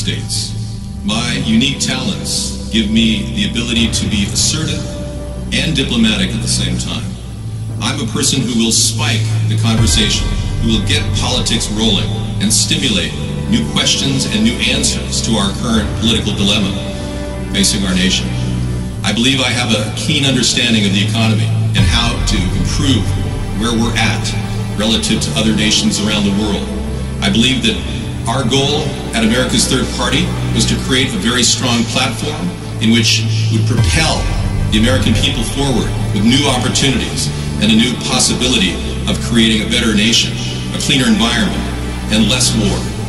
States. My unique talents give me the ability to be assertive and diplomatic at the same time. I'm a person who will spike the conversation, who will get politics rolling and stimulate new questions and new answers to our current political dilemma facing our nation. I believe I have a keen understanding of the economy and how to improve where we're at relative to other nations around the world. I believe that our goal at America's Third Party was to create a very strong platform in which would propel the American people forward with new opportunities and a new possibility of creating a better nation, a cleaner environment, and less war.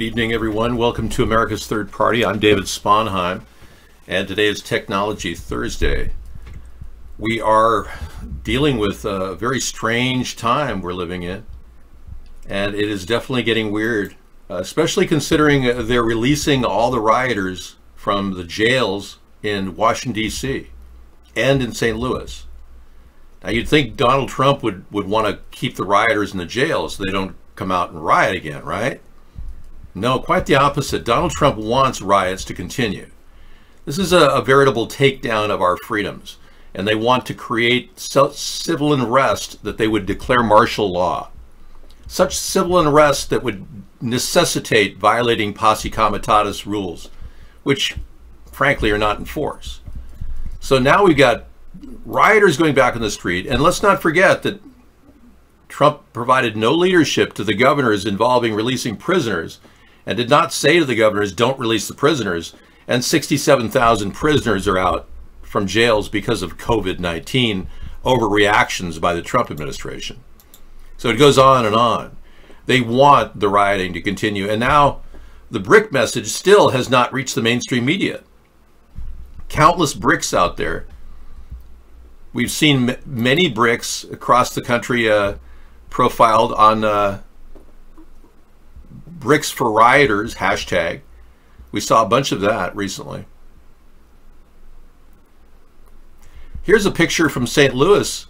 Good evening, everyone. Welcome to America's Third Party. I'm David Sponheim, and today is Technology Thursday. We are dealing with a very strange time we're living in, and it is definitely getting weird, especially considering they're releasing all the rioters from the jails in Washington, D.C. and in St. Louis. Now, you'd think Donald Trump would, would want to keep the rioters in the jails so they don't come out and riot again, right? No, quite the opposite. Donald Trump wants riots to continue. This is a, a veritable takedown of our freedoms, and they want to create civil unrest that they would declare martial law. Such civil unrest that would necessitate violating posse comitatus rules, which frankly are not in force. So now we've got rioters going back on the street, and let's not forget that Trump provided no leadership to the governors involving releasing prisoners and did not say to the governors, don't release the prisoners. And 67,000 prisoners are out from jails because of COVID 19 overreactions by the Trump administration. So it goes on and on. They want the rioting to continue. And now the brick message still has not reached the mainstream media. Countless bricks out there. We've seen many bricks across the country uh, profiled on uh, Bricks for Rioters hashtag. We saw a bunch of that recently. Here's a picture from St. Louis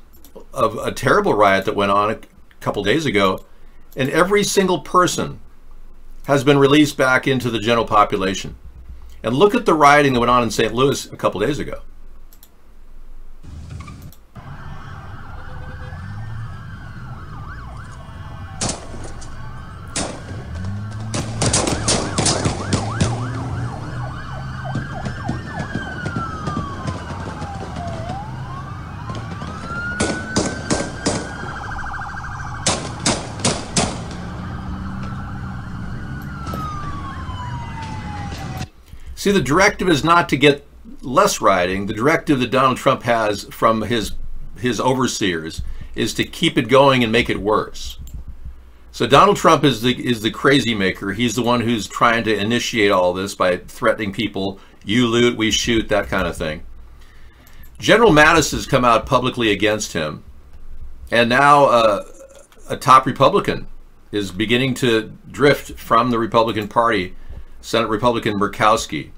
of a terrible riot that went on a couple days ago, and every single person has been released back into the general population. And look at the rioting that went on in St. Louis a couple days ago. See, the directive is not to get less rioting. The directive that Donald Trump has from his his overseers is to keep it going and make it worse. So Donald Trump is the is the crazy maker. He's the one who's trying to initiate all this by threatening people, you loot, we shoot, that kind of thing. General Mattis has come out publicly against him. And now uh, a top Republican is beginning to drift from the Republican Party, Senate Republican Murkowski.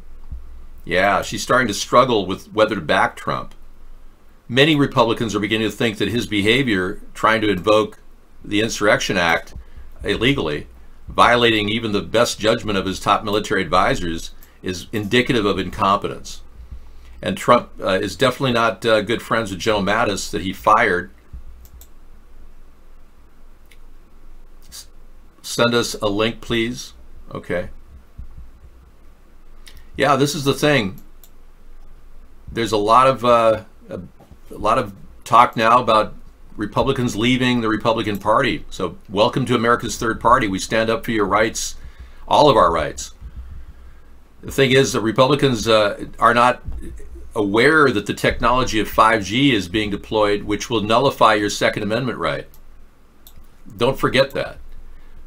Yeah, she's starting to struggle with whether to back Trump. Many Republicans are beginning to think that his behavior, trying to invoke the Insurrection Act illegally, violating even the best judgment of his top military advisors, is indicative of incompetence. And Trump uh, is definitely not uh, good friends with General Mattis that he fired. Send us a link, please. Okay. Yeah, this is the thing. There's a lot of uh, a, a lot of talk now about Republicans leaving the Republican Party. So welcome to America's third party. We stand up for your rights, all of our rights. The thing is, the Republicans uh, are not aware that the technology of 5G is being deployed, which will nullify your Second Amendment right. Don't forget that.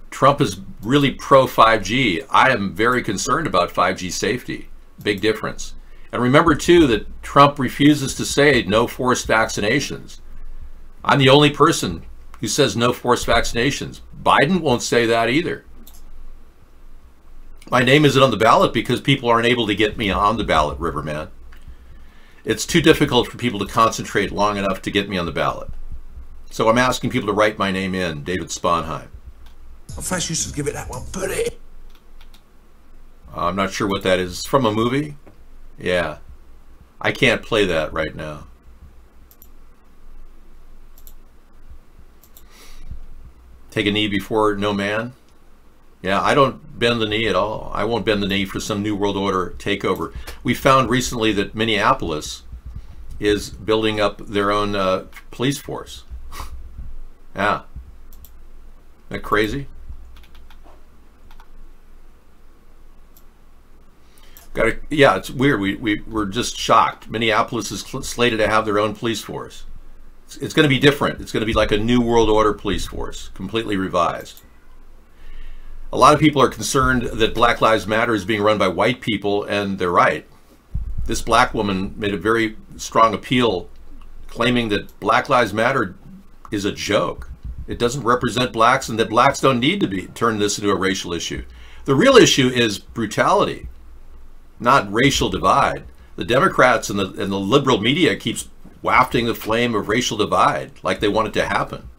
Trump is really pro 5G. I am very concerned about 5G safety. Big difference. And remember, too, that Trump refuses to say no forced vaccinations. I'm the only person who says no forced vaccinations. Biden won't say that either. My name isn't on the ballot because people aren't able to get me on the ballot, Riverman. It's too difficult for people to concentrate long enough to get me on the ballot. So I'm asking people to write my name in, David Sponheim. First used to give it that one. Put it. I'm not sure what that is. From a movie? Yeah. I can't play that right now. Take a knee before no man? Yeah, I don't bend the knee at all. I won't bend the knee for some New World Order takeover. We found recently that Minneapolis is building up their own uh, police force. yeah. Isn't that crazy? Got to, yeah, it's weird. We, we, we're just shocked. Minneapolis is slated to have their own police force it's going to be different. It's going to be like a new world order police force, completely revised. A lot of people are concerned that Black Lives Matter is being run by white people, and they're right. This black woman made a very strong appeal claiming that Black Lives Matter is a joke. It doesn't represent blacks and that blacks don't need to be turn this into a racial issue. The real issue is brutality, not racial divide. The Democrats and the, and the liberal media keeps wafting the flame of racial divide like they want it to happen.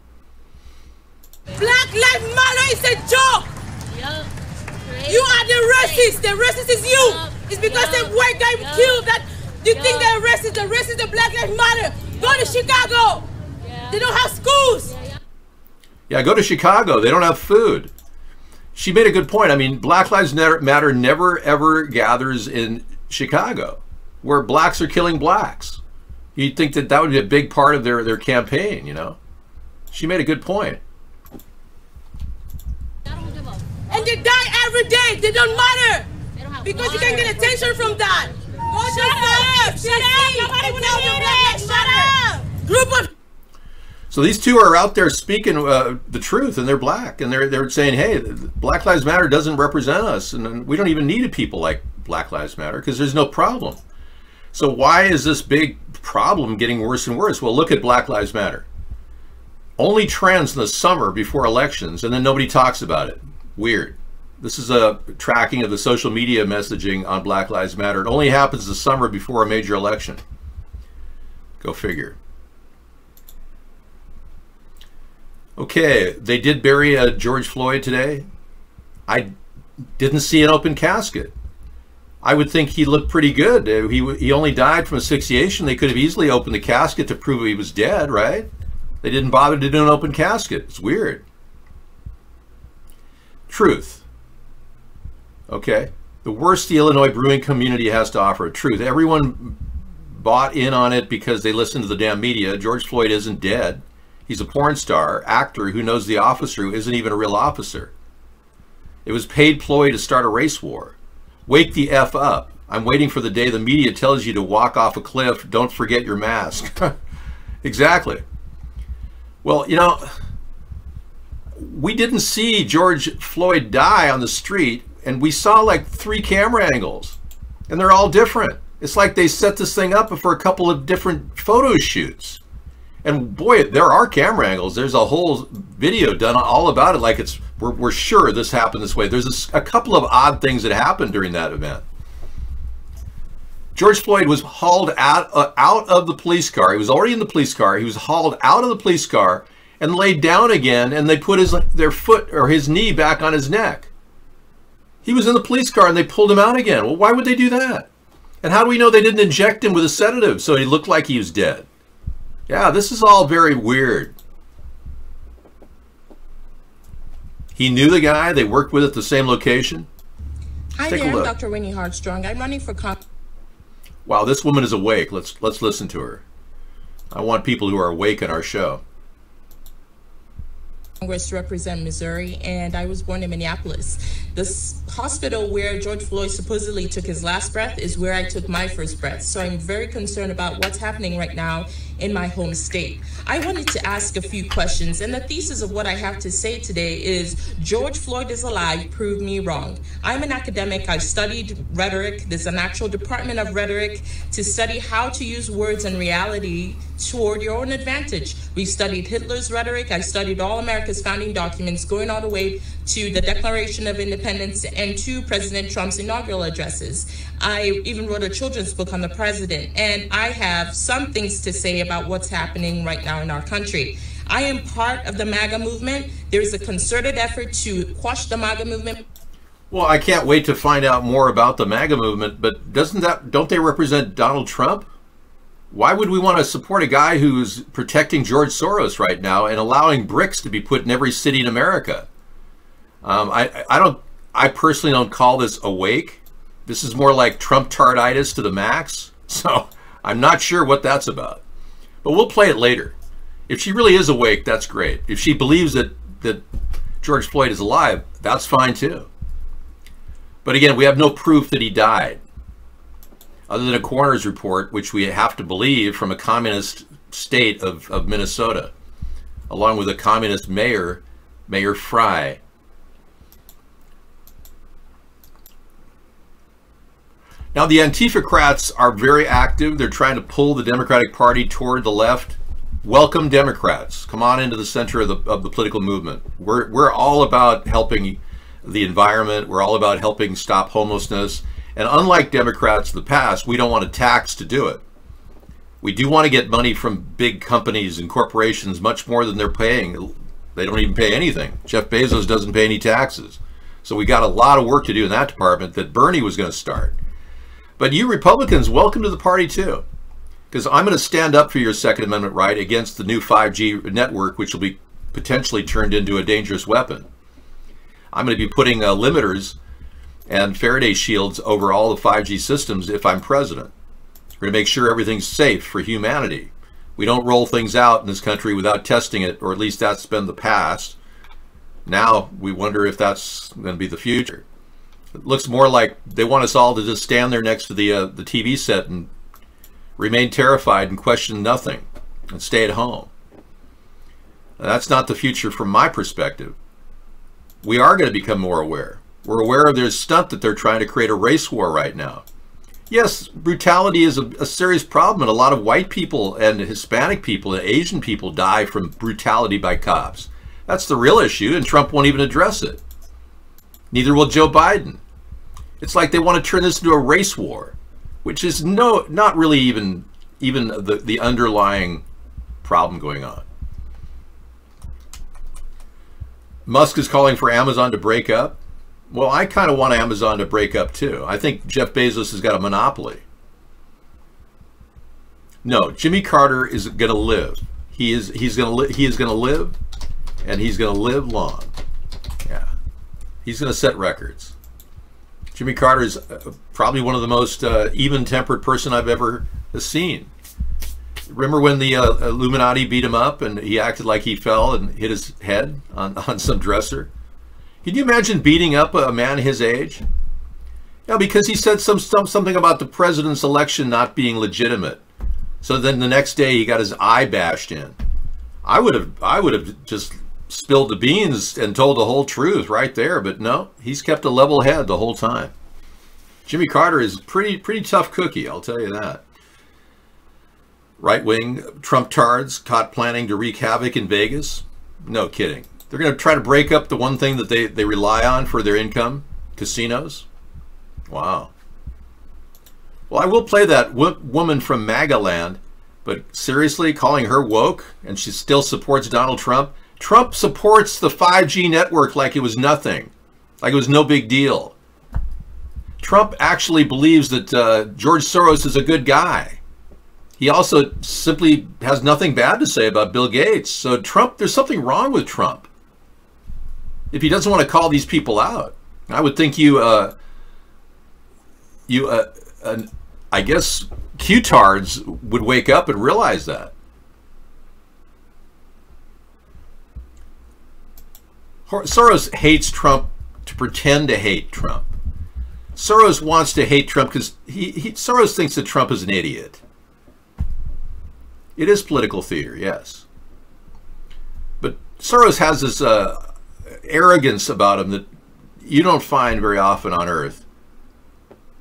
Black Lives Matter is a joke! Yep. You are the racist! The racist is you! Yep. It's because yep. the white guy yep. killed that you yep. think they're racist. The racist, the Black Lives Matter. Go to Chicago! Yeah. They don't have schools! Yeah, yeah, go to Chicago. They don't have food. She made a good point. I mean, Black Lives Matter never ever gathers in Chicago, where blacks are killing blacks. You'd think that that would be a big part of their, their campaign, you know? She made a good point. And they die every day. They don't matter. Because you can get attention from that. Go shut up! Shut up! Nobody want to hear it! Shut up! Group of so these two are out there speaking uh, the truth, and they're black, and they're they're saying, "Hey, Black Lives Matter doesn't represent us, and we don't even need people like Black Lives Matter because there's no problem." So why is this big problem getting worse and worse. Well, look at Black Lives Matter. Only trends in the summer before elections, and then nobody talks about it. Weird. This is a tracking of the social media messaging on Black Lives Matter. It only happens the summer before a major election. Go figure. Okay, they did bury uh, George Floyd today. I didn't see an open casket. I would think he looked pretty good. Uh, he, he only died from asphyxiation. They could have easily opened the casket to prove he was dead, right? They didn't bother to do an open casket. It's weird. Truth. Okay. The worst the Illinois brewing community has to offer. Truth. Everyone bought in on it because they listened to the damn media. George Floyd isn't dead. He's a porn star, actor who knows the officer who isn't even a real officer. It was paid ploy to start a race war. Wake the F up. I'm waiting for the day the media tells you to walk off a cliff. Don't forget your mask. exactly. Well, you know, we didn't see George Floyd die on the street, and we saw like three camera angles, and they're all different. It's like they set this thing up for a couple of different photo shoots. And boy, there are camera angles. There's a whole video done all about it. Like it's, we're, we're sure this happened this way. There's a, a couple of odd things that happened during that event. George Floyd was hauled out, uh, out of the police car. He was already in the police car. He was hauled out of the police car and laid down again, and they put his their foot or his knee back on his neck. He was in the police car, and they pulled him out again. Well, why would they do that? And how do we know they didn't inject him with a sedative so he looked like he was dead? Yeah, this is all very weird. He knew the guy. They worked with at the same location. Hi there, I'm Dr. Winnie Heartstrong. I'm running for Congress. Wow, this woman is awake. Let's let's listen to her. I want people who are awake in our show. Congress to represent Missouri, and I was born in Minneapolis. This hospital where George Floyd supposedly took his last breath is where I took my first breath. So I'm very concerned about what's happening right now in my home state. I wanted to ask a few questions, and the thesis of what I have to say today is George Floyd is alive, prove me wrong. I'm an academic, I've studied rhetoric. There's an actual department of rhetoric to study how to use words and reality toward your own advantage. We studied Hitler's rhetoric, I studied all America's founding documents, going all the way to the Declaration of Independence and to President Trump's inaugural addresses. I even wrote a children's book on the president, and I have some things to say about what's happening right now in our country. I am part of the MAGA movement. There's a concerted effort to quash the MAGA movement. Well, I can't wait to find out more about the MAGA movement, but doesn't that don't they represent Donald Trump? Why would we want to support a guy who's protecting George Soros right now and allowing bricks to be put in every city in America? Um, I, I don't, I personally don't call this awake. This is more like Trump tarditis to the max. So I'm not sure what that's about. But we'll play it later. If she really is awake, that's great. If she believes that, that George Floyd is alive, that's fine too. But again, we have no proof that he died, other than a coroner's report, which we have to believe from a communist state of, of Minnesota, along with a communist mayor, Mayor Frey. Now, the Antifocrats are very active. They're trying to pull the Democratic Party toward the left. Welcome, Democrats. Come on into the center of the, of the political movement. We're, we're all about helping the environment. We're all about helping stop homelessness. And unlike Democrats of the past, we don't want to tax to do it. We do want to get money from big companies and corporations much more than they're paying. They don't even pay anything. Jeff Bezos doesn't pay any taxes. So we got a lot of work to do in that department that Bernie was going to start. But you Republicans, welcome to the party too. Because I'm going to stand up for your Second Amendment right against the new 5G network, which will be potentially turned into a dangerous weapon. I'm going to be putting uh, limiters and Faraday shields over all the 5G systems if I'm president. We're going to make sure everything's safe for humanity. We don't roll things out in this country without testing it, or at least that's been the past. Now we wonder if that's going to be the future. It looks more like they want us all to just stand there next to the uh, the TV set and remain terrified and question nothing and stay at home. that's not the future from my perspective. We are going to become more aware. We're aware of their stunt that they're trying to create a race war right now. Yes, brutality is a, a serious problem, and a lot of white people and Hispanic people and Asian people die from brutality by cops. That's the real issue, and Trump won't even address it. Neither will Joe Biden. It's like they want to turn this into a race war, which is no, not really even even the, the underlying problem going on. Musk is calling for Amazon to break up. Well, I kind of want Amazon to break up too. I think Jeff Bezos has got a monopoly. No, Jimmy Carter is going to live. He is he's going to li- he is going to live and he's going to live long. He's going to set records. Jimmy Carter is uh, probably one of the most uh, even-tempered person I've ever seen. Remember when the uh, Illuminati beat him up and he acted like he fell and hit his head on, on some dresser? Can you imagine beating up a man his age? Yeah, because he said some, some something about the president's election not being legitimate. So then the next day he got his eye bashed in. I would have I would have just spilled the beans and told the whole truth right there, but no, he's kept a level head the whole time. Jimmy Carter is pretty pretty tough cookie, I'll tell you that. Right wing Trump tards caught planning to wreak havoc in Vegas. No kidding. They're going to try to break up the one thing that they, they rely on for their income casinos. Wow. Well, I will play that woman from MAGA land, but seriously, calling her woke and she still supports Donald Trump? Trump supports the 5G network like it was nothing, like it was no big deal. Trump actually believes that uh, George Soros is a good guy. He also simply has nothing bad to say about Bill Gates. So Trump, there's something wrong with Trump. If he doesn't want to call these people out, I would think you, uh, you, uh, I guess, Q-tards would wake up and realize that. Soros hates Trump to pretend to hate Trump. Soros wants to hate Trump because he, he, Soros thinks that Trump is an idiot. It is political theater, yes. But Soros has this uh, arrogance about him that you don't find very often on Earth.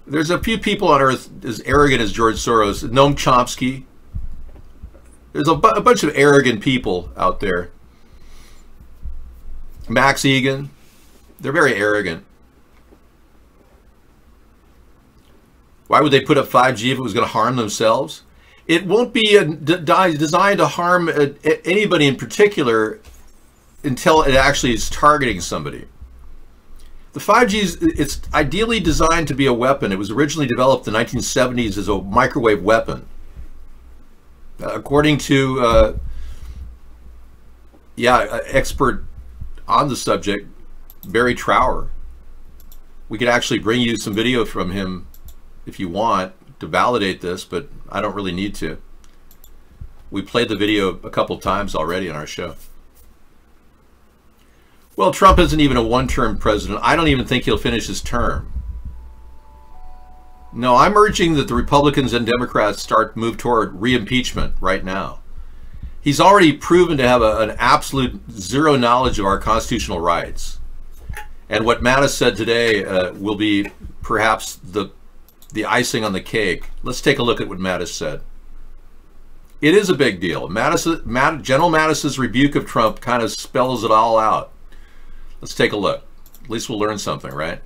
There's a few people on Earth as arrogant as George Soros, Noam Chomsky. There's a, a bunch of arrogant people out there. Max Igan, they're very arrogant. Why would they put up 5G if it was going to harm themselves? It won't be a, designed to harm uh, a, anybody in particular until it actually is targeting somebody. The 5G is it's ideally designed to be a weapon. It was originally developed in the 1970s as a microwave weapon. Uh, according to, uh, yeah, uh, expert on the subject, Barry Trower. We could actually bring you some video from him if you want to validate this, but I don't really need to. We played the video a couple times already on our show. Well, Trump isn't even a one-term president. I don't even think he'll finish his term. No, I'm urging that the Republicans and Democrats start move toward re-impeachment right now. He's already proven to have a, an absolute zero knowledge of our constitutional rights. And what Mattis said today uh, will be perhaps the the icing on the cake. Let's take a look at what Mattis said. It is a big deal. Mattis, Matt, General Mattis's rebuke of Trump kind of spells it all out. Let's take a look. At least we'll learn something, right?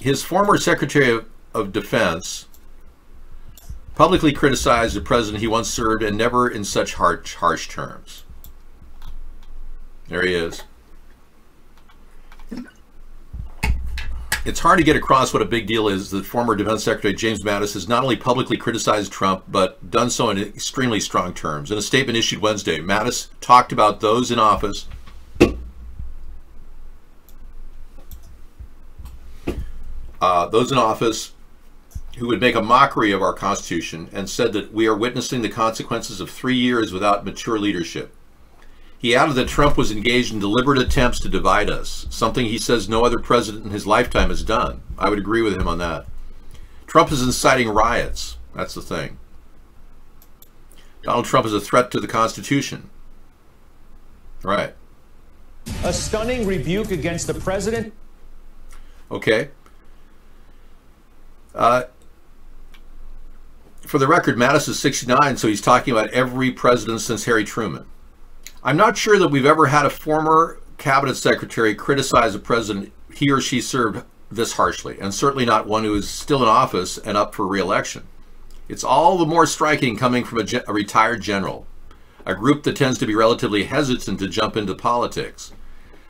His former Secretary of, of Defense publicly criticized the president he once served and never in such harsh, harsh terms. There he is. It's hard to get across what a big deal is that former Defense Secretary James Mattis has not only publicly criticized Trump, but done so in extremely strong terms. In a statement issued Wednesday, Mattis talked about those in office uh, those in office who would make a mockery of our Constitution and said that we are witnessing the consequences of three years without mature leadership. He added that Trump was engaged in deliberate attempts to divide us, something he says no other president in his lifetime has done. I would agree with him on that. Trump is inciting riots. That's the thing. Donald Trump is a threat to the Constitution. Right. A stunning rebuke against the president. Okay. Uh, for the record, Mattis is 69, so he's talking about every president since Harry Truman. I'm not sure that we've ever had a former cabinet secretary criticize a president he or she served this harshly, and certainly not one who is still in office and up for reelection. It's all the more striking coming from a, a retired general, a group that tends to be relatively hesitant to jump into politics.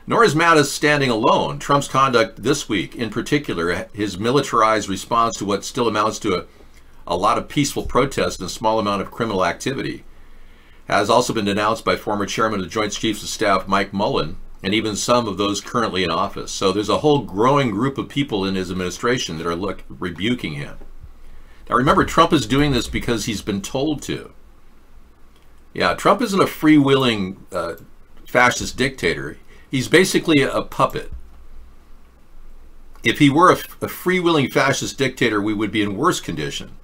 Nor is Mattis standing alone. Trump's conduct this week, in particular, his militarized response to what still amounts to a a lot of peaceful protest and a small amount of criminal activity, has also been denounced by former chairman of the Joint Chiefs of Staff Mike Mullen and even some of those currently in office. So there's a whole growing group of people in his administration that are look, rebuking him. Now remember, Trump is doing this because he's been told to. Yeah, Trump isn't a freewheeling uh, fascist dictator. He's basically a puppet. If he were a, a freewheeling fascist dictator, we would be in worse condition.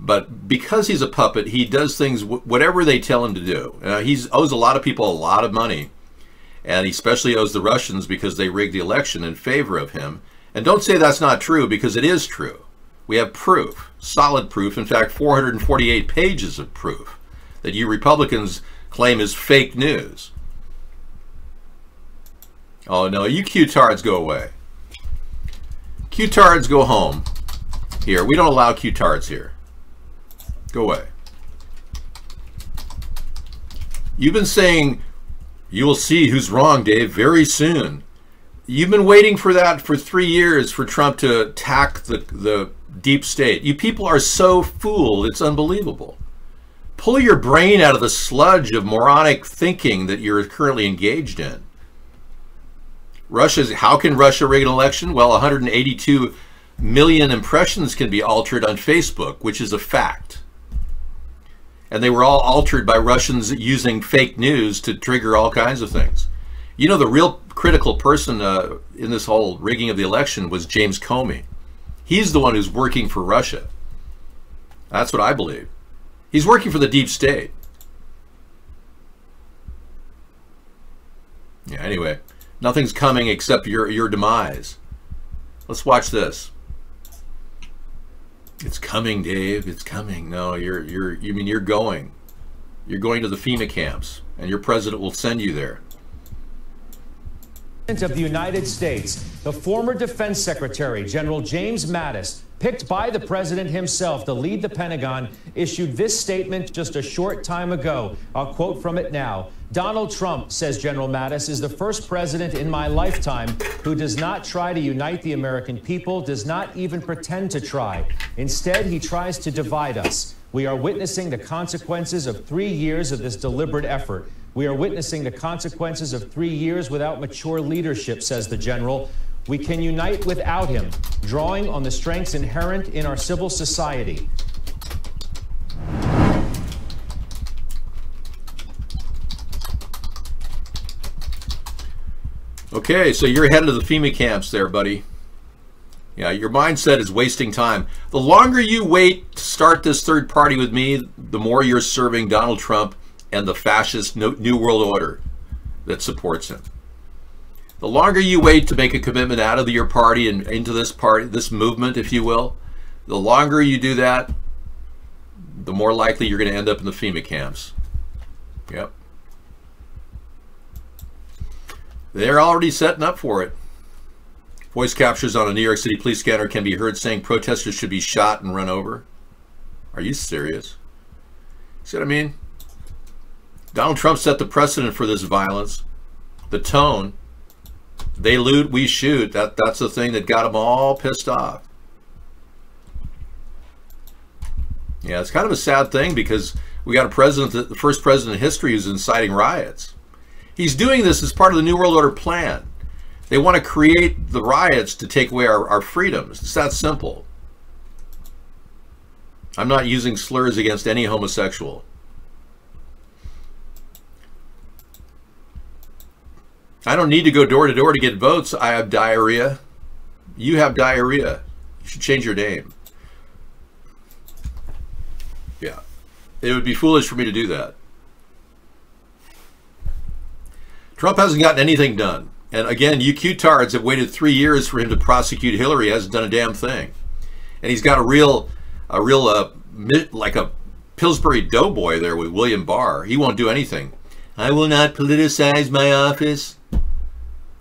But because he's a puppet, he does things whatever they tell him to do. Uh, he owes a lot of people a lot of money, and he especially owes the Russians because they rigged the election in favor of him. And don't say that's not true because it is true. We have proof, solid proof, in fact, 448 pages of proof that you Republicans claim is fake news. Oh no, you Q-tards go away. Q-tards go home. Here, we don't allow Q-tards here. Go away. You've been saying you will see who's wrong, Dave, very soon. You've been waiting for that for three years for Trump to attack the, the deep state. You people are so fooled, it's unbelievable. Pull your brain out of the sludge of moronic thinking that you're currently engaged in. Russia's, how can Russia rig an election? Well, 182 million impressions can be altered on Facebook, which is a fact. And they were all altered by Russians using fake news to trigger all kinds of things. You know, the real critical person uh, in this whole rigging of the election was James Comey. He's the one who's working for Russia. That's what I believe. He's working for the deep state. Yeah, anyway, nothing's coming except your your demise. Let's watch this. It's coming, Dave. It's coming. No, you're you're you mean you're going. You're going to the FEMA camps and your president will send you there of the United States, the former Defense Secretary, General James Mattis, picked by the president himself to lead the Pentagon, issued this statement just a short time ago. I'll quote from it now. Donald Trump, says General Mattis, is the first president in my lifetime who does not try to unite the American people, does not even pretend to try. Instead, he tries to divide us. We are witnessing the consequences of three years of this deliberate effort. We are witnessing the consequences of three years without mature leadership, says the general. We can unite without him, drawing on the strengths inherent in our civil society. Okay, so you're headed to the FEMA camps there, buddy. Yeah, your mindset is wasting time. The longer you wait to start this third party with me, the more you're serving Donald Trump and the fascist New World Order that supports him. The longer you wait to make a commitment out of your party and into this party, this movement, if you will, the longer you do that, the more likely you're going to end up in the FEMA camps. Yep. They're already setting up for it. Voice captures on a New York City police scanner can be heard saying protesters should be shot and run over. Are you serious? See what I mean? Donald Trump set the precedent for this violence. The tone, they loot, we shoot. That that's the thing that got them all pissed off. Yeah, it's kind of a sad thing because we got a president, the first president in history who's inciting riots. He's doing this as part of the New World Order plan. They want to create the riots to take away our, our freedoms. It's that simple. I'm not using slurs against any homosexual. I don't need to go door to door to get votes. I have diarrhea. You have diarrhea. You should change your name. Yeah. It would be foolish for me to do that. Trump hasn't gotten anything done. And again, you Q-tards have waited three years for him to prosecute Hillary. He hasn't done a damn thing. And he's got a real, a real, uh, like a Pillsbury doughboy there with William Barr. He won't do anything. I will not politicize my office.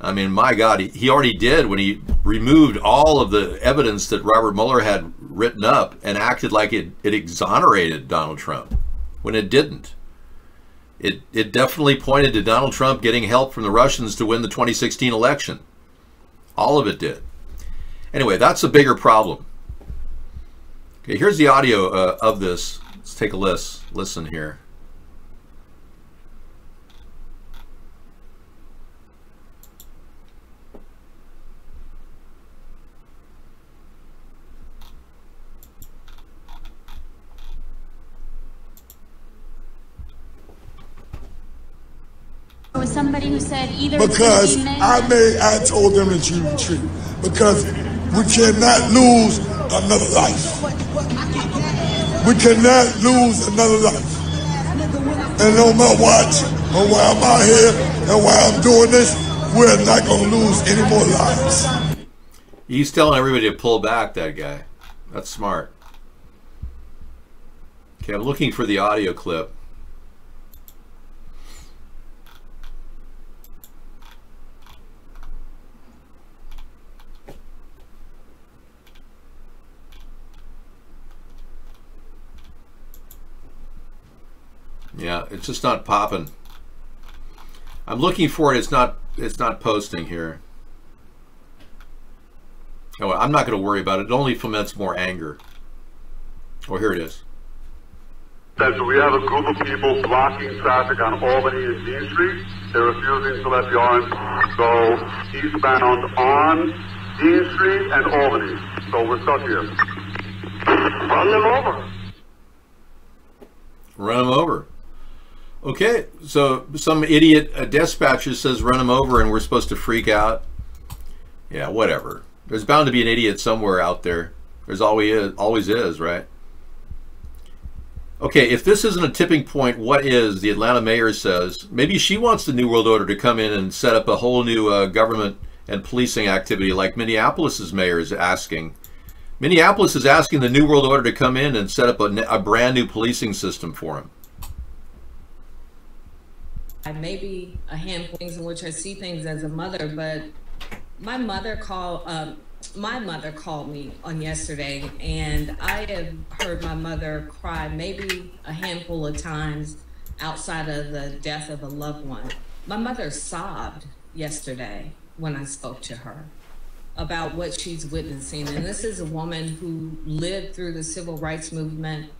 I mean, my God, he, already did when he removed all of the evidence that Robert Mueller had written up and acted like it, it exonerated Donald Trump when it didn't. It, it definitely pointed to Donald Trump getting help from the Russians to win the 2016 election. All of it did. Anyway, that's a bigger problem. Okay, here's the audio uh, of this. Let's take a listen. Listen here. Was somebody who said either because I made I told them to retreat because we cannot lose another life. We cannot lose another life. And on my watch, and while I'm out here, and while I'm doing this, we're not going to lose any more lives. He's telling everybody to pull back, that guy. That's smart. Okay, I'm looking for the audio clip. Yeah, it's just not popping. I'm looking for it. It's not. It's not posting here. Oh, I'm not going to worry about it. It only foments more anger. Oh, here it is. So we have a group of people blocking traffic on Albany and Dean Street. They're refusing to let the orange go eastbound on Dean Street and Albany. So we're stuck here. Run them over. Run them over. Okay, so some idiot dispatcher says run him over and we're supposed to freak out. Yeah, whatever. There's bound to be an idiot somewhere out there. There's always is, always is, right? Okay, if this isn't a tipping point, what is? The Atlanta mayor says maybe she wants the New World Order to come in and set up a whole new uh, government and policing activity like Minneapolis's mayor is asking. Minneapolis is asking the New World Order to come in and set up a, a brand new policing system for them. I may be a handful of things in which I see things as a mother, but my mother called. Um, my mother called me on yesterday, and I have heard my mother cry maybe a handful of times outside of the death of a loved one. My mother sobbed yesterday when I spoke to her about what she's witnessing. And this is a woman who lived through the civil rights movement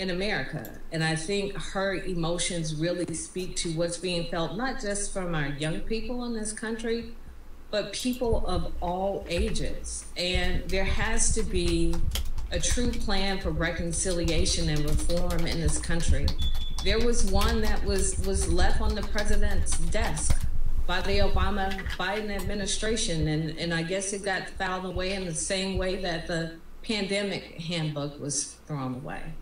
in America. And I think her emotions really speak to what's being felt, not just from our young people in this country, but people of all ages. And there has to be a true plan for reconciliation and reform in this country. There was one that was, was left on the president's desk by the Obama Biden administration. And, and I guess it got filed away in the same way that the pandemic handbook was thrown away.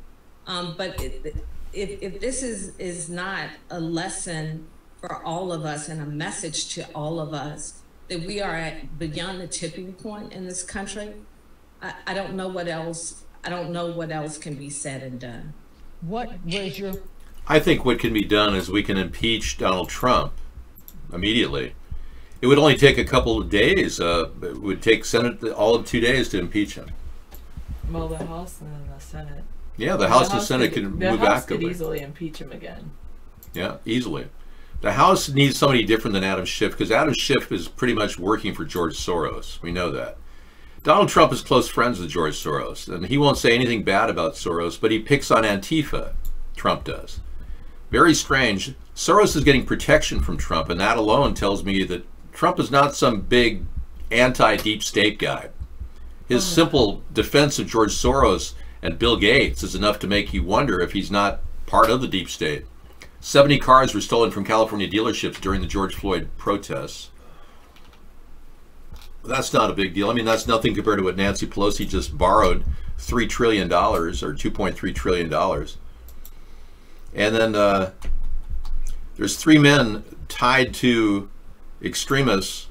Um, but it, if, if this is, is not a lesson for all of us and a message to all of us that we are at beyond the tipping point in this country, I, I don't know what else. I don't know what else can be said and done. What was your? I think what can be done is we can impeach Donald Trump immediately. It would only take a couple of days. Uh, it would take Senate all of two days to impeach him. Well, the House and the Senate. Yeah, the House and Senate can the move House actively. could easily impeach him again. Yeah, easily. The House needs somebody different than Adam Schiff because Adam Schiff is pretty much working for George Soros. We know that. Donald Trump is close friends with George Soros, and he won't say anything bad about Soros, but he picks on Antifa. Trump does. Very strange. Soros is getting protection from Trump, and that alone tells me that Trump is not some big anti deep state guy. His oh, simple defense of George Soros and Bill Gates is enough to make you wonder if he's not part of the deep state. 70 cars were stolen from California dealerships during the George Floyd protests. That's not a big deal. I mean, that's nothing compared to what Nancy Pelosi just borrowed $3 trillion or $2.3 trillion. And then uh, there's three men tied to extremists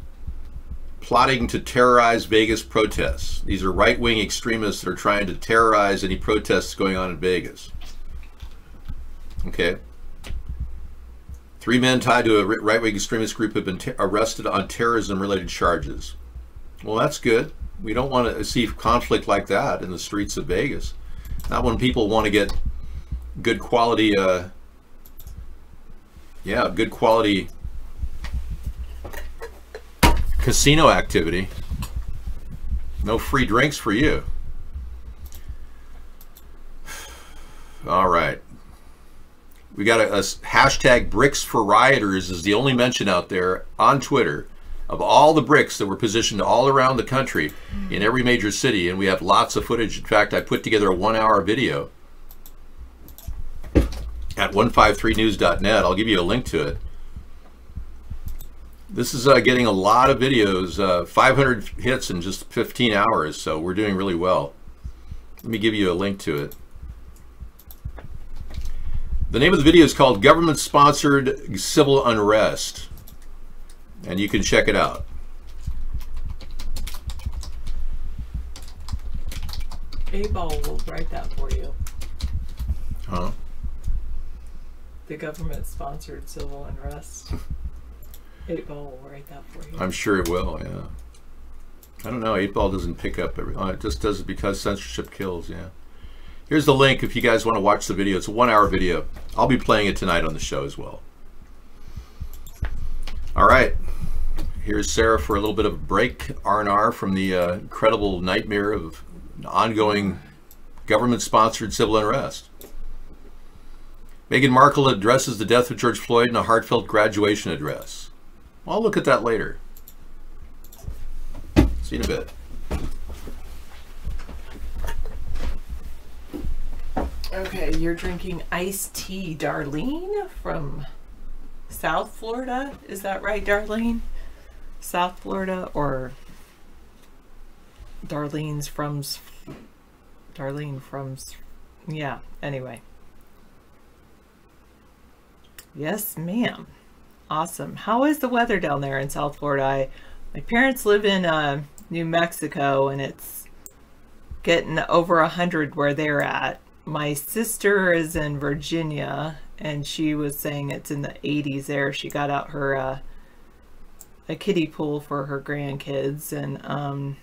plotting to terrorize Vegas protests. These are right wing extremists that are trying to terrorize any protests going on in Vegas. Okay. Three men tied to a right wing extremist group have been arrested on terrorism related charges. Well, that's good. We don't want to see conflict like that in the streets of Vegas. Not when people want to get good quality, uh, yeah, good quality casino activity. No free drinks for you. All right. We got a, a, hashtag bricks for rioters is the only mention out there on Twitter of all the bricks that were positioned all around the country in every major city. And we have lots of footage. In fact, I put together a one hour video at 153news.net. I'll give you a link to it. This is uh, getting a lot of videos, uh, 500 hits in just 15 hours, so we're doing really well. Let me give you a link to it. The name of the video is called Government Sponsored Civil Unrest. And you can check it out. A-Ball will write that for you. Huh? The government-sponsored civil unrest. A-Ball will write that for you. I'm sure it will, yeah. I don't know. 8 Ball doesn't pick up every. Oh, it just does it because censorship kills, yeah. Here's the link if you guys want to watch the video. It's a one hour video. I'll be playing it tonight on the show as well. All right. Here's Sarah for a little bit of a break. R&R from the uh, incredible nightmare of ongoing government-sponsored civil unrest. Meghan Markle addresses the death of George Floyd in a heartfelt graduation address. I'll look at that later. See you in a bit. Okay, you're drinking iced tea, Darlene, from South Florida. Is that right, Darlene? South Florida or Darlene's from Darlene from yeah, anyway. Yes, ma'am. Awesome. How is the weather down there in South Florida? I, my parents live in uh, New Mexico and it's getting over a hundred where they're at. My sister is in Virginia and she was saying it's in the 80s there. She got out her uh, a kiddie pool for her grandkids and um,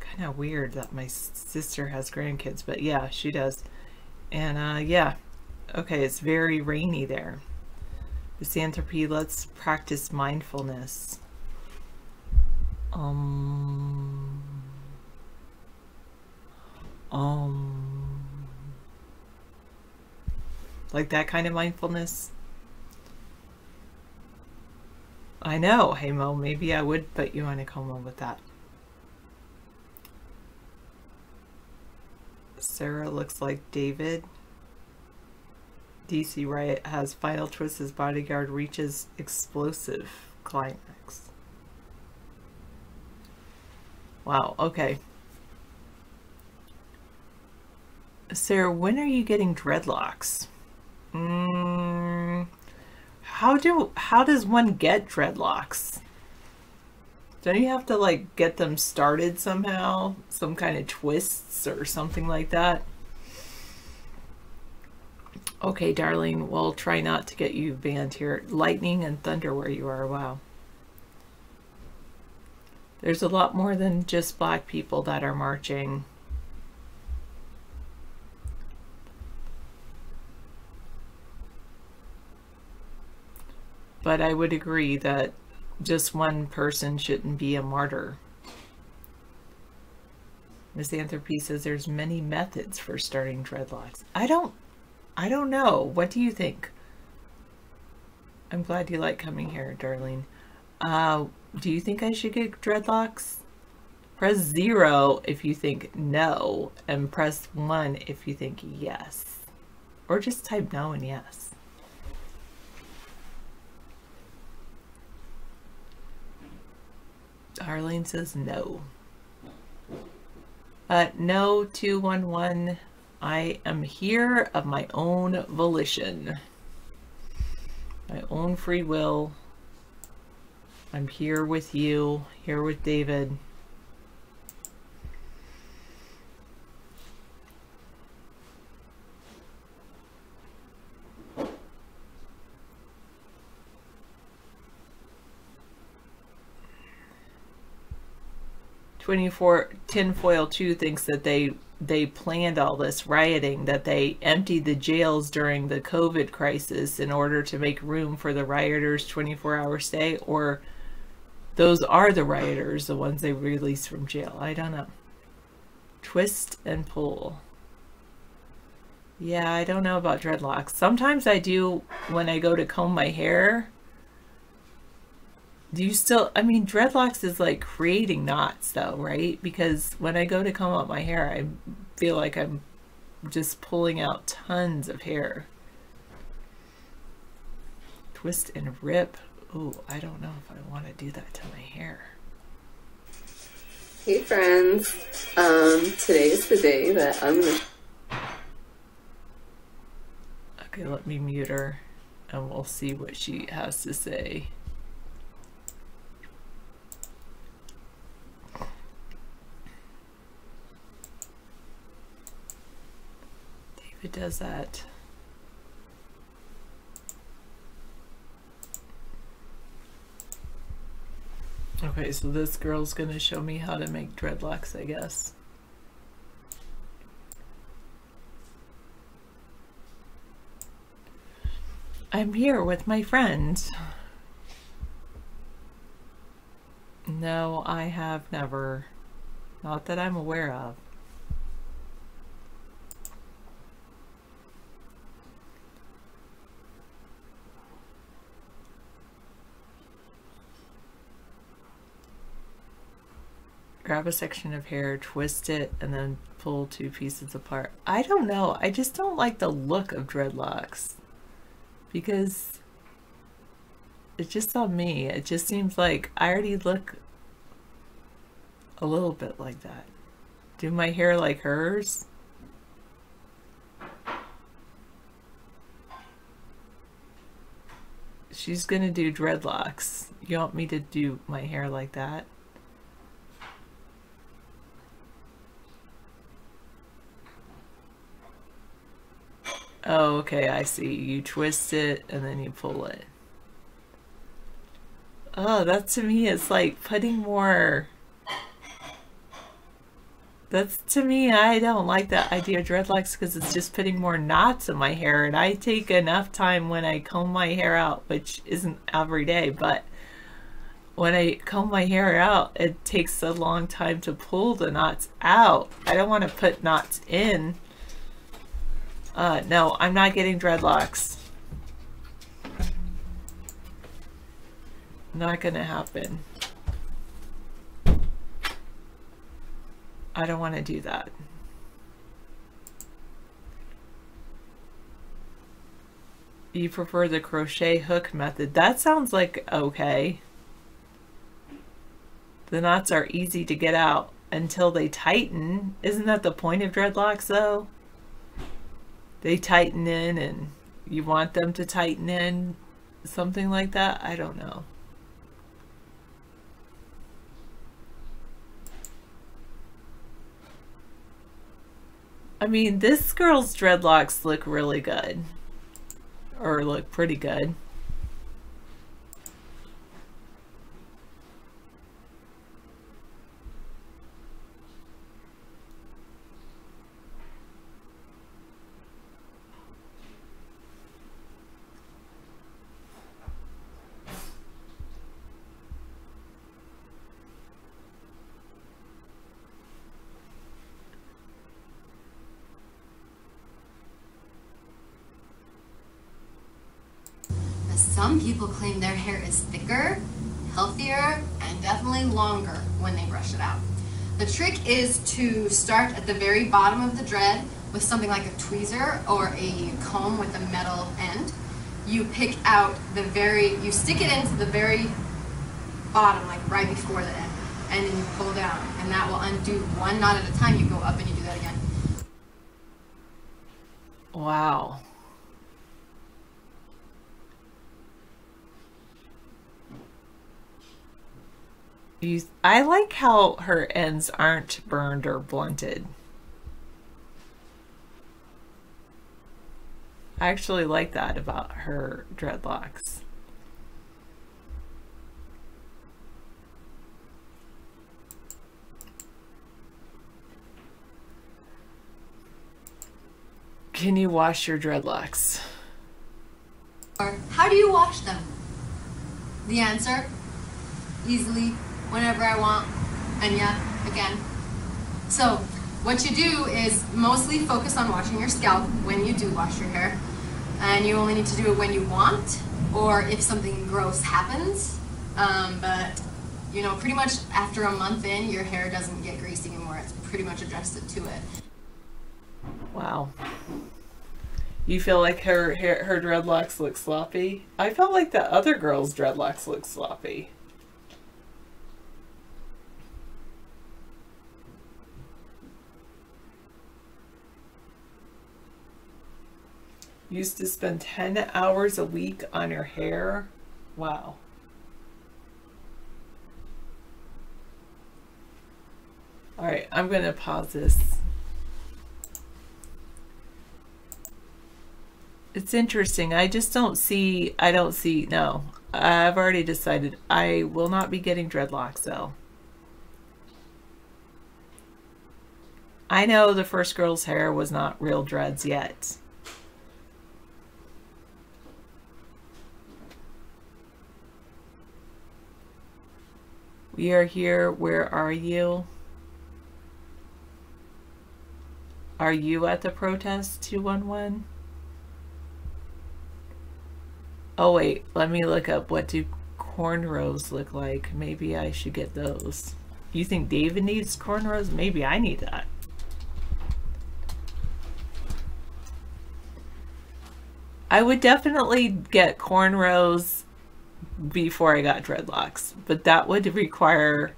kind of weird that my sister has grandkids, but yeah, she does. And uh, yeah, okay, it's very rainy there. Misanthropy, let's practice mindfulness. Um, um, like that kind of mindfulness. I know, hey Mo, maybe I would put you in a coma with that. Sarah looks like David. DC Riot has final twist as bodyguard reaches explosive climax. Wow, okay. Sarah, when are you getting dreadlocks? Mm, how do how does one get dreadlocks? Don't you have to like get them started somehow? Some kind of twists or something like that? Okay, darling, we'll try not to get you banned here. Lightning and thunder where you are, wow. There's a lot more than just black people that are marching. But I would agree that just one person shouldn't be a martyr. Misanthropy says there's many methods for starting dreadlocks. I don't I don't know. What do you think? I'm glad you like coming here, darling. Uh, do you think I should get dreadlocks? Press zero if you think no, and press one if you think yes. Or just type no and yes. Arlene says no. Uh, no, 211. I am here of my own volition. My own free will. I'm here with you, here with David. 24 tinfoil 2 thinks that they they planned all this rioting that they emptied the jails during the covid crisis in order to make room for the rioters 24 hour stay or those are the rioters the ones they released from jail. I don't know. Twist and pull. Yeah i don't know about dreadlocks. Sometimes i do when i go to comb my hair do you still i mean dreadlocks is like creating knots though right? Because when i go to comb out my hair i feel like i'm just pulling out tons of hair. Twist and rip. Oh i don't know if i want to do that to my hair. Hey friends. Um today is the day that i'm gonna Okay, let me mute her and we'll see what she has to say. David does that. Okay, so this girl's gonna show me how to make dreadlocks, I guess. I'm here with my friends. No, I have never. Not that I'm aware of. Grab a section of hair, twist it, and then pull two pieces apart. I don't know. I just don't like the look of dreadlocks because it's just on me. It just seems like I already look a little bit like that. Do my hair like hers? She's gonna do dreadlocks. You want me to do my hair like that? Oh, okay, I see. You twist it and then you pull it. Oh, that to me is like putting more... That's to me, I don't like that idea of dreadlocks because it's just putting more knots in my hair and I take enough time when I comb my hair out, which isn't every day, but when I comb my hair out, it takes a long time to pull the knots out. I don't want to put knots in uh, no, I'm not getting dreadlocks. Not gonna happen. I don't want to do that. You prefer the crochet hook method. That sounds like okay. The knots are easy to get out until they tighten. Isn't that the point of dreadlocks though? They tighten in and you want them to tighten in, something like that. I don't know. I mean, this girl's dreadlocks look really good. Or look pretty good. Some people claim their hair is thicker, healthier, and definitely longer when they brush it out. The trick is to start at the very bottom of the dread with something like a tweezer or a comb with a metal end. You pick out the very, you stick it into the very bottom, like right before the end, and then you pull down, and that will undo one knot at a time. You go up and you do that again. Wow. I like how her ends aren't burned or blunted. I actually like that about her dreadlocks. Can you wash your dreadlocks? How do you wash them? The answer, easily whenever I want, and yeah, again. So what you do is mostly focus on washing your scalp when you do wash your hair, and you only need to do it when you want, or if something gross happens. Um, but you know, pretty much after a month in, your hair doesn't get greasy anymore. It's pretty much adjusted to it. Wow. You feel like her, her her dreadlocks look sloppy? I felt like the other girl's dreadlocks look sloppy. Used to spend 10 hours a week on your hair. Wow. All right, I'm going to pause this. It's interesting. I just don't see, I don't see, no. I've already decided I will not be getting dreadlocks though. I know the first girl's hair was not real dreads yet. We are here. Where are you? Are you at the protest 211? Oh wait, let me look up what do cornrows look like. Maybe I should get those. You think David needs cornrows? Maybe I need that. I would definitely get cornrows before I got dreadlocks, but that would require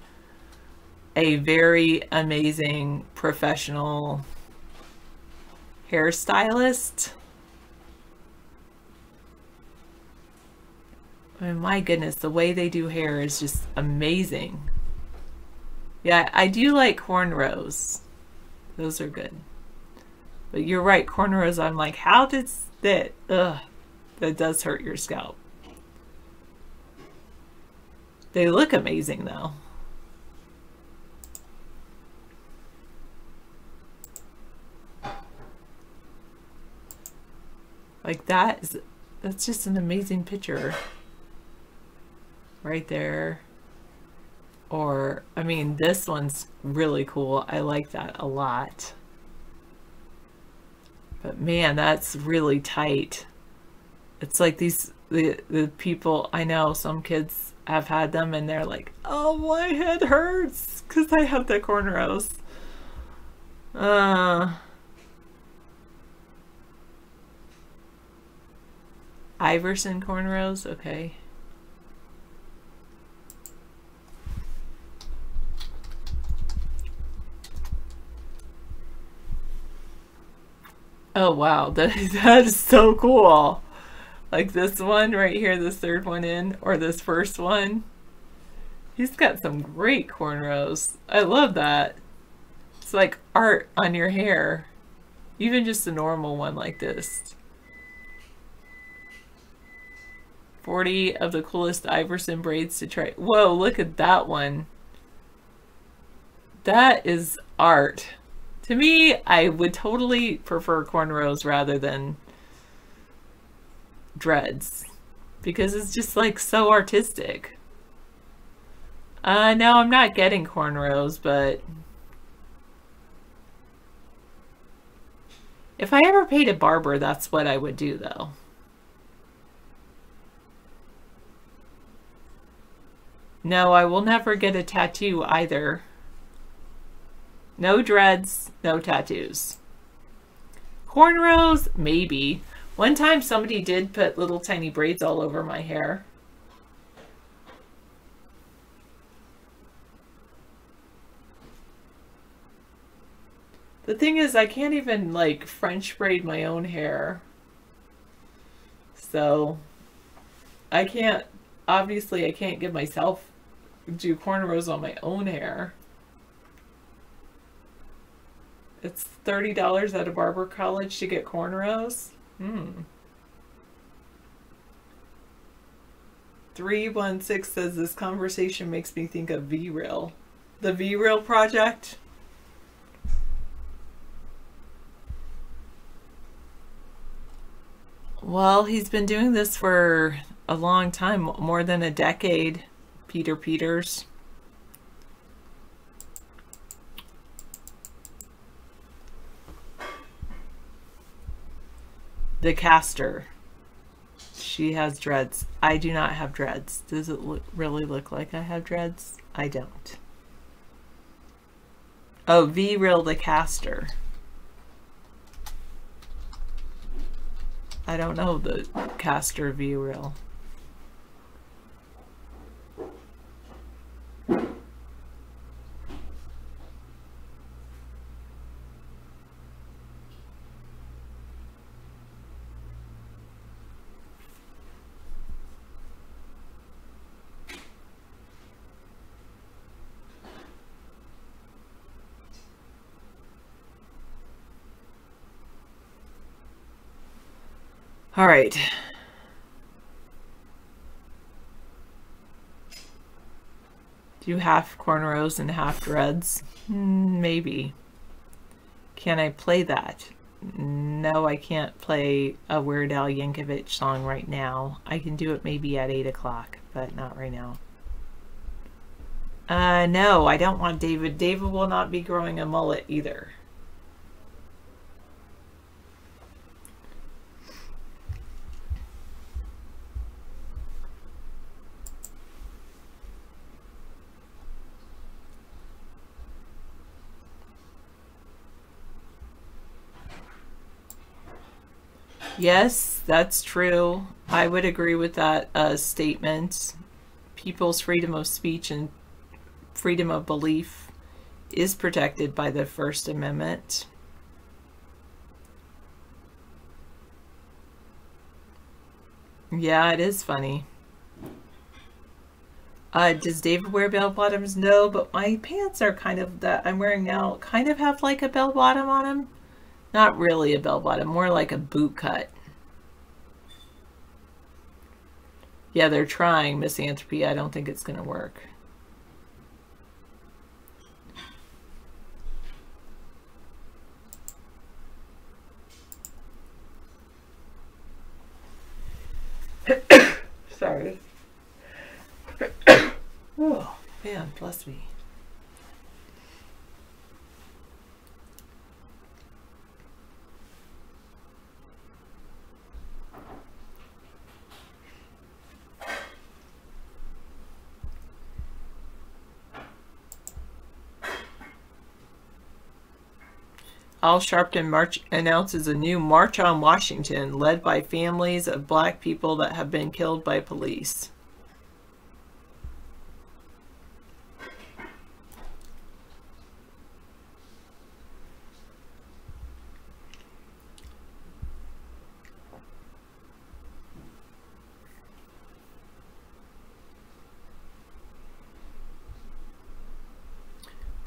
a very amazing professional hairstylist. I mean, my goodness, the way they do hair is just amazing. Yeah, I do like cornrows. Those are good. But you're right, cornrows, I'm like, how does that, ugh, that does hurt your scalp. They look amazing though. Like that is, that's just an amazing picture. Right there. Or, I mean, this one's really cool. I like that a lot. But man, that's really tight. It's like these, the, the people, I know some kids have had them and they're like, oh, my head hurts because I have the cornrows. Uh, Iverson cornrows, okay. Oh wow, that, that is so cool. Like this one right here, this third one in, or this first one. He's got some great cornrows. I love that. It's like art on your hair. Even just a normal one like this. 40 of the coolest Iverson braids to try. Whoa, look at that one. That is art. To me, I would totally prefer cornrows rather than dreads because it's just like so artistic. Uh, no, I'm not getting cornrows, but if I ever paid a barber, that's what I would do though. No, I will never get a tattoo either. No dreads, no tattoos. Cornrows, maybe. One time somebody did put little tiny braids all over my hair. The thing is, I can't even like French braid my own hair. So I can't, obviously I can't give myself do cornrows on my own hair. It's $30 at a barber college to get cornrows. Hmm. 316 says this conversation makes me think of V-Real. The V-Real project? Well, he's been doing this for a long time, more than a decade. Peter Peters. The caster. She has dreads. I do not have dreads. Does it look, really look like I have dreads? I don't. Oh, V-Real the caster. I don't know the caster V-Real. All right. Do half cornrows and half dreads? Mm, maybe. Can I play that? No, I can't play a Weird Al Yankovic song right now. I can do it maybe at 8 o'clock, but not right now. Uh, no, I don't want David. David will not be growing a mullet either. Yes, that's true. I would agree with that uh, statement. People's freedom of speech and freedom of belief is protected by the First Amendment. Yeah, it is funny. Uh, does David wear bell bottoms? No, but my pants are kind of that I'm wearing now kind of have like a bell bottom on them. Not really a bell bottom, more like a boot cut. Yeah, they're trying misanthropy. I don't think it's going to work. Sorry. oh, man, bless me. Al Sharpton March announces a new March on Washington led by families of black people that have been killed by police.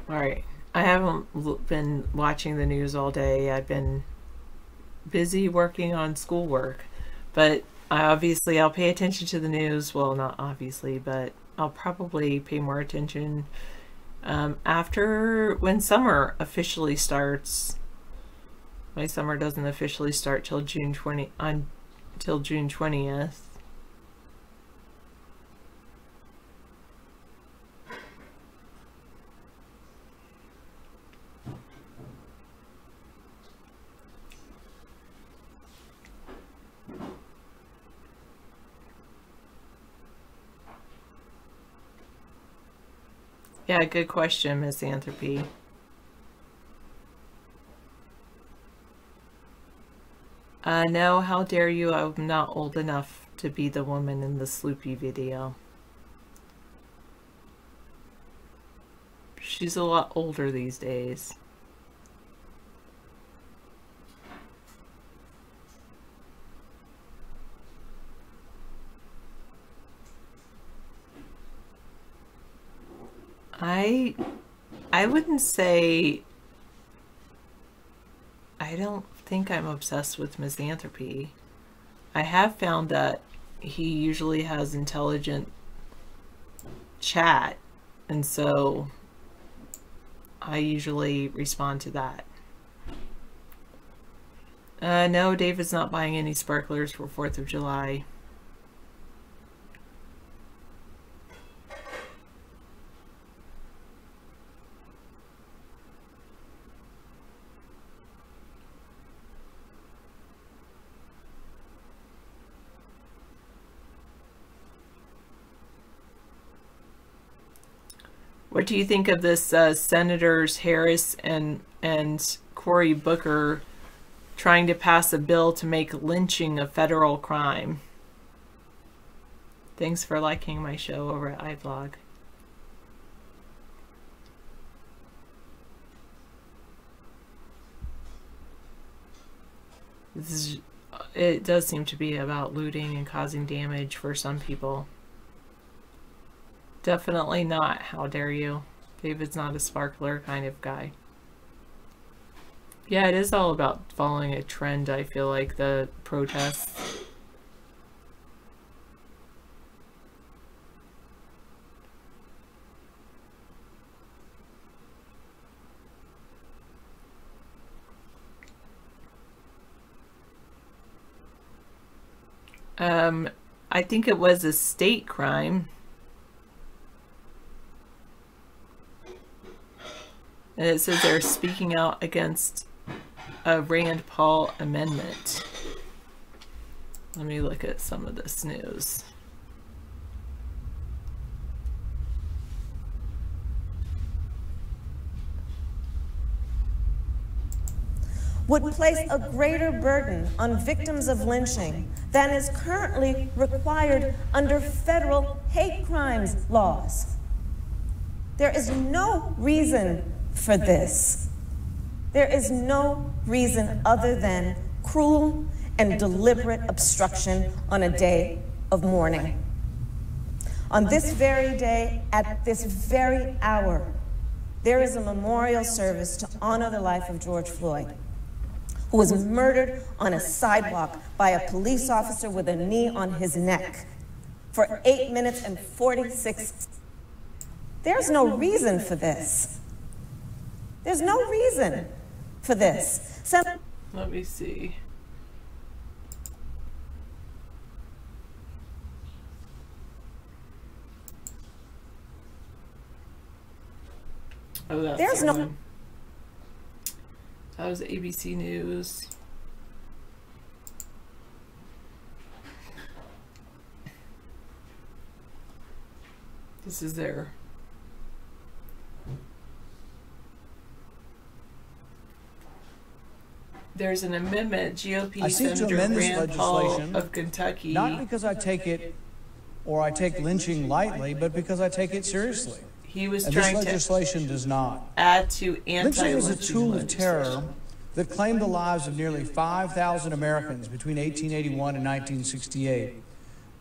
All right. I haven't been watching the news all day. I've been busy working on schoolwork, but I obviously I'll pay attention to the news. Well, not obviously, but I'll probably pay more attention um, after when summer officially starts. My summer doesn't officially start till June 20 on till June 20th. Yeah, good question, Misanthropy. Uh, no, how dare you? I'm not old enough to be the woman in the Sloopy video. She's a lot older these days. I I wouldn't say I don't think I'm obsessed with misanthropy. I have found that he usually has intelligent chat and so I usually respond to that. Uh, no, David's not buying any sparklers for 4th of July. What do you think of this uh, Senators Harris and and Cory Booker trying to pass a bill to make lynching a federal crime? Thanks for liking my show over at iVlog. This is, it does seem to be about looting and causing damage for some people. Definitely not. How dare you? David's not a sparkler kind of guy. Yeah, it is all about following a trend, I feel like, the protests. Um, I think it was a state crime. And it says they're speaking out against a Rand Paul amendment. Let me look at some of this news. would place a greater burden on victims of lynching than is currently required under federal hate crimes laws. There is no reason for this. There is no reason other than cruel and deliberate obstruction on a day of mourning. On this very day, at this very hour, there is a memorial service to honor the life of George Floyd who was murdered on a sidewalk by a police officer with a knee on his neck for 8 minutes and 46 There's no reason for this. There's no reason for this. So Let me see. Oh, that's There's no one. That was ABC News. This is their. There's an amendment, GOP I seek to Senator amend this Rand Paul legislation, of Kentucky. Not because I take it or I take lynching lightly, but because I take it seriously. He was and trying this to legislation does not. add to Lynching is a tool of terror that claimed the lives of nearly 5,000 Americans between 1881 and 1968.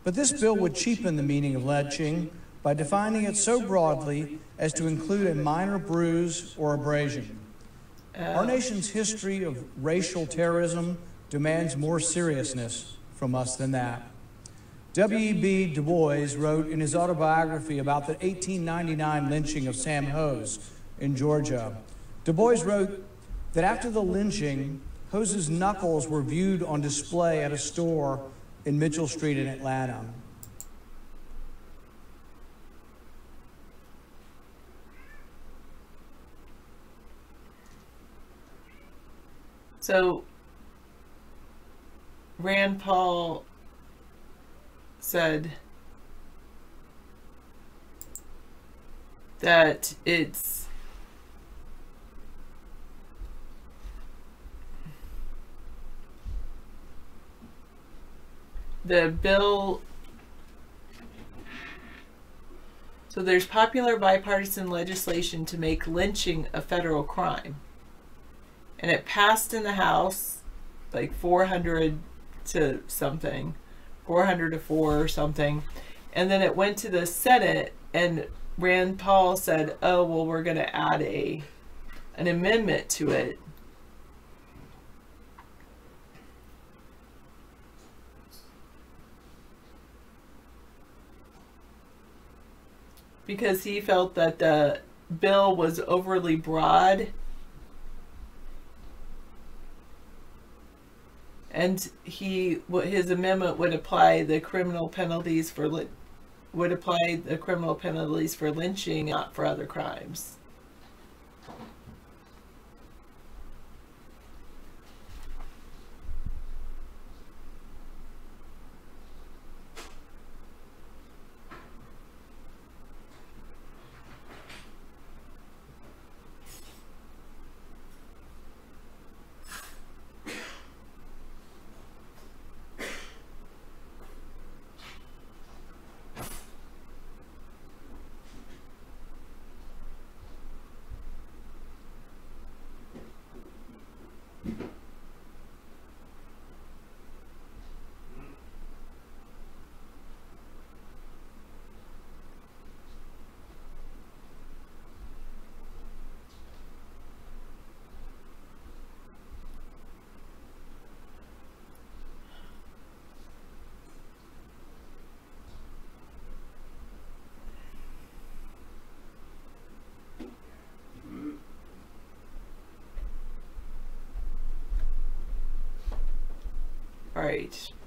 But this bill would cheapen the meaning of lynching by defining it so broadly as to include a minor bruise or abrasion. Our nation's history of racial terrorism demands more seriousness from us than that. W.E.B. Du Bois wrote in his autobiography about the 1899 lynching of Sam Hose in Georgia. Du Bois wrote that after the lynching, Hose's knuckles were viewed on display at a store in Mitchell Street in Atlanta. So Rand Paul said that it's the bill so there's popular bipartisan legislation to make lynching a federal crime and it passed in the House like 400 to something, 400 to 4 or something. And then it went to the Senate and Rand Paul said, "Oh, well we're going to add a an amendment to it." Because he felt that the bill was overly broad and he his amendment would apply the criminal penalties for would apply the criminal penalties for lynching not for other crimes all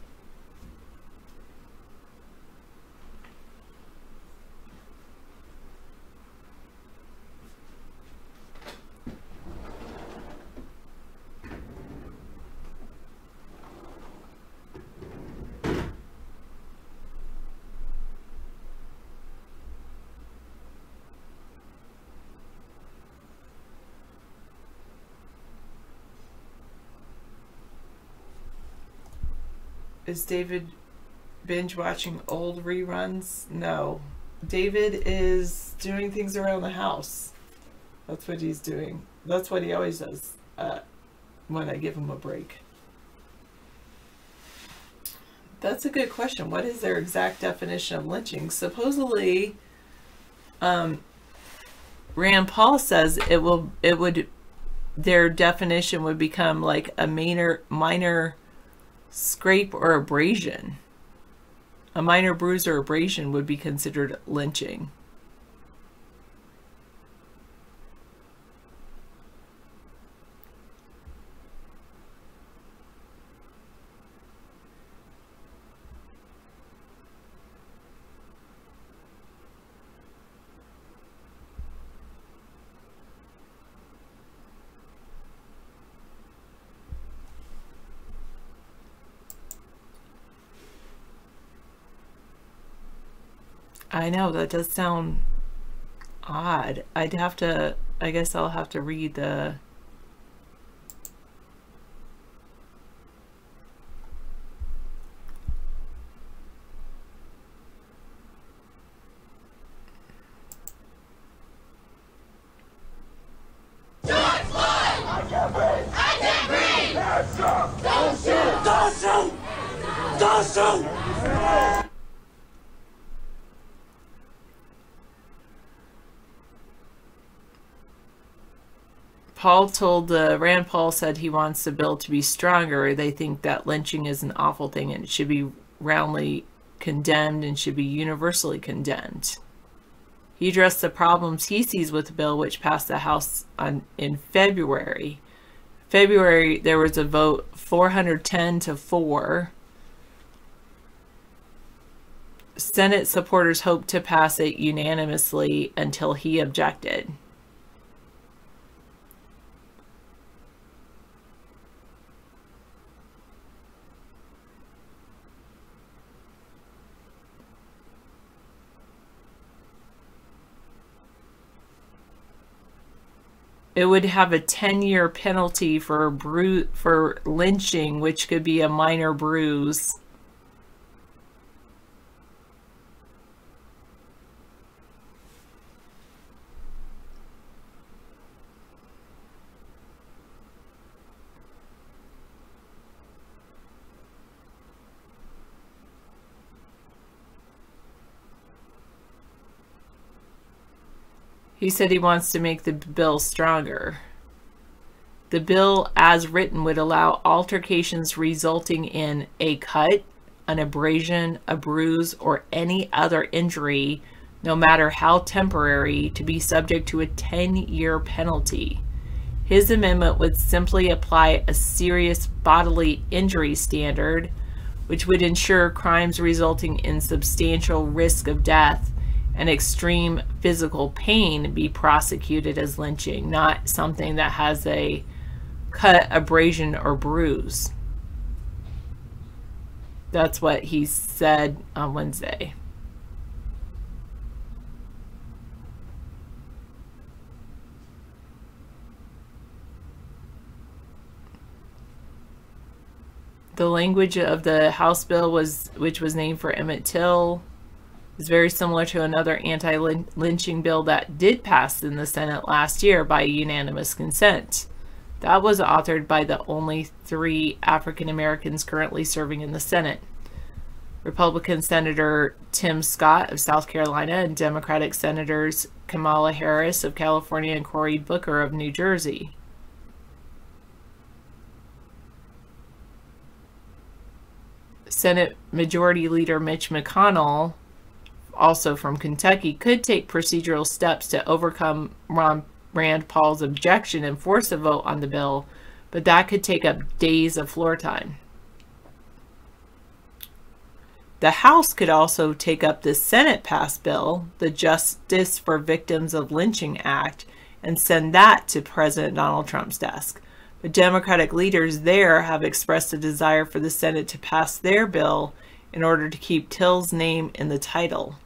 Is David binge watching old reruns? No. David is doing things around the house. That's what he's doing. That's what he always does uh, when I give him a break. That's a good question. What is their exact definition of lynching? Supposedly, um, Rand Paul says it will it would their definition would become like a minor minor scrape or abrasion. A minor bruise or abrasion would be considered lynching. I know that does sound odd. I'd have to, I guess I'll have to read the. Don't shoot! Don't shoot! Don't shoot! Paul told uh, Rand Paul said he wants the bill to be stronger. They think that lynching is an awful thing and it should be roundly condemned and should be universally condemned. He addressed the problems he sees with the bill, which passed the House on in February. February, there was a vote 410 to 4. Senate supporters hoped to pass it unanimously until he objected. It would have a 10 year penalty for bru- for lynching which could be a minor bruise He said he wants to make the bill stronger. The bill, as written, would allow altercations resulting in a cut, an abrasion, a bruise, or any other injury, no matter how temporary, to be subject to a 10 year penalty. His amendment would simply apply a serious bodily injury standard, which would ensure crimes resulting in substantial risk of death and extreme physical pain be prosecuted as lynching, not something that has a cut, abrasion, or bruise. That's what he said on Wednesday. The language of the House bill was, which was named for Emmett Till, is very similar to another anti-lynching bill that did pass in the Senate last year by unanimous consent. That was authored by the only three African Americans currently serving in the Senate. Republican Senator Tim Scott of South Carolina and Democratic Senators Kamala Harris of California and Cory Booker of New Jersey. Senate Majority Leader Mitch McConnell also from Kentucky, could take procedural steps to overcome Ron, Rand Paul's objection and force a vote on the bill, but that could take up days of floor time. The House could also take up the Senate passed bill, the Justice for Victims of Lynching Act, and send that to President Donald Trump's desk. But Democratic leaders there have expressed a desire for the Senate to pass their bill in order to keep Till's name in the title.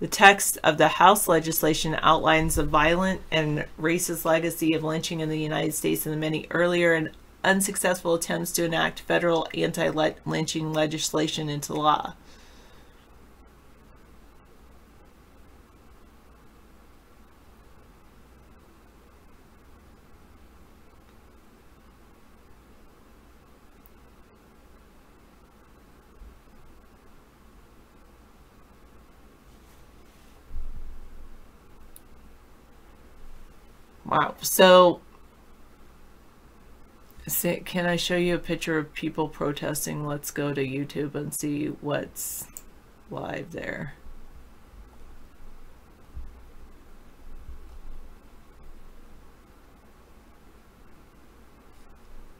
The text of the House legislation outlines the violent and racist legacy of lynching in the United States and the many earlier and unsuccessful attempts to enact federal anti lynching legislation into law. Wow. So, can I show you a picture of people protesting? Let's go to YouTube and see what's live there.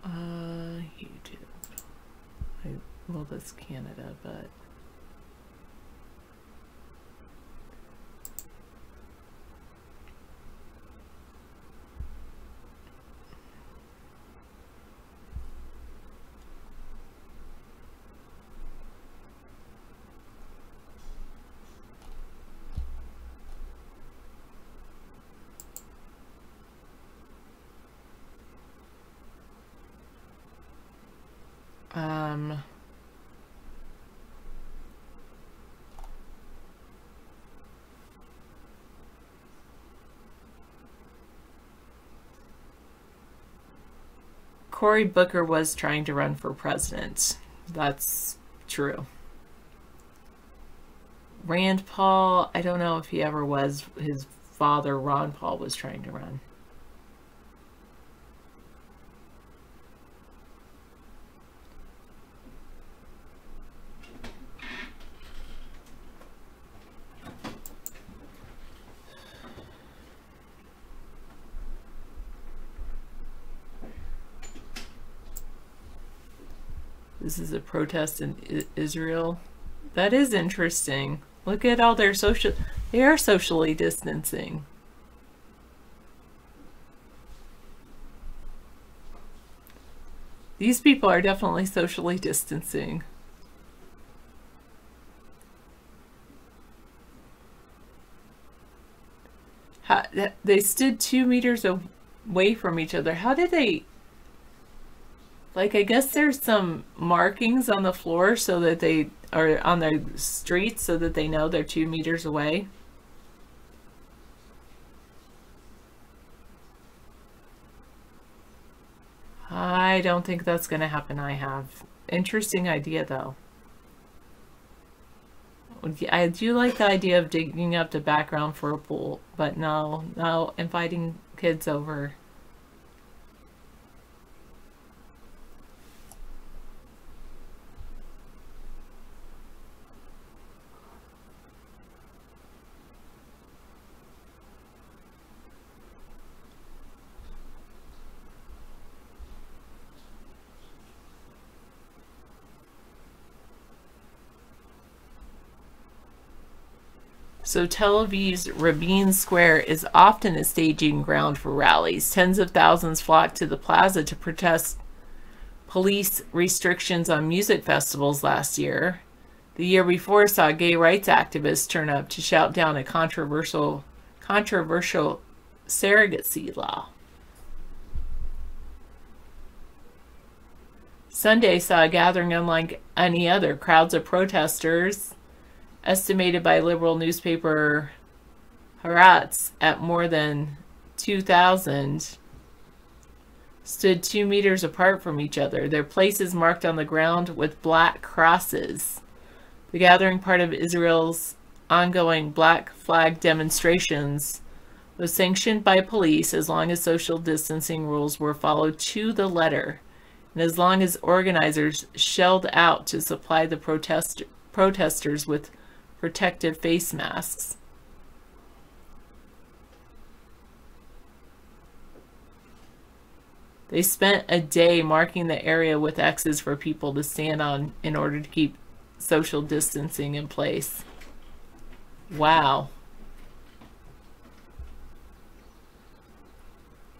Uh, YouTube. I, well, that's Canada, but. Um, Cory Booker was trying to run for president. That's true. Rand Paul, I don't know if he ever was. His father, Ron Paul, was trying to run. This is a protest in I Israel. That is interesting. Look at all their social... They are socially distancing. These people are definitely socially distancing. How, they stood two meters away from each other. How did they like, I guess there's some markings on the floor so that they are on the streets so that they know they're two meters away. I don't think that's going to happen. I have. Interesting idea, though. I do like the idea of digging up the background for a pool, but no, no, inviting kids over. So Tel Aviv's Rabin Square is often a staging ground for rallies. Tens of thousands flocked to the plaza to protest police restrictions on music festivals last year. The year before saw gay rights activists turn up to shout down a controversial controversial surrogacy law. Sunday saw a gathering unlike any other. Crowds of protesters estimated by liberal newspaper Haaretz at more than 2,000, stood two meters apart from each other, their places marked on the ground with black crosses. The gathering part of Israel's ongoing black flag demonstrations was sanctioned by police as long as social distancing rules were followed to the letter and as long as organizers shelled out to supply the protest protesters with protective face masks. They spent a day marking the area with X's for people to stand on in order to keep social distancing in place. Wow.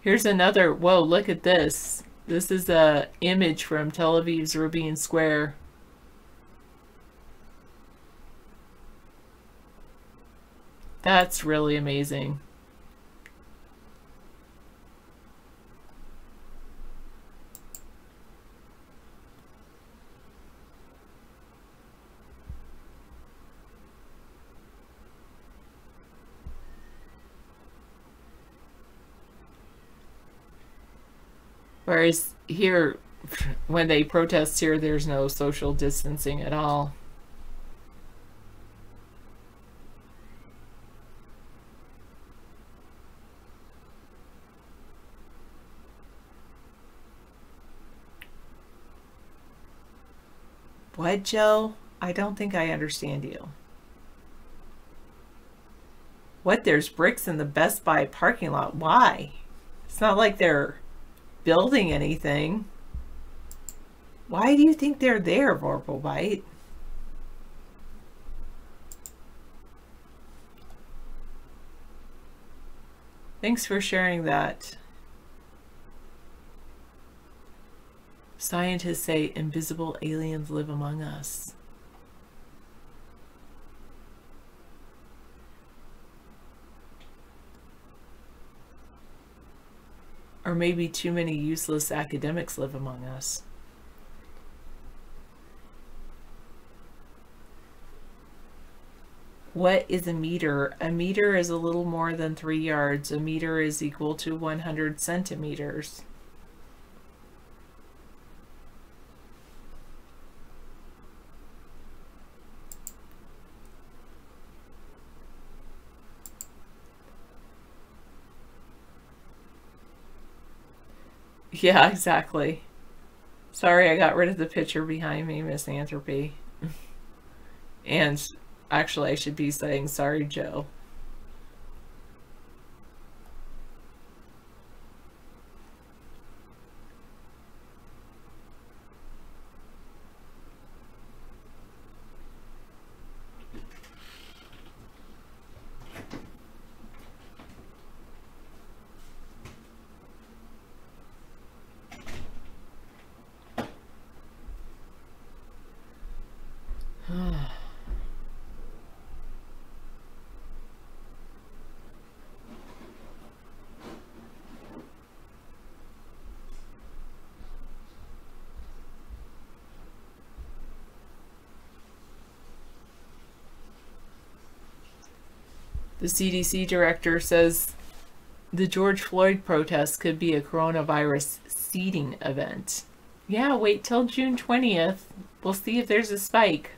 Here's another, whoa, look at this. This is a image from Tel Aviv's Rabin Square. That's really amazing. Whereas here, when they protest here, there's no social distancing at all. What, Joe? I don't think I understand you. What? There's bricks in the Best Buy parking lot. Why? It's not like they're building anything. Why do you think they're there, Vorpal Bite? Thanks for sharing that. Scientists say invisible aliens live among us. Or maybe too many useless academics live among us. What is a meter? A meter is a little more than three yards. A meter is equal to 100 centimeters. Yeah, exactly. Sorry I got rid of the picture behind me, Misanthropy. and actually, I should be saying sorry, Joe. The CDC director says the George Floyd protest could be a coronavirus seeding event. Yeah, wait till June 20th. We'll see if there's a spike.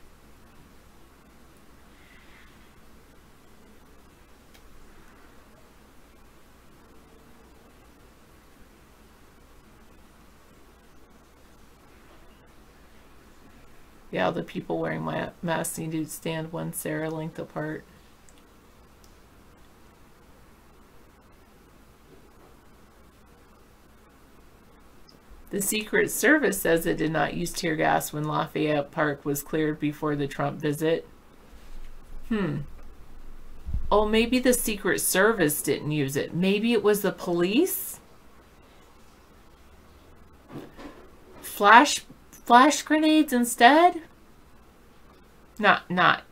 Yeah, the people wearing masks need to stand one Sarah length apart. The Secret Service says it did not use tear gas when Lafayette Park was cleared before the Trump visit. Hmm. Oh, maybe the Secret Service didn't use it. Maybe it was the police? Flash flash grenades instead? Not not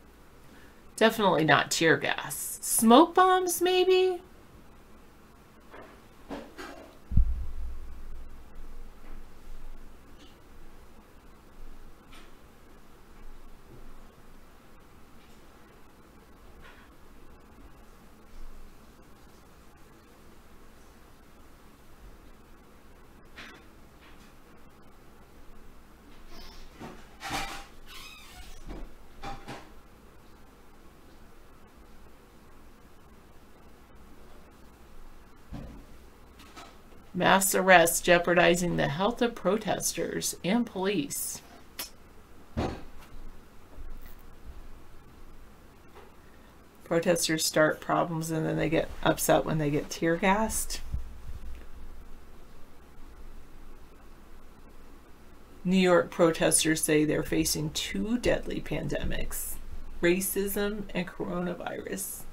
definitely not tear gas. Smoke bombs maybe? Mass arrests jeopardizing the health of protesters and police. Protesters start problems and then they get upset when they get tear gassed. New York protesters say they're facing two deadly pandemics racism and coronavirus.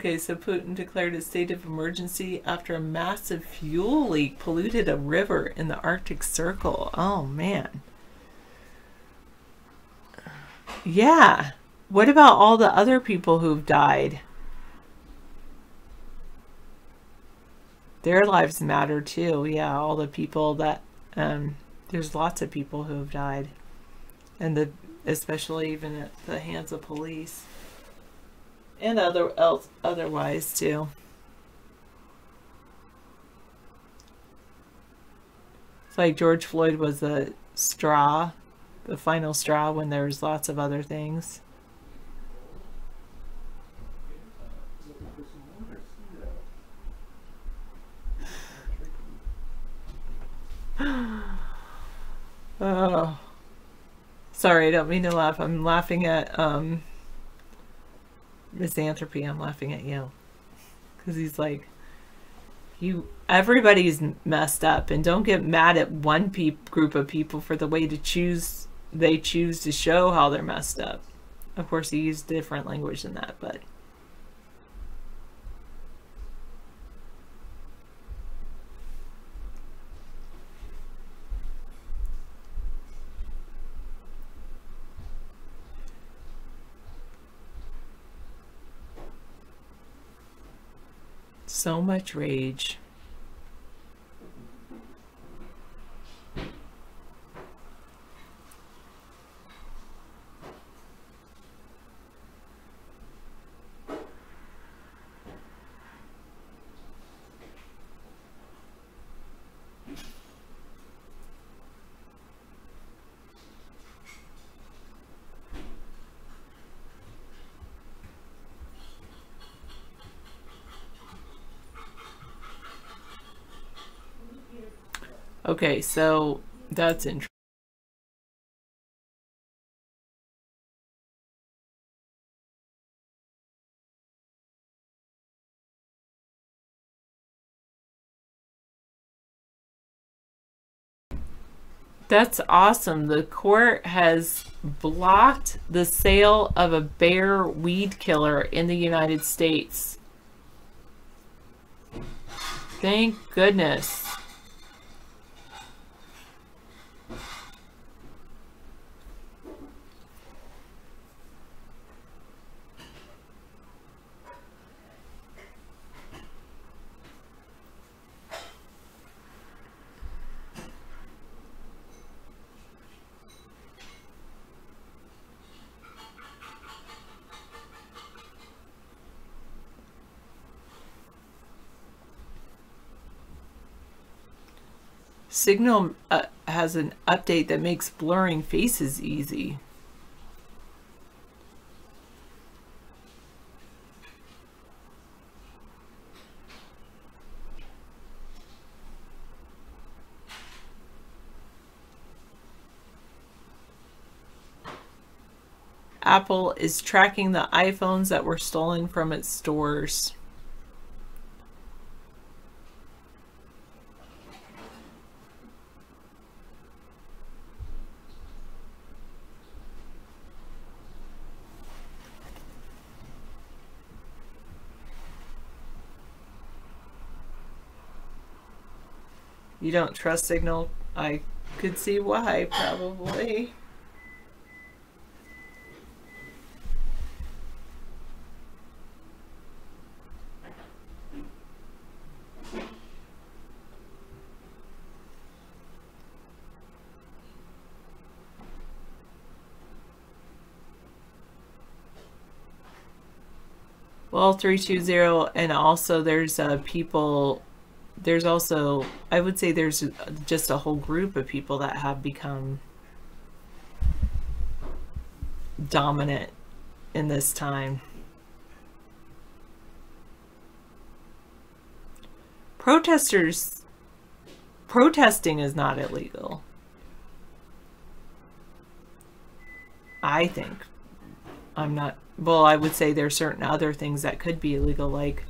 Okay, so Putin declared a state of emergency after a massive fuel leak polluted a river in the Arctic Circle. Oh, man. Yeah. What about all the other people who've died? their lives matter too. Yeah, all the people that um, there's lots of people who have died, and the especially even at the hands of police and other else otherwise too. It's like George Floyd was the straw, the final straw when there was lots of other things. oh. Sorry, I don't mean to laugh. I'm laughing at um misanthropy. I'm laughing at you. Cuz he's like you everybody's messed up and don't get mad at one group of people for the way to choose they choose to show how they're messed up. Of course, he used different language than that, but So much rage. Okay, so that's interesting. That's awesome. The court has blocked the sale of a Bayer weed killer in the United States. Thank goodness. Signal uh, has an update that makes blurring faces easy. Apple is tracking the iPhones that were stolen from its stores. You don't trust Signal? I could see why, probably. Well, 320, and also there's uh, people there's also i would say there's just a whole group of people that have become dominant in this time. Protesters protesting is not illegal. I think. I'm not well i would say there's certain other things that could be illegal like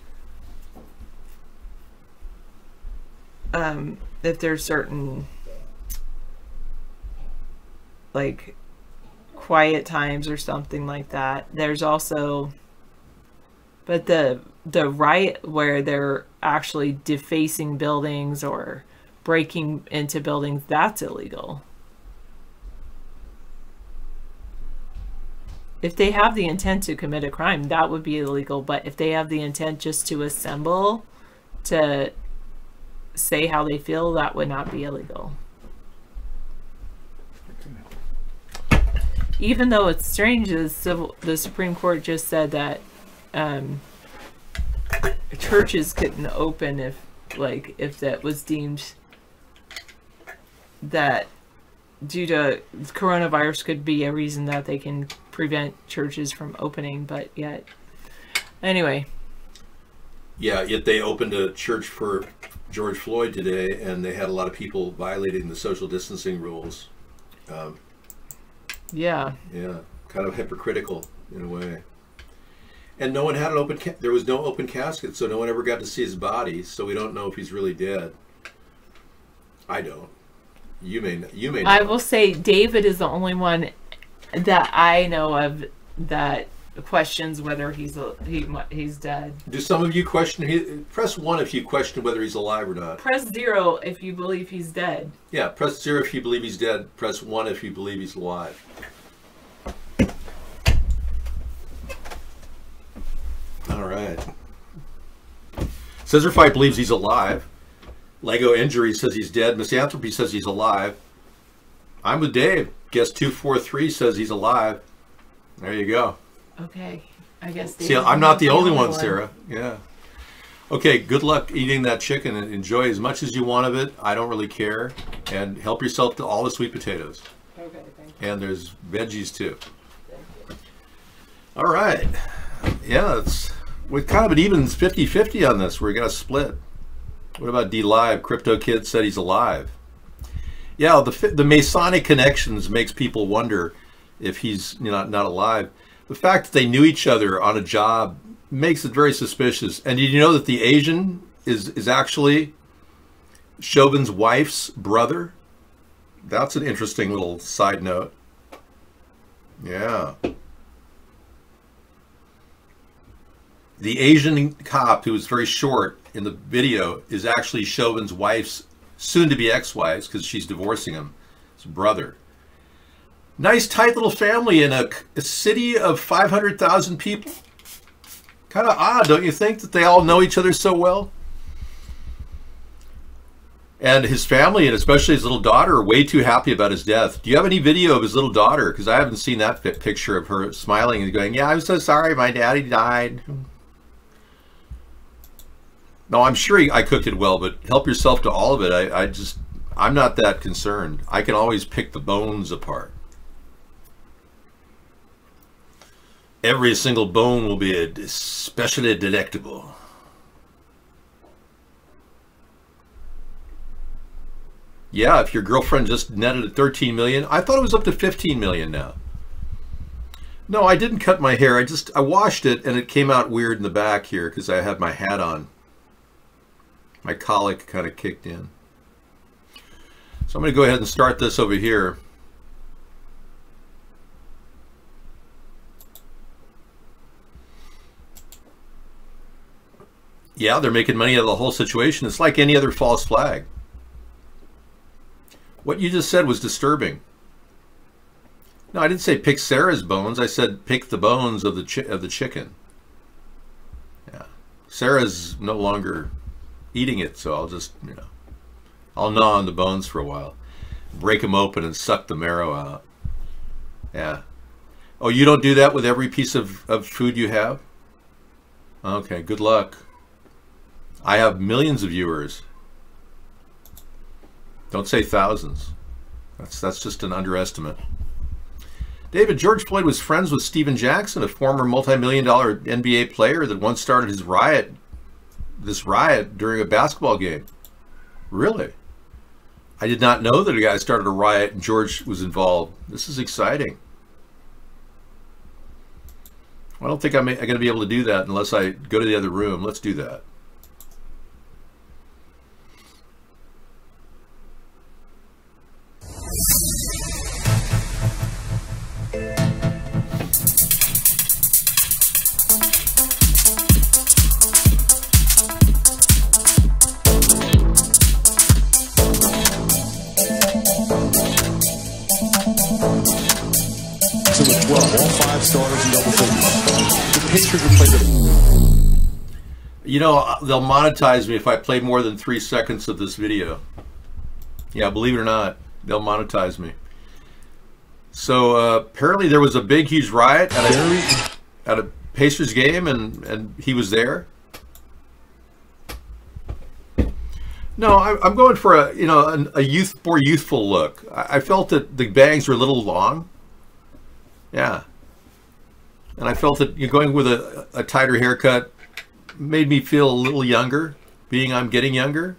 um, if there's certain like quiet times or something like that. There's also but the the right where they're actually defacing buildings or breaking into buildings, that's illegal. If they have the intent to commit a crime, that would be illegal. But if they have the intent just to assemble, to say how they feel, that would not be illegal. Even though it's strange, the civil the Supreme Court just said that um, churches couldn't open if like if that was deemed that due to coronavirus could be a reason that they can prevent churches from opening, but yet anyway. Yeah, yet they opened a church for George Floyd today, and they had a lot of people violating the social distancing rules. Um, yeah. Yeah, kind of hypocritical in a way. And no one had an open. Ca- there was no open casket, so no one ever got to see his body. So we don't know if he's really dead. I don't. You may. You may. I will say David is the only one that I know of that questions whether he's a, he he's dead. Do some of you question? He, press one if you question whether he's alive or not. Press zero if you believe he's dead. Yeah, press zero if you believe he's dead. Press one if you believe he's alive. All right. Scissor Fight believes he's alive. Lego Injury says he's dead. Misanthropy says he's alive. I'm with Dave. Guess 243 says he's alive. There you go. Okay, I guess. See, I'm not the only one, one. Sarah. Yeah. Okay, good luck eating that chicken and enjoy as much as you want of it. I don't really care. And help yourself to all the sweet potatoes. Okay, thank you. And there's veggies too. All right. Yeah, it's with kind of an even 50-50 on this. We're gonna split. What about D Live? Crypto Kid said he's alive. Yeah, the the Masonic connections makes people wonder if he's you know not alive. The fact that they knew each other on a job makes it very suspicious. And did you know that the Asian is is actually Chauvin's wife's brother? That's an interesting little side note. Yeah. The Asian cop who was very short in the video is actually Chauvin's wife's soon to be ex wife's because she's divorcing him. His brother. Nice, tight little family in a, a city of 500,000 people. Kind of odd, don't you think, that they all know each other so well? And his family, and especially his little daughter, are way too happy about his death. Do you have any video of his little daughter? Because I haven't seen that picture of her smiling and going, Yeah, I'm so sorry, my daddy died. No, I'm sure I cooked it well, but help yourself to all of it. I, I just, I'm not that concerned. I can always pick the bones apart. Every single bone will be especially delectable. Yeah, if your girlfriend just netted at 13 million, I thought it was up to 15 million now. No, I didn't cut my hair. I just I washed it and it came out weird in the back here because I had my hat on. My colic kind of kicked in. So I'm going to go ahead and start this over here. Yeah, they're making money out of the whole situation. It's like any other false flag. What you just said was disturbing. No, I didn't say pick Sarah's bones. I said pick the bones of the chi- of the chicken. Yeah, Sarah's no longer eating it, so I'll just you know, I'll gnaw on the bones for a while, break them open and suck the marrow out. Yeah. Oh, you don't do that with every piece of, of food you have? Okay, good luck. I have millions of viewers. Don't say thousands. That's that's just an underestimate. David George Floyd was friends with Stephen Jackson, a former multi-million dollar NBA player that once started his riot this riot during a basketball game. Really? I did not know that a guy started a riot and George was involved. This is exciting. I don't think I'm going to be able to do that unless I go to the other room. Let's do that. 12, five starters and double figures. The Patriots would play the You know, they'll monetize me if I play more than three seconds of this video. Yeah, believe it or not, they'll monetize me. So uh, apparently there was a big, huge riot at a, at a Pacers game, and, and he was there. No, I, I'm going for a you know a, a youth more youthful look. I, I felt that the bangs were a little long. Yeah, and I felt that you're going with a, a tighter haircut made me feel a little younger, being I'm getting younger.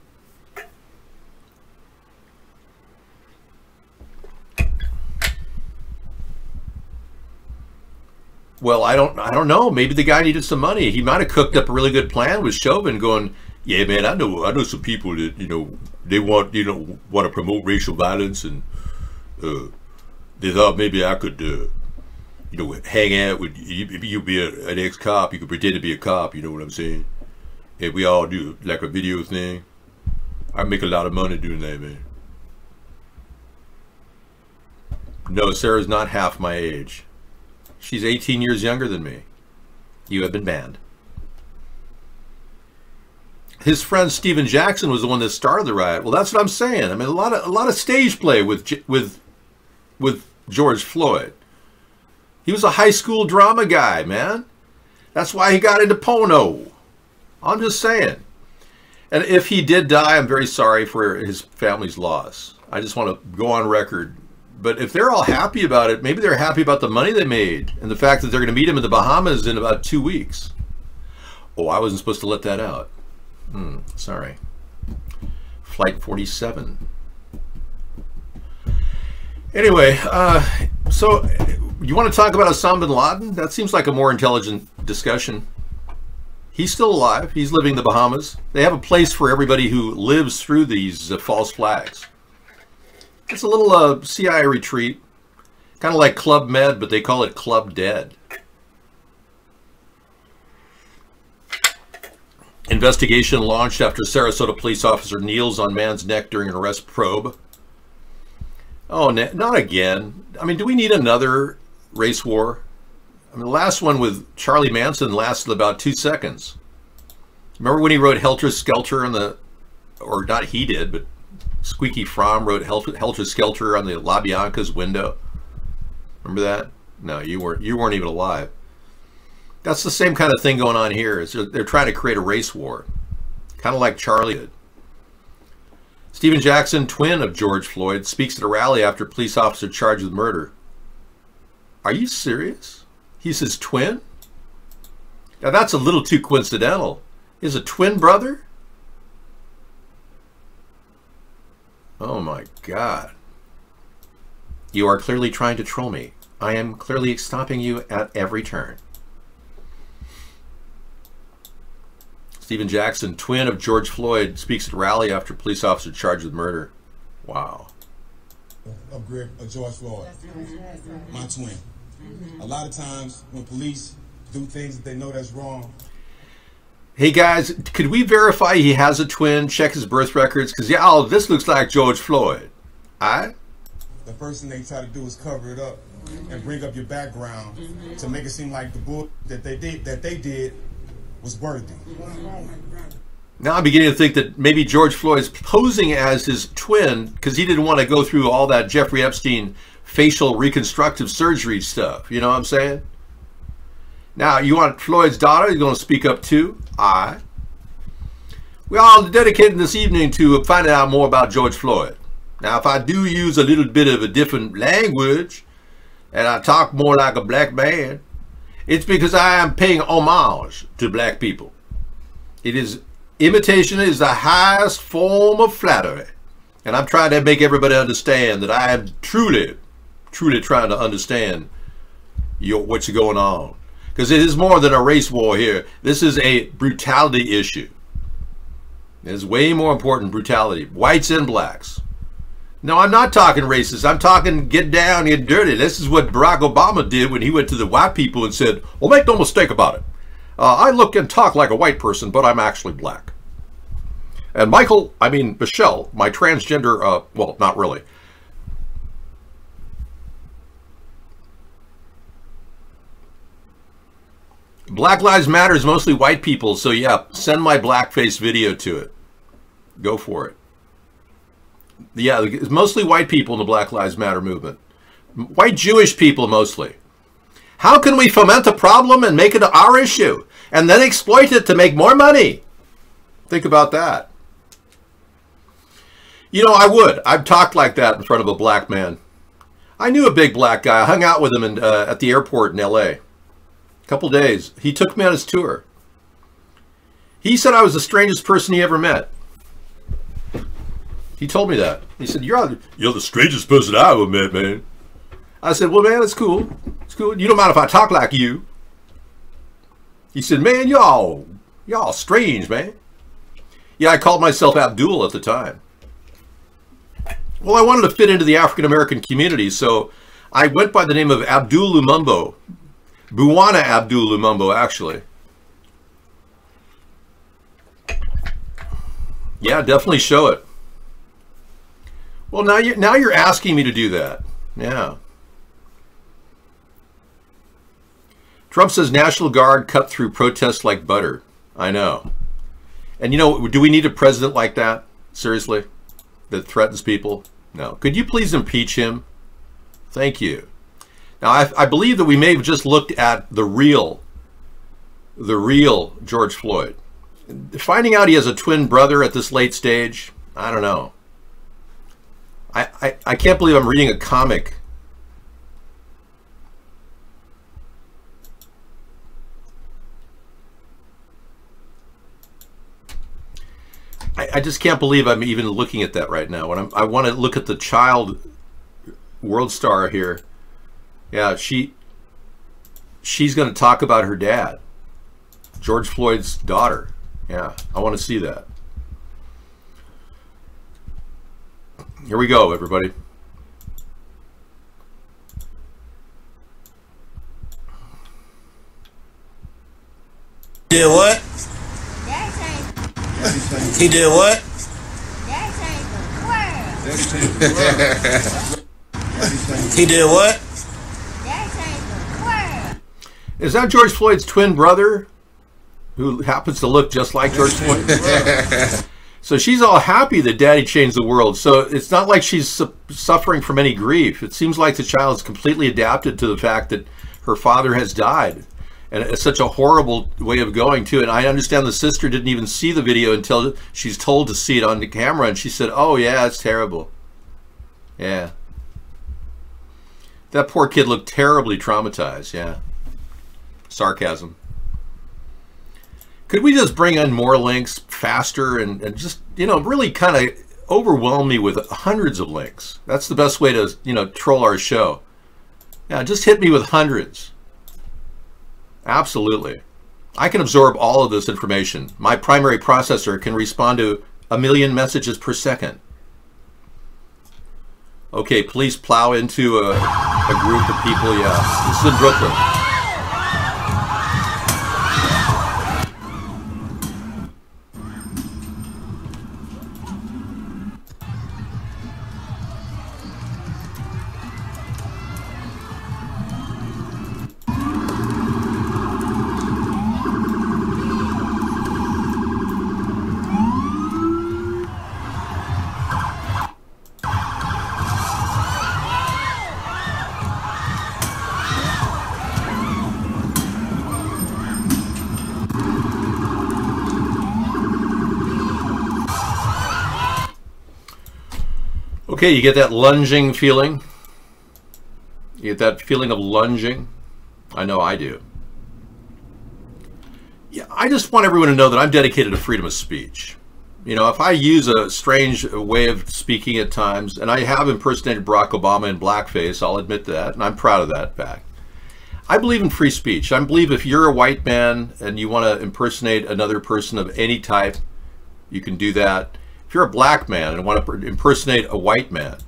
Well, I don't, I don't know. Maybe the guy needed some money. He might have cooked up a really good plan with Chauvin, going, "Yeah, man, I know, I know some people that you know they want, you know, want to promote racial violence, and uh, they thought maybe I could, uh, you know, hang out with you. If you be a, an ex-cop, you could pretend to be a cop. You know what I'm saying? And we all do like a video thing. I make a lot of money doing that, man. No, Sarah's not half my age. She's 18 years younger than me. You have been banned. His friend Stephen Jackson was the one that started the riot. Well, that's what I'm saying. I mean, a lot of a lot of stage play with with with George Floyd. He was a high school drama guy, man. That's why he got into Pono. I'm just saying. And if he did die, I'm very sorry for his family's loss. I just want to go on record but if they're all happy about it, maybe they're happy about the money they made and the fact that they're going to meet him in the Bahamas in about two weeks. Oh, I wasn't supposed to let that out. Hmm, sorry. Flight 47. Anyway, uh, so you want to talk about Osama bin Laden? That seems like a more intelligent discussion. He's still alive. He's living in the Bahamas. They have a place for everybody who lives through these uh, false flags. It's a little uh, CIA retreat, kind of like Club Med, but they call it Club Dead. Investigation launched after Sarasota police officer kneels on man's neck during an arrest probe. Oh, not again. I mean, do we need another race war? I mean, the last one with Charlie Manson lasted about two seconds. Remember when he wrote Helter Skelter on the, or not he did, but Squeaky Fromme wrote Helter Skelter on the LaBianca's window. Remember that? No, you weren't. You weren't even alive. That's the same kind of thing going on here. Is they're trying to create a race war, kind of like Charlie did. Stephen Jackson, twin of George Floyd, speaks at a rally after police officer charged with murder. Are you serious? He's his twin? Now that's a little too coincidental. Is a twin brother? Oh my god. You are clearly trying to troll me. I am clearly stopping you at every turn. Stephen Jackson, twin of George Floyd, speaks at rally after police officer charged with murder. Wow. Of Greg, of George Floyd, my twin. A lot of times when police do things that they know that's wrong, Hey guys, could we verify he has a twin? Check his birth records, because yeah, oh, this looks like George Floyd. Alright? The first thing they try to do is cover it up and bring up your background to make it seem like the book that they did that they did was worthy. Now I'm beginning to think that maybe George Floyd's posing as his twin because he didn't want to go through all that Jeffrey Epstein facial reconstructive surgery stuff. You know what I'm saying? Now, you want Floyd's daughter? You're going to speak up too? I. We're all dedicated this evening to finding out more about George Floyd. Now, if I do use a little bit of a different language and I talk more like a black man, it's because I am paying homage to black people. It is imitation is the highest form of flattery. And I'm trying to make everybody understand that I am truly, truly trying to understand your, what's going on because it is more than a race war here. This is a brutality issue. It is way more important brutality. Whites and blacks. No, I'm not talking racist. I'm talking get down, get dirty. This is what Barack Obama did when he went to the white people and said, well, make no mistake about it. Uh, I look and talk like a white person, but I'm actually black. And Michael, I mean, Michelle, my transgender, uh, well, not really, Black Lives Matter is mostly white people, so yeah, send my blackface video to it. Go for it. Yeah, it's mostly white people in the Black Lives Matter movement. White Jewish people mostly. How can we foment a problem and make it our issue and then exploit it to make more money? Think about that. You know, I would. I've talked like that in front of a black man. I knew a big black guy. I hung out with him in, uh, at the airport in L.A. A couple days. He took me on his tour. He said I was the strangest person he ever met. He told me that. He said, "You're you're the strangest person I ever met, man." I said, "Well, man, it's cool. It's cool. You don't mind if I talk like you." He said, "Man, y'all, y'all strange, man." Yeah, I called myself Abdul at the time. Well, I wanted to fit into the African American community, so I went by the name of Abdul Lumumbo. Bwana Abdul Lumumbo, actually. Yeah, definitely show it. Well, now you're, now you're asking me to do that. Yeah. Trump says National Guard cut through protests like butter. I know. And you know, do we need a president like that? Seriously? That threatens people? No. Could you please impeach him? Thank you. Now, I, I believe that we may have just looked at the real, the real George Floyd. Finding out he has a twin brother at this late stage, I don't know. I, I, I can't believe I'm reading a comic I, I, just can't believe I'm even looking at that right now. When I'm, I want to look at the child world star here. Yeah, she she's going to talk about her dad, George Floyd's daughter. Yeah, I want to see that. Here we go, everybody. Did what? He did what? he did what? Is that George Floyd's twin brother? Who happens to look just like George Floyd? So she's all happy that daddy changed the world. So it's not like she's su suffering from any grief. It seems like the child is completely adapted to the fact that her father has died and it's such a horrible way of going too. And I understand the sister didn't even see the video until she's told to see it on the camera, and she said, "Oh yeah, it's terrible." Yeah, that poor kid looked terribly traumatized. Yeah, sarcasm. Could we just bring in more links faster and, and just you know really kind of overwhelm me with hundreds of links? That's the best way to you know troll our show. Yeah, just hit me with hundreds. Absolutely. I can absorb all of this information. My primary processor can respond to a million messages per second. Okay, please plow into a, a group of people. Yeah, this is in Brooklyn. Okay, you get that lunging feeling. You get that feeling of lunging. I know I do. Yeah, I just want everyone to know that I'm dedicated to freedom of speech. You know, if I use a strange way of speaking at times, and I have impersonated Barack Obama in blackface, I'll admit that, and I'm proud of that fact. I believe in free speech. I believe if you're a white man and you want to impersonate another person of any type, you can do that. If you're a black man and want to impersonate a white man,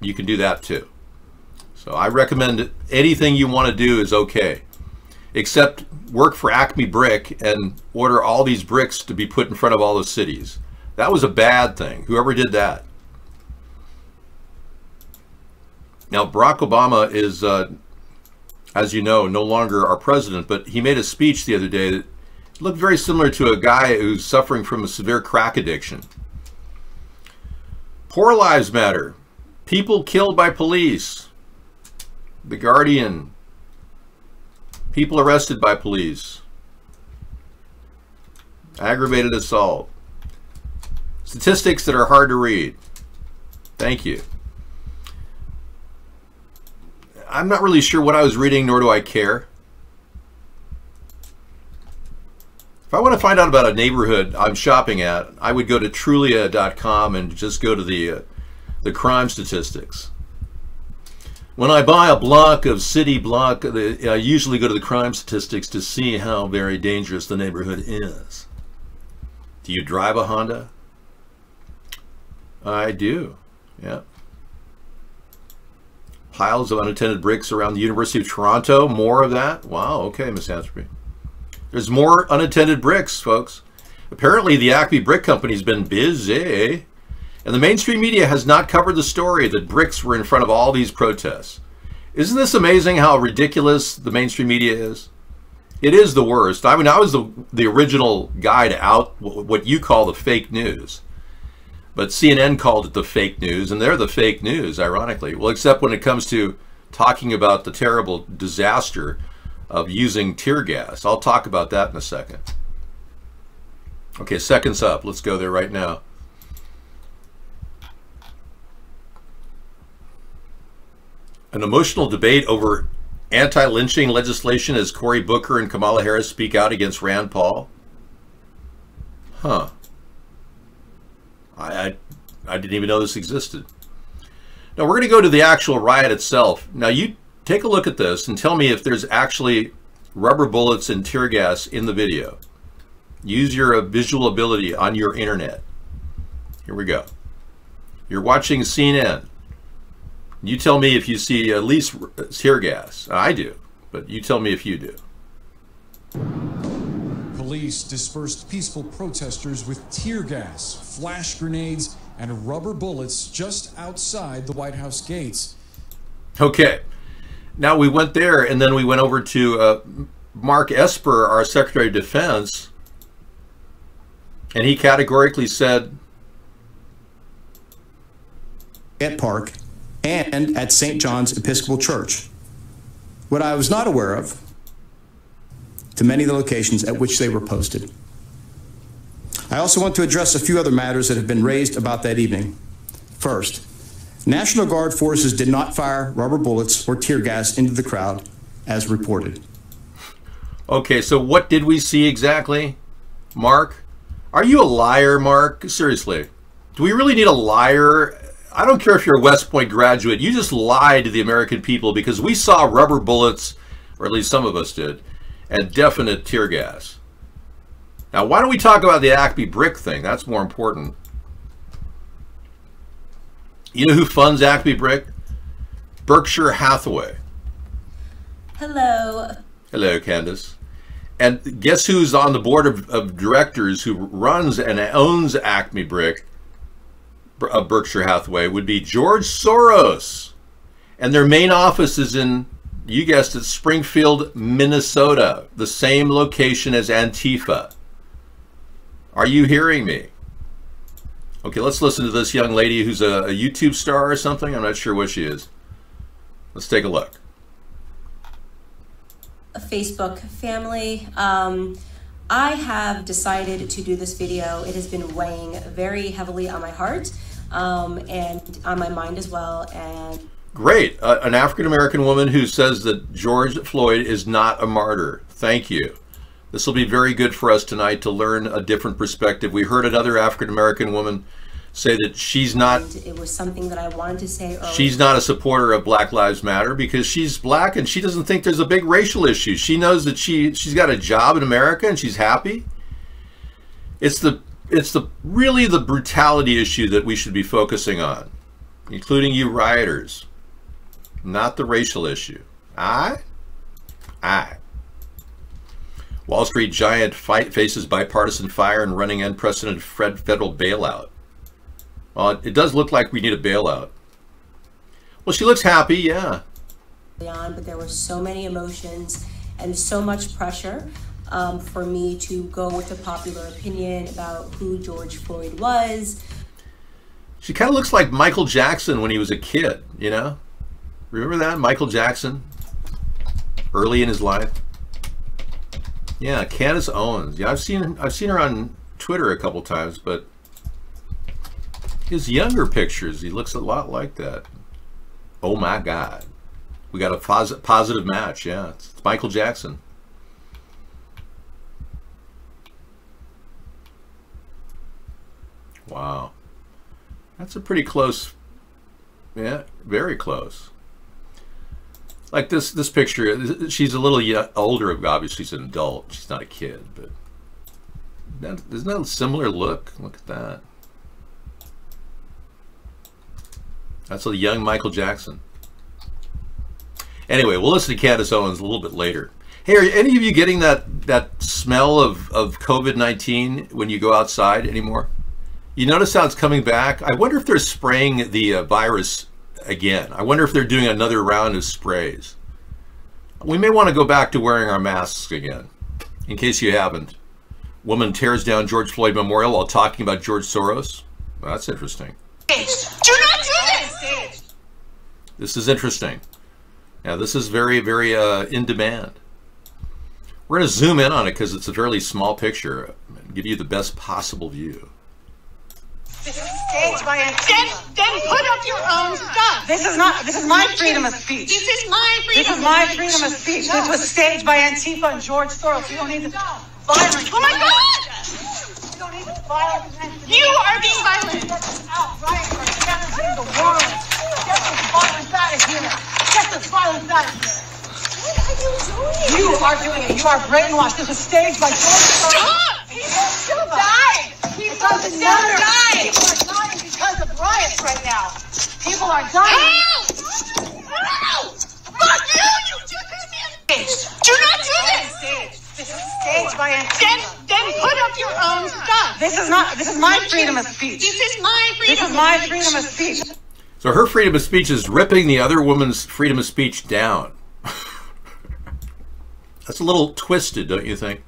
you can do that too. So I recommend anything you want to do is okay. Except work for Acme Brick and order all these bricks to be put in front of all the cities. That was a bad thing. Whoever did that. Now Barack Obama is uh, as you know, no longer our president, but he made a speech the other day that looked very similar to a guy who's suffering from a severe crack addiction. Poor lives matter. People killed by police. The Guardian. People arrested by police. Aggravated assault. Statistics that are hard to read. Thank you. I'm not really sure what I was reading, nor do I care. If I want to find out about a neighborhood I'm shopping at, I would go to Trulia.com and just go to the uh, the crime statistics. When I buy a block of city block, I usually go to the crime statistics to see how very dangerous the neighborhood is. Do you drive a Honda? I do. Yeah. Piles of unattended bricks around the University of Toronto. More of that? Wow, okay, Miss. There's more unattended bricks, folks. Apparently, the Acme Brick Company's been busy, and the mainstream media has not covered the story that bricks were in front of all these protests. Isn't this amazing how ridiculous the mainstream media is? It is the worst. I mean, I was the, the original guy to out what you call the fake news. But CNN called it the fake news, and they're the fake news, ironically. Well, except when it comes to talking about the terrible disaster of using tear gas. I'll talk about that in a second. Okay, seconds up. Let's go there right now. An emotional debate over anti-lynching legislation as Cory Booker and Kamala Harris speak out against Rand Paul. Huh. I, I, I didn't even know this existed. Now we're going to go to the actual riot itself. Now you take a look at this and tell me if there's actually rubber bullets and tear gas in the video. Use your uh, visual ability on your internet. Here we go. You're watching CNN. You tell me if you see at least tear gas. I do, but you tell me if you do. Police dispersed peaceful protesters with tear gas, flash grenades, and rubber bullets just outside the White House gates. Okay. Now we went there, and then we went over to uh, Mark Esper, our Secretary of Defense, and he categorically said, at Park and at St. John's Episcopal Church. What I was not aware of, to many of the locations at which they were posted. I also want to address a few other matters that have been raised about that evening. First, National Guard forces did not fire rubber bullets or tear gas into the crowd, as reported. Okay, so what did we see exactly? Mark? Are you a liar, Mark? Seriously. Do we really need a liar? I don't care if you're a West Point graduate. You just lied to the American people because we saw rubber bullets, or at least some of us did, and definite tear gas. Now, why don't we talk about the Acme brick thing? That's more important. You know who funds Acme Brick? Berkshire Hathaway. Hello. Hello, Candace. And guess who's on the board of, of directors who runs and owns Acme Brick of Berkshire Hathaway would be George Soros. And their main office is in, you guessed it, Springfield, Minnesota, the same location as Antifa. Are you hearing me? Okay, let's listen to this young lady who's a, a, YouTube star or something. I'm not sure what she is. Let's take a look. A Facebook family. Um, I have decided to do this video. It has been weighing very heavily on my heart um, and on my mind as well. And Great. Uh, an African American woman who says that George Floyd is not a martyr. Thank you. This will be very good for us tonight to learn a different perspective. We heard another African American woman say that she's not it was something that I wanted to say earlier. she's not a supporter of Black Lives Matter because she's black and she doesn't think there's a big racial issue. She knows that she she's got a job in America and she's happy. It's the it's the really the brutality issue that we should be focusing on, including you rioters, not the racial issue. I Aye. Wall Street giant fight faces bipartisan fire and running unprecedented Fred federal bailout. Well, it does look like we need a bailout. Well, she looks happy, yeah. on, but there were so many emotions and so much pressure um, for me to go with the popular opinion about who George Floyd was. She kind of looks like Michael Jackson when he was a kid, you know? Remember that? Michael Jackson? Early in his life? Yeah, Candace Owens. Yeah, I've seen I've seen her on Twitter a couple times, but his younger pictures, he looks a lot like that. Oh my God. We got a pos positive match, yeah. It's, it's Michael Jackson. Wow. That's a pretty close, yeah, very close. Like this this picture, she's a little older, obviously she's an adult. She's not a kid, but that, isn't that a similar look? Look at that. That's a young Michael Jackson. Anyway, we'll listen to Candace Owens a little bit later. Hey, are any of you getting that, that smell of, of COVID-19 when you go outside anymore? You notice how it's coming back? I wonder if they're spraying the uh, virus again. I wonder if they're doing another round of sprays. We may want to go back to wearing our masks again, in case you haven't. Woman tears down George Floyd Memorial while talking about George Soros. Well, that's interesting. Do not do this! This is interesting. Now, this is very, very uh, in demand. We're going to zoom in on it because it's a fairly small picture. And give you the best possible view. This is staged by Antifa. Then, then put up your own stuff. This is not. This is my freedom of speech. This is my freedom. This is my freedom of speech. This was staged by Antifa and George Soros. You don't need the violence. Oh my God! You don't need the violence. You are being violent. Damaging the world. Get this violence out of here. Get this violence out of here. You are doing it. You are brainwashed. This was staged by George Soros. Stop! People died. People doesn't matter. Died. People are dying because of riots right now. People are dying. Help! Help! Fuck you! You do this Do not do this! This is staged by Antifa. Then, then put up your own stuff. This is not. This is my freedom of speech. This is my freedom. This is my freedom of speech. So her freedom of speech is ripping the other woman's freedom of speech down. That's a little twisted, don't you think?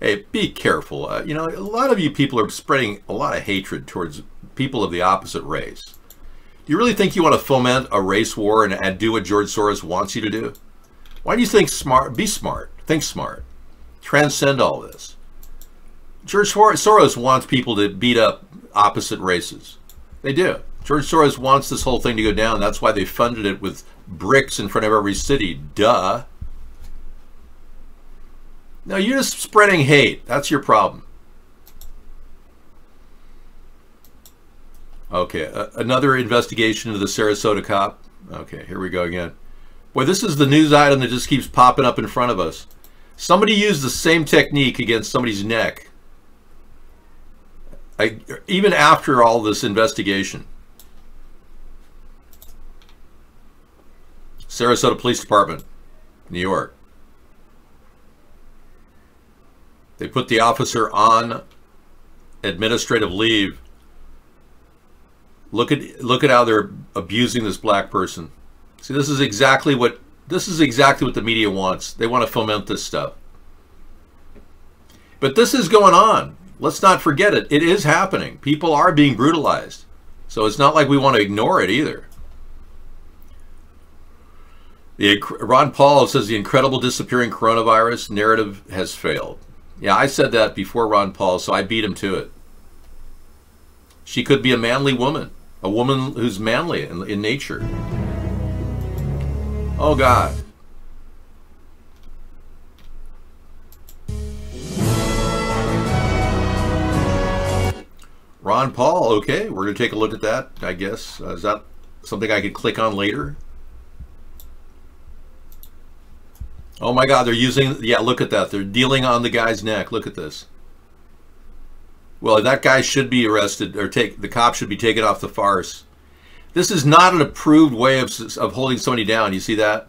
Hey, be careful. Uh, you know, a lot of you people are spreading a lot of hatred towards people of the opposite race. Do you really think you want to foment a race war and, and do what George Soros wants you to do? Why do you think smart? Be smart. Think smart. Transcend all this. George Soros wants people to beat up opposite races. They do. George Soros wants this whole thing to go down. That's why they funded it with bricks in front of every city. Duh. No, you're just spreading hate. That's your problem. Okay, uh, another investigation into the Sarasota cop. Okay, here we go again. Boy, this is the news item that just keeps popping up in front of us. Somebody used the same technique against somebody's neck. I, even after all this investigation. Sarasota Police Department, New York. They put the officer on administrative leave. Look at look at how they're abusing this black person. See, this is exactly what this is exactly what the media wants. They want to foment this stuff. But this is going on. Let's not forget it. It is happening. People are being brutalized. So it's not like we want to ignore it either. The, Ron Paul says the incredible disappearing coronavirus narrative has failed. Yeah, I said that before Ron Paul, so I beat him to it. She could be a manly woman, a woman who's manly in, in nature. Oh, God. Ron Paul, okay, we're going to take a look at that, I guess. Uh, is that something I could click on later? Oh my God, they're using, yeah, look at that. They're dealing on the guy's neck. Look at this. Well, that guy should be arrested, or take the cop should be taken off the farce. This is not an approved way of, of holding somebody down. You see that?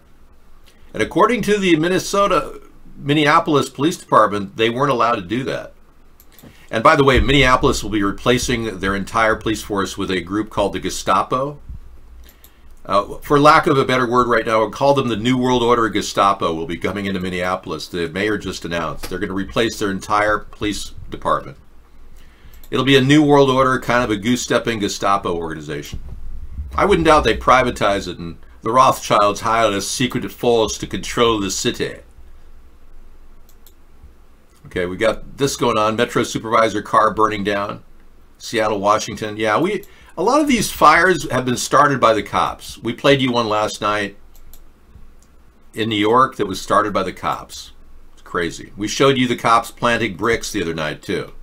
And according to the Minnesota, Minneapolis Police Department, they weren't allowed to do that. And by the way, Minneapolis will be replacing their entire police force with a group called the Gestapo. Uh, for lack of a better word right now, we'll call them the New World Order Gestapo will be coming into Minneapolis. The mayor just announced they're going to replace their entire police department. It'll be a New World Order, kind of a goose-stepping Gestapo organization. I wouldn't doubt they privatize it and the Rothschilds hired a secret force to control the city. Okay, we got this going on. Metro supervisor car burning down. Seattle, Washington. Yeah, we a lot of these fires have been started by the cops. We played you one last night in New York that was started by the cops. It's crazy. We showed you the cops planting bricks the other night too.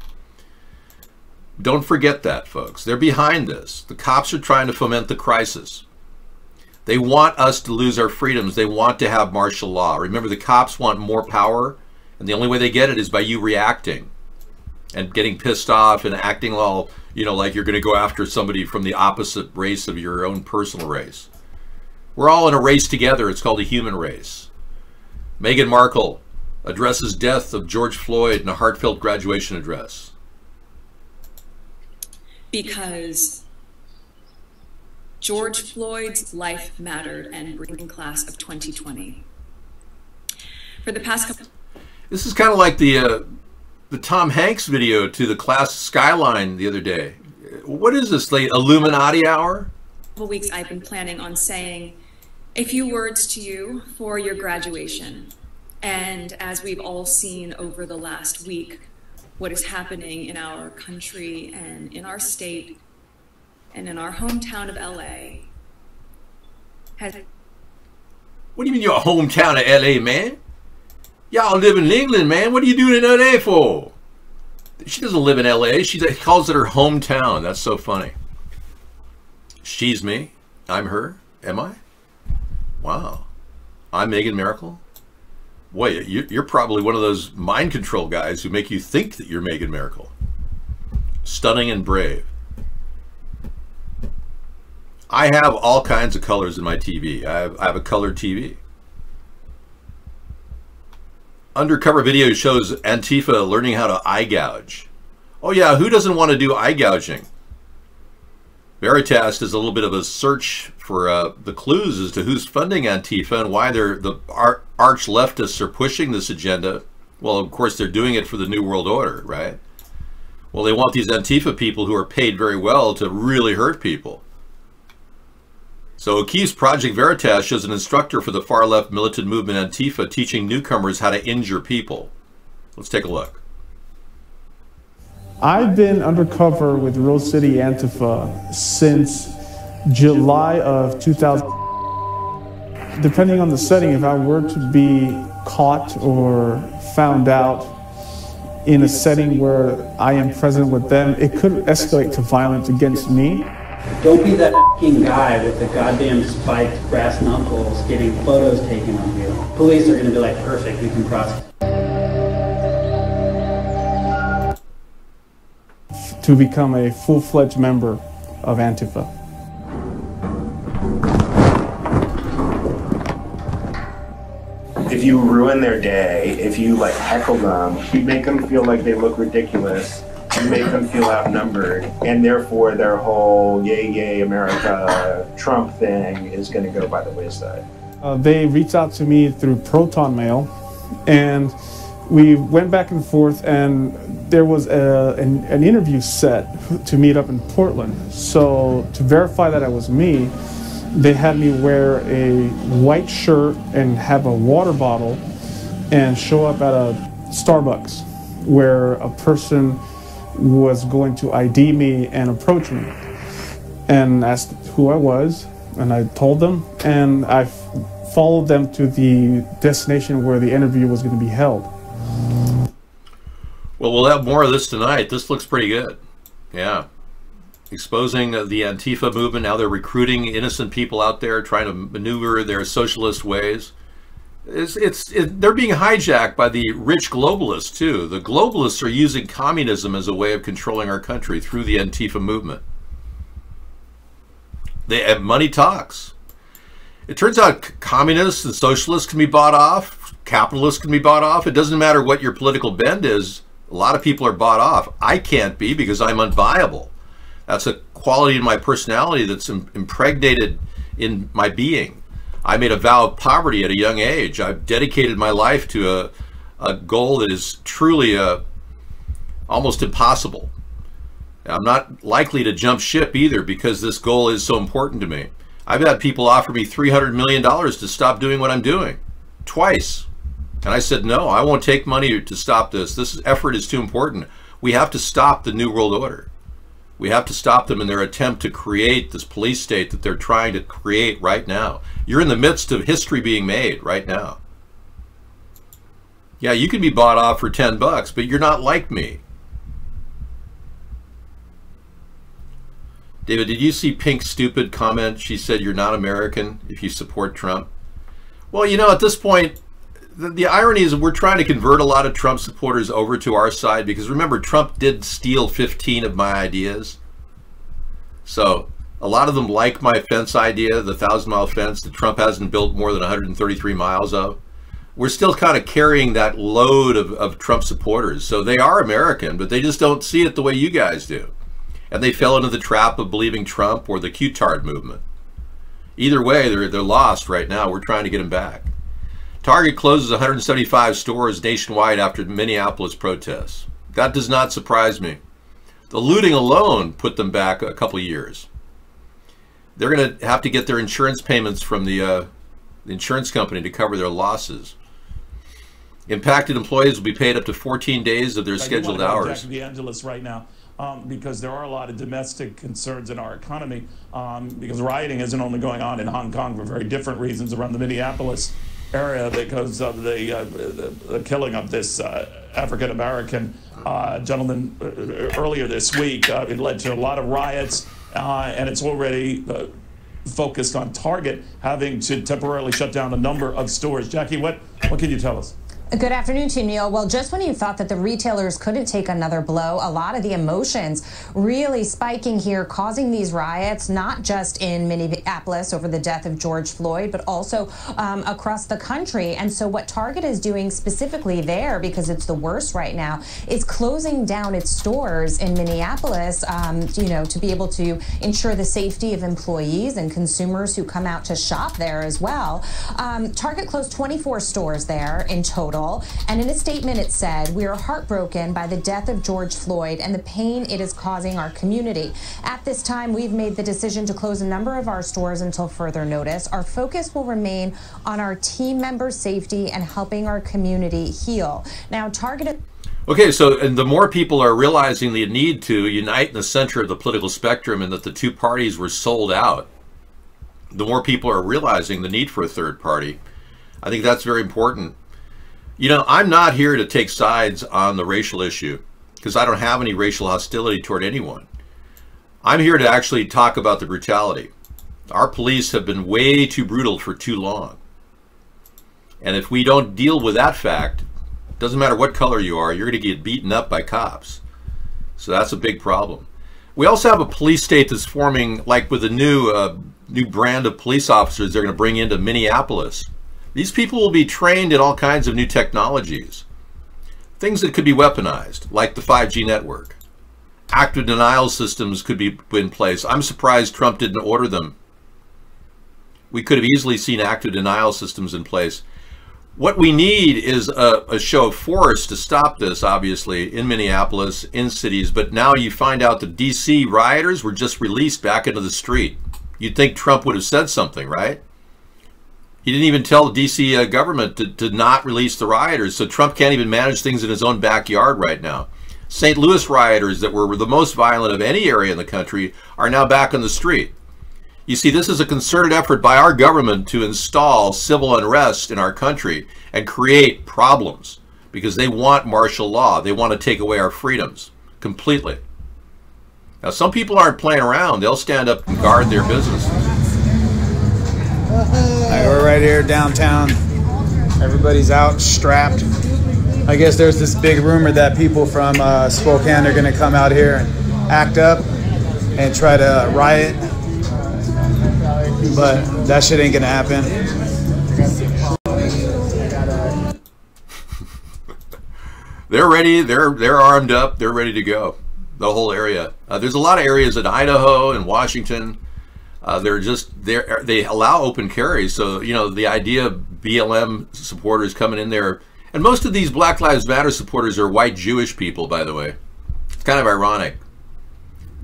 Don't forget that, folks. They're behind this. The cops are trying to foment the crisis. They want us to lose our freedoms. They want to have martial law. Remember, the cops want more power, and the only way they get it is by you reacting and getting pissed off and acting all, you know, like you're going to go after somebody from the opposite race of your own personal race. We're all in a race together. It's called a human race. Meghan Markle addresses death of George Floyd in a heartfelt graduation address. Because George Floyd's life mattered and bringing class of 2020. For the past couple This is kind of like the uh, the Tom Hanks video to the class skyline the other day. What is this, the Illuminati hour? couple weeks I've been planning on saying a few words to you for your graduation. And as we've all seen over the last week, what is happening in our country and in our state and in our hometown of LA has What do you mean your hometown of LA, man? Y'all live in England, man. What are you doing in LA for? She doesn't live in LA. She calls it her hometown. That's so funny. She's me. I'm her. Am I? Wow. I'm Megan Miracle. Wait, you're probably one of those mind control guys who make you think that you're Megan Miracle. Stunning and brave. I have all kinds of colors in my TV. I have, I have a color TV. Undercover video shows Antifa learning how to eye gouge. Oh yeah, who doesn't want to do eye gouging? Veritas is a little bit of a search for uh, the clues as to who's funding Antifa and why they're the arch leftists are pushing this agenda. Well, of course, they're doing it for the New World Order, right? Well, they want these Antifa people who are paid very well to really hurt people. So O'Keefe's Project Veritas shows an instructor for the far-left militant movement Antifa teaching newcomers how to injure people. Let's take a look. I've been undercover with Rose City Antifa since July of 2000. Depending on the setting, if I were to be caught or found out in a setting where I am present with them, it could escalate to violence against me. Don't be that fucking guy with the goddamn spiked brass knuckles getting photos taken of you. Police are gonna be like, perfect, we can prosecute. To become a full-fledged member of Antifa. If you ruin their day, if you like heckle them, if you make them feel like they look ridiculous you make them feel outnumbered, and therefore their whole yay yay America Trump thing is going to go by the wayside. Uh, they reached out to me through Proton Mail, and we went back and forth, and there was a, an, an interview set to meet up in Portland. So to verify that it was me, they had me wear a white shirt and have a water bottle and show up at a Starbucks where a person was going to ID me and approach me and asked who I was, and I told them, and I followed them to the destination where the interview was going to be held. Well, we'll have more of this tonight. This looks pretty good. Yeah. Exposing the Antifa movement. Now they're recruiting innocent people out there, trying to maneuver their socialist ways. It's, it's it, they're being hijacked by the rich globalists too. The globalists are using communism as a way of controlling our country through the Antifa movement. They have money talks. It turns out communists and socialists can be bought off. Capitalists can be bought off. It doesn't matter what your political bend is. A lot of people are bought off. I can't be because I'm unviable. That's a quality in my personality that's impregnated in my being. I made a vow of poverty at a young age. I've dedicated my life to a, a goal that is truly a, almost impossible. I'm not likely to jump ship either because this goal is so important to me. I've had people offer me $300 million to stop doing what I'm doing twice. And I said, no, I won't take money to stop this. This effort is too important. We have to stop the New World Order. We have to stop them in their attempt to create this police state that they're trying to create right now. You're in the midst of history being made right now. Yeah, you can be bought off for 10 bucks, but you're not like me. David, did you see Pink's stupid comment? She said you're not American if you support Trump. Well, you know, at this point, the, the, irony is we're trying to convert a lot of Trump supporters over to our side because remember, Trump did steal 15 of my ideas. So a lot of them like my fence idea, the thousand mile fence that Trump hasn't built more than 133 miles of. We're still kind of carrying that load of, of Trump supporters. So they are American, but they just don't see it the way you guys do. And they fell into the trap of believing Trump or the Q-tard movement. Either way, they're, they're lost right now. We're trying to get them back. Target closes 175 stores nationwide after Minneapolis protests. That does not surprise me. The looting alone put them back a couple years. They're going to have to get their insurance payments from the, uh, the insurance company to cover their losses. Impacted employees will be paid up to 14 days of their scheduled hours. Jackie DeAngelis right now. Um, because there are a lot of domestic concerns in our economy. Um, because rioting isn't only going on in Hong Kong for very different reasons around the Minneapolis area because of the, uh, the, the, killing of this uh, African American uh, gentleman uh, earlier this week. Uh, it led to a lot of riots, uh, and it's already focused on Target having to temporarily shut down a number of stores. Jackie, what, what can you tell us? Good afternoon to you, Neil. Well, just when you thought that the retailers couldn't take another blow, a lot of the emotions really spiking here, causing these riots, not just in Minneapolis over the death of George Floyd, but also um, across the country. And so what Target is doing specifically there, because it's the worst right now, is closing down its stores in Minneapolis, um, you know, to be able to ensure the safety of employees and consumers who come out to shop there as well. Um, Target closed 24 stores there in total. And in a statement, it said, We are heartbroken by the death of George Floyd and the pain it is causing our community. At this time, we've made the decision to close a number of our stores until further notice. Our focus will remain on our team members' safety and helping our community heal. Now, targeted. Okay, so and the more people are realizing the need to unite in the center of the political spectrum and that the two parties were sold out, the more people are realizing the need for a third party. I think that's very important. You know, I'm not here to take sides on the racial issue because I don't have any racial hostility toward anyone. I'm here to actually talk about the brutality. Our police have been way too brutal for too long. And if we don't deal with that fact, doesn't matter what color you are, you're going to get beaten up by cops. So that's a big problem. We also have a police state that's forming, like with a new uh, new brand of police officers they're going to bring into Minneapolis. These people will be trained in all kinds of new technologies. Things that could be weaponized, like the 5G network. Active denial systems could be in place. I'm surprised Trump didn't order them. We could have easily seen active denial systems in place. What we need is a, a, show of force to stop this, obviously, in Minneapolis, in cities. But now you find out the D.C. rioters were just released back into the street. You'd think Trump would have said something, right? He didn't even tell the D.C. Uh, government to, to not release the rioters, so Trump can't even manage things in his own backyard right now. St. Louis rioters that were the most violent of any area in the country are now back on the street. You see, this is a concerted effort by our government to install civil unrest in our country and create problems because they want martial law. They want to take away our freedoms completely. Now, some people aren't playing around. They'll stand up and guard their businesses. Right, here downtown. Everybody's out strapped. I guess there's this big rumor that people from uh, Spokane are going to come out here and act up and try to riot. But that shit ain't going to happen. they're ready. They're they're armed up. They're ready to go. The whole area. Uh, there's a lot of areas in Idaho and Washington Uh, they're just they they allow open carry, so you know the idea of BLM supporters coming in there, and most of these Black Lives Matter supporters are white Jewish people, by the way. It's kind of ironic.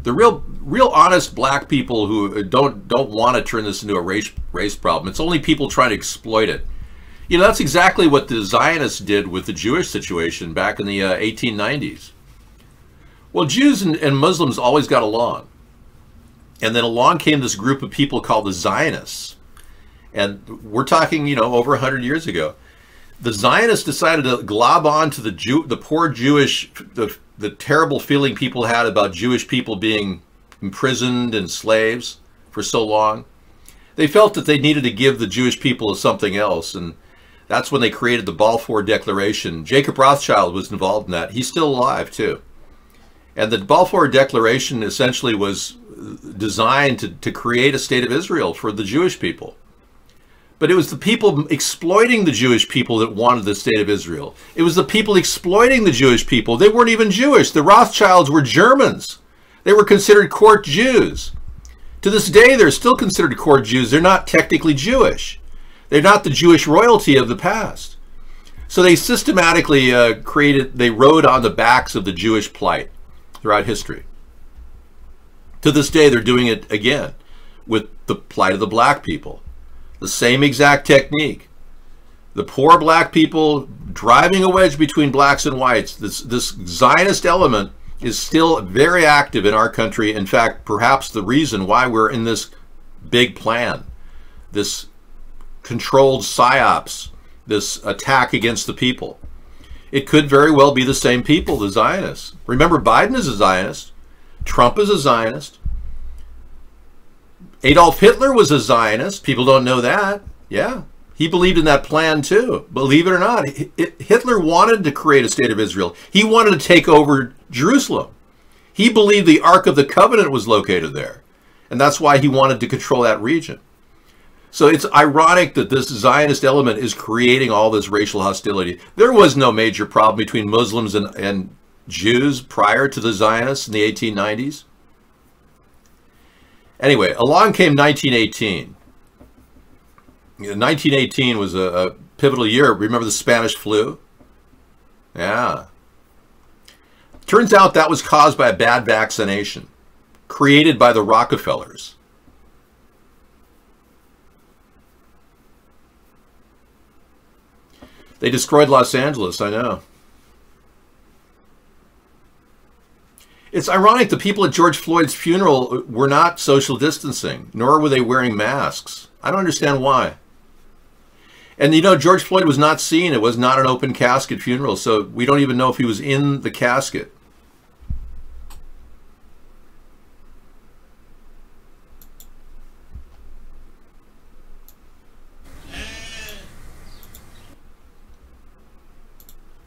The real, real honest black people who don't don't want to turn this into a race race problem. It's only people trying to exploit it. You know, that's exactly what the Zionists did with the Jewish situation back in the uh, 1890s. Well, Jews and, and Muslims always got along. And then along came this group of people called the Zionists. And we're talking, you know, over 100 years ago. The Zionists decided to glob on to the Jew, the poor Jewish, the, the terrible feeling people had about Jewish people being imprisoned and slaves for so long. They felt that they needed to give the Jewish people something else. And that's when they created the Balfour Declaration. Jacob Rothschild was involved in that. He's still alive, too. And the Balfour Declaration essentially was designed to, to create a state of Israel for the Jewish people. But it was the people exploiting the Jewish people that wanted the state of Israel. It was the people exploiting the Jewish people. They weren't even Jewish. The Rothschilds were Germans. They were considered court Jews. To this day, they're still considered court Jews. They're not technically Jewish. They're not the Jewish royalty of the past. So they systematically uh, created, they rode on the backs of the Jewish plight throughout history. To this day, they're doing it again with the plight of the black people. The same exact technique. The poor black people driving a wedge between blacks and whites. This, this Zionist element is still very active in our country. In fact, perhaps the reason why we're in this big plan, this controlled psyops, this attack against the people. It could very well be the same people, the Zionists. Remember, Biden is a Zionist. Trump is a Zionist. Adolf Hitler was a Zionist. People don't know that. Yeah. He believed in that plan too. Believe it or not, Hitler wanted to create a state of Israel. He wanted to take over Jerusalem. He believed the Ark of the Covenant was located there. And that's why he wanted to control that region. So it's ironic that this Zionist element is creating all this racial hostility. There was no major problem between Muslims and, and Jews prior to the Zionists in the 1890s. Anyway, along came 1918. 1918 was a, a pivotal year. Remember the Spanish flu? Yeah. Turns out that was caused by a bad vaccination created by the Rockefellers. They destroyed Los Angeles, I know. It's ironic the people at George Floyd's funeral were not social distancing, nor were they wearing masks. I don't understand why. And you know, George Floyd was not seen. It was not an open casket funeral, so we don't even know if he was in the casket.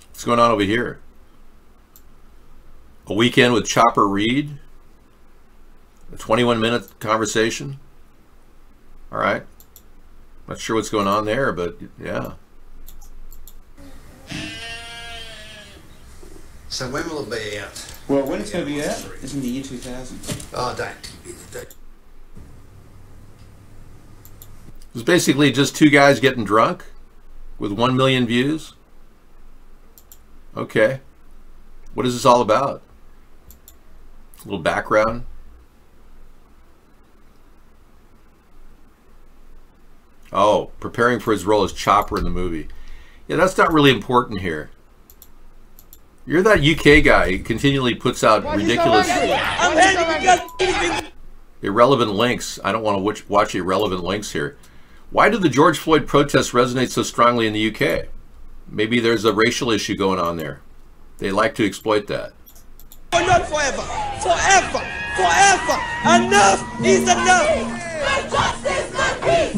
What's going on over here? A weekend with Chopper Read? A 21 minute conversation? All right. Not sure what's going on there, but yeah. So when will it be out? Well, when it's going to be out is in the year 2000. Oh, don't. It was basically just two guys getting drunk with one million views. Okay. What is this all about? A little background. Oh, preparing for his role as Chopper in the movie. Yeah, that's not really important here. You're that UK guy who continually puts out ridiculous, irrelevant links. I don't want to watch irrelevant links here. Why do the George Floyd protests resonate so strongly in the UK? Maybe there's a racial issue going on there. They like to exploit that. Not forever, forever, forever. Enough is enough. My justice, not peace.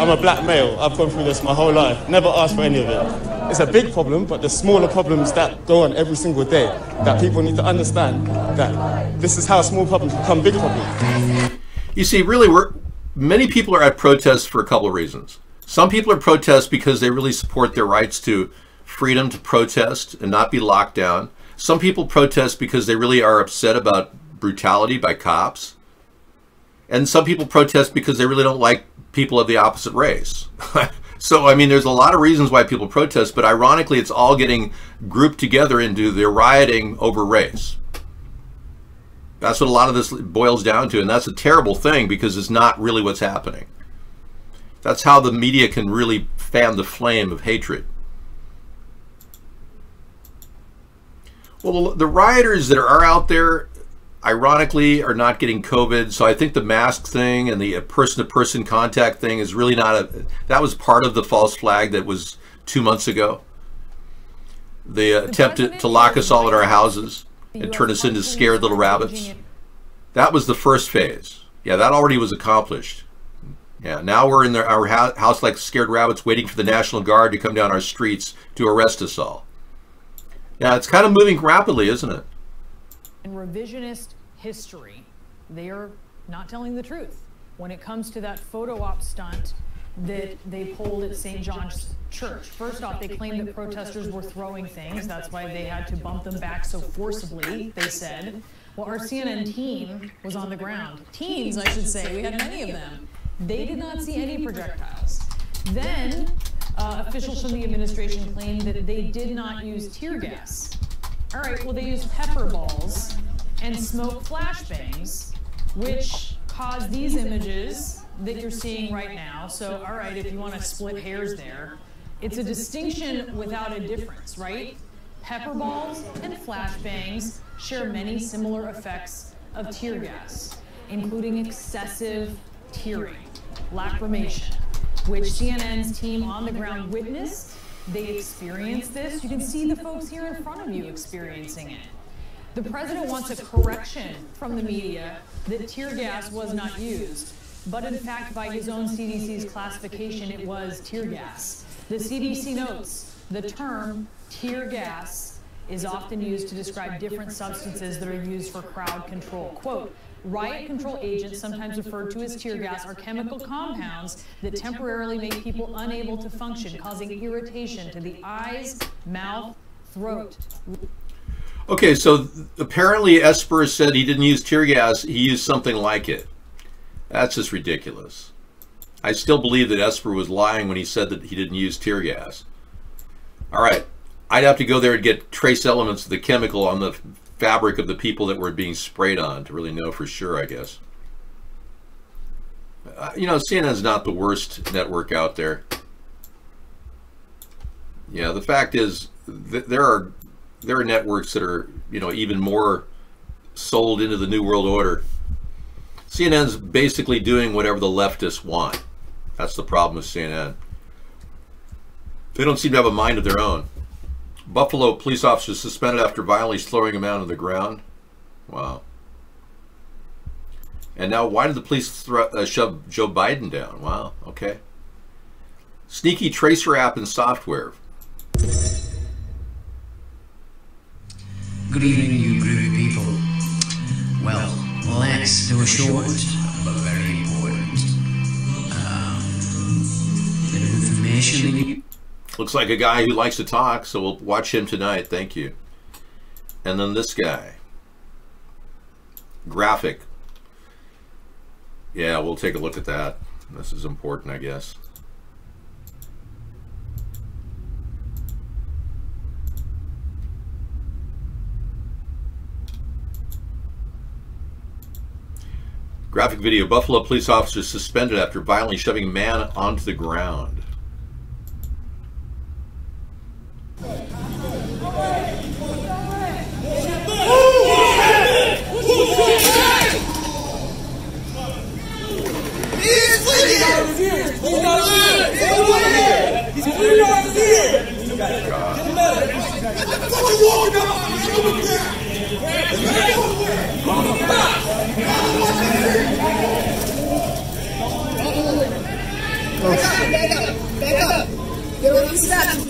I'm a black male. I've gone through this my whole life. Never asked for any of it. It's a big problem, but the smaller problems that go on every single day that people need to understand that this is how small problems become big problems. You see, really, we're many people are at protests for a couple of reasons. Some people are protests because they really support their rights to freedom to protest and not be locked down. Some people protest because they really are upset about brutality by cops. And some people protest because they really don't like people of the opposite race. so, I mean, there's a lot of reasons why people protest, but ironically, it's all getting grouped together into the rioting over race. That's what a lot of this boils down to, and that's a terrible thing because it's not really what's happening. That's how the media can really fan the flame of hatred. Well, the rioters that are out there, ironically, are not getting COVID. So I think the mask thing and the uh, person-to-person contact thing is really not a. That was part of the false flag that was two months ago. The, the attempt to, to lock us all in our houses and turn us into scared little rabbits. That was the first phase. Yeah, that already was accomplished. Yeah, now we're in the, our house like scared rabbits waiting for the National Guard to come down our streets to arrest us all. Yeah, it's kind of moving rapidly, isn't it? In revisionist history, they are not telling the truth. When it comes to that photo op stunt that they pulled at St. John's Church. First off, they claimed that protesters were throwing things. That's why they had to bump them back so forcibly, they said. Well, our CNN team was on the ground. Teens, I should say. We had many of them. They did not see any projectiles. Then uh, officials from the administration claimed that they did not use tear gas. All right, well, they used pepper balls and smoke flashbangs, which caused these images that you're seeing right now. So, all right, if you want to split hairs there, it's a distinction without a difference, right? Pepper balls and flashbangs share many similar effects of tear gas, including excessive tearing, lacrimation, which CNN's team on the ground witnessed. They experienced this. You can see the folks here in front of you experiencing it. The president wants a correction from the media that tear gas was not used, but in fact, by his own CDC's classification, it was tear gas. The CDC notes the term tear gas is often used to describe different substances that are used for crowd control. Quote, Riot control agents, sometimes referred to as tear gas, are chemical compounds that temporarily make people unable to function, causing irritation to the eyes, mouth, throat. Okay, so apparently Esper said he didn't use tear gas, he used something like it. That's just ridiculous. I still believe that Esper was lying when he said that he didn't use tear gas. All right, I'd have to go there and get trace elements of the chemical on the fabric of the people that were being sprayed on to really know for sure, I guess. Uh, you know, CNN's not the worst network out there. Yeah, the fact is th there are there are networks that are, you know, even more sold into the New World Order. CNN's basically doing whatever the leftists want. That's the problem with CNN. They don't seem to have a mind of their own. Buffalo police officer suspended after violently throwing a man on the ground. Wow. And now, why did the police uh, shove Joe Biden down? Wow, okay. Sneaky tracer app and software. Good evening, you groovy people. Well, let's do a short but very important um, information Looks like a guy who likes to talk, so we'll watch him tonight. Thank you. And then this guy. Graphic. Yeah, we'll take a look at that. This is important, I guess. Graphic video. Buffalo police officer suspended after violently shoving man onto the ground. Back up, back up. Get on these steps. Get on these steps. Back up. Back up. Back up, back up, back up. Get on these steps. Let's go. Get back. Get back. We have EMT on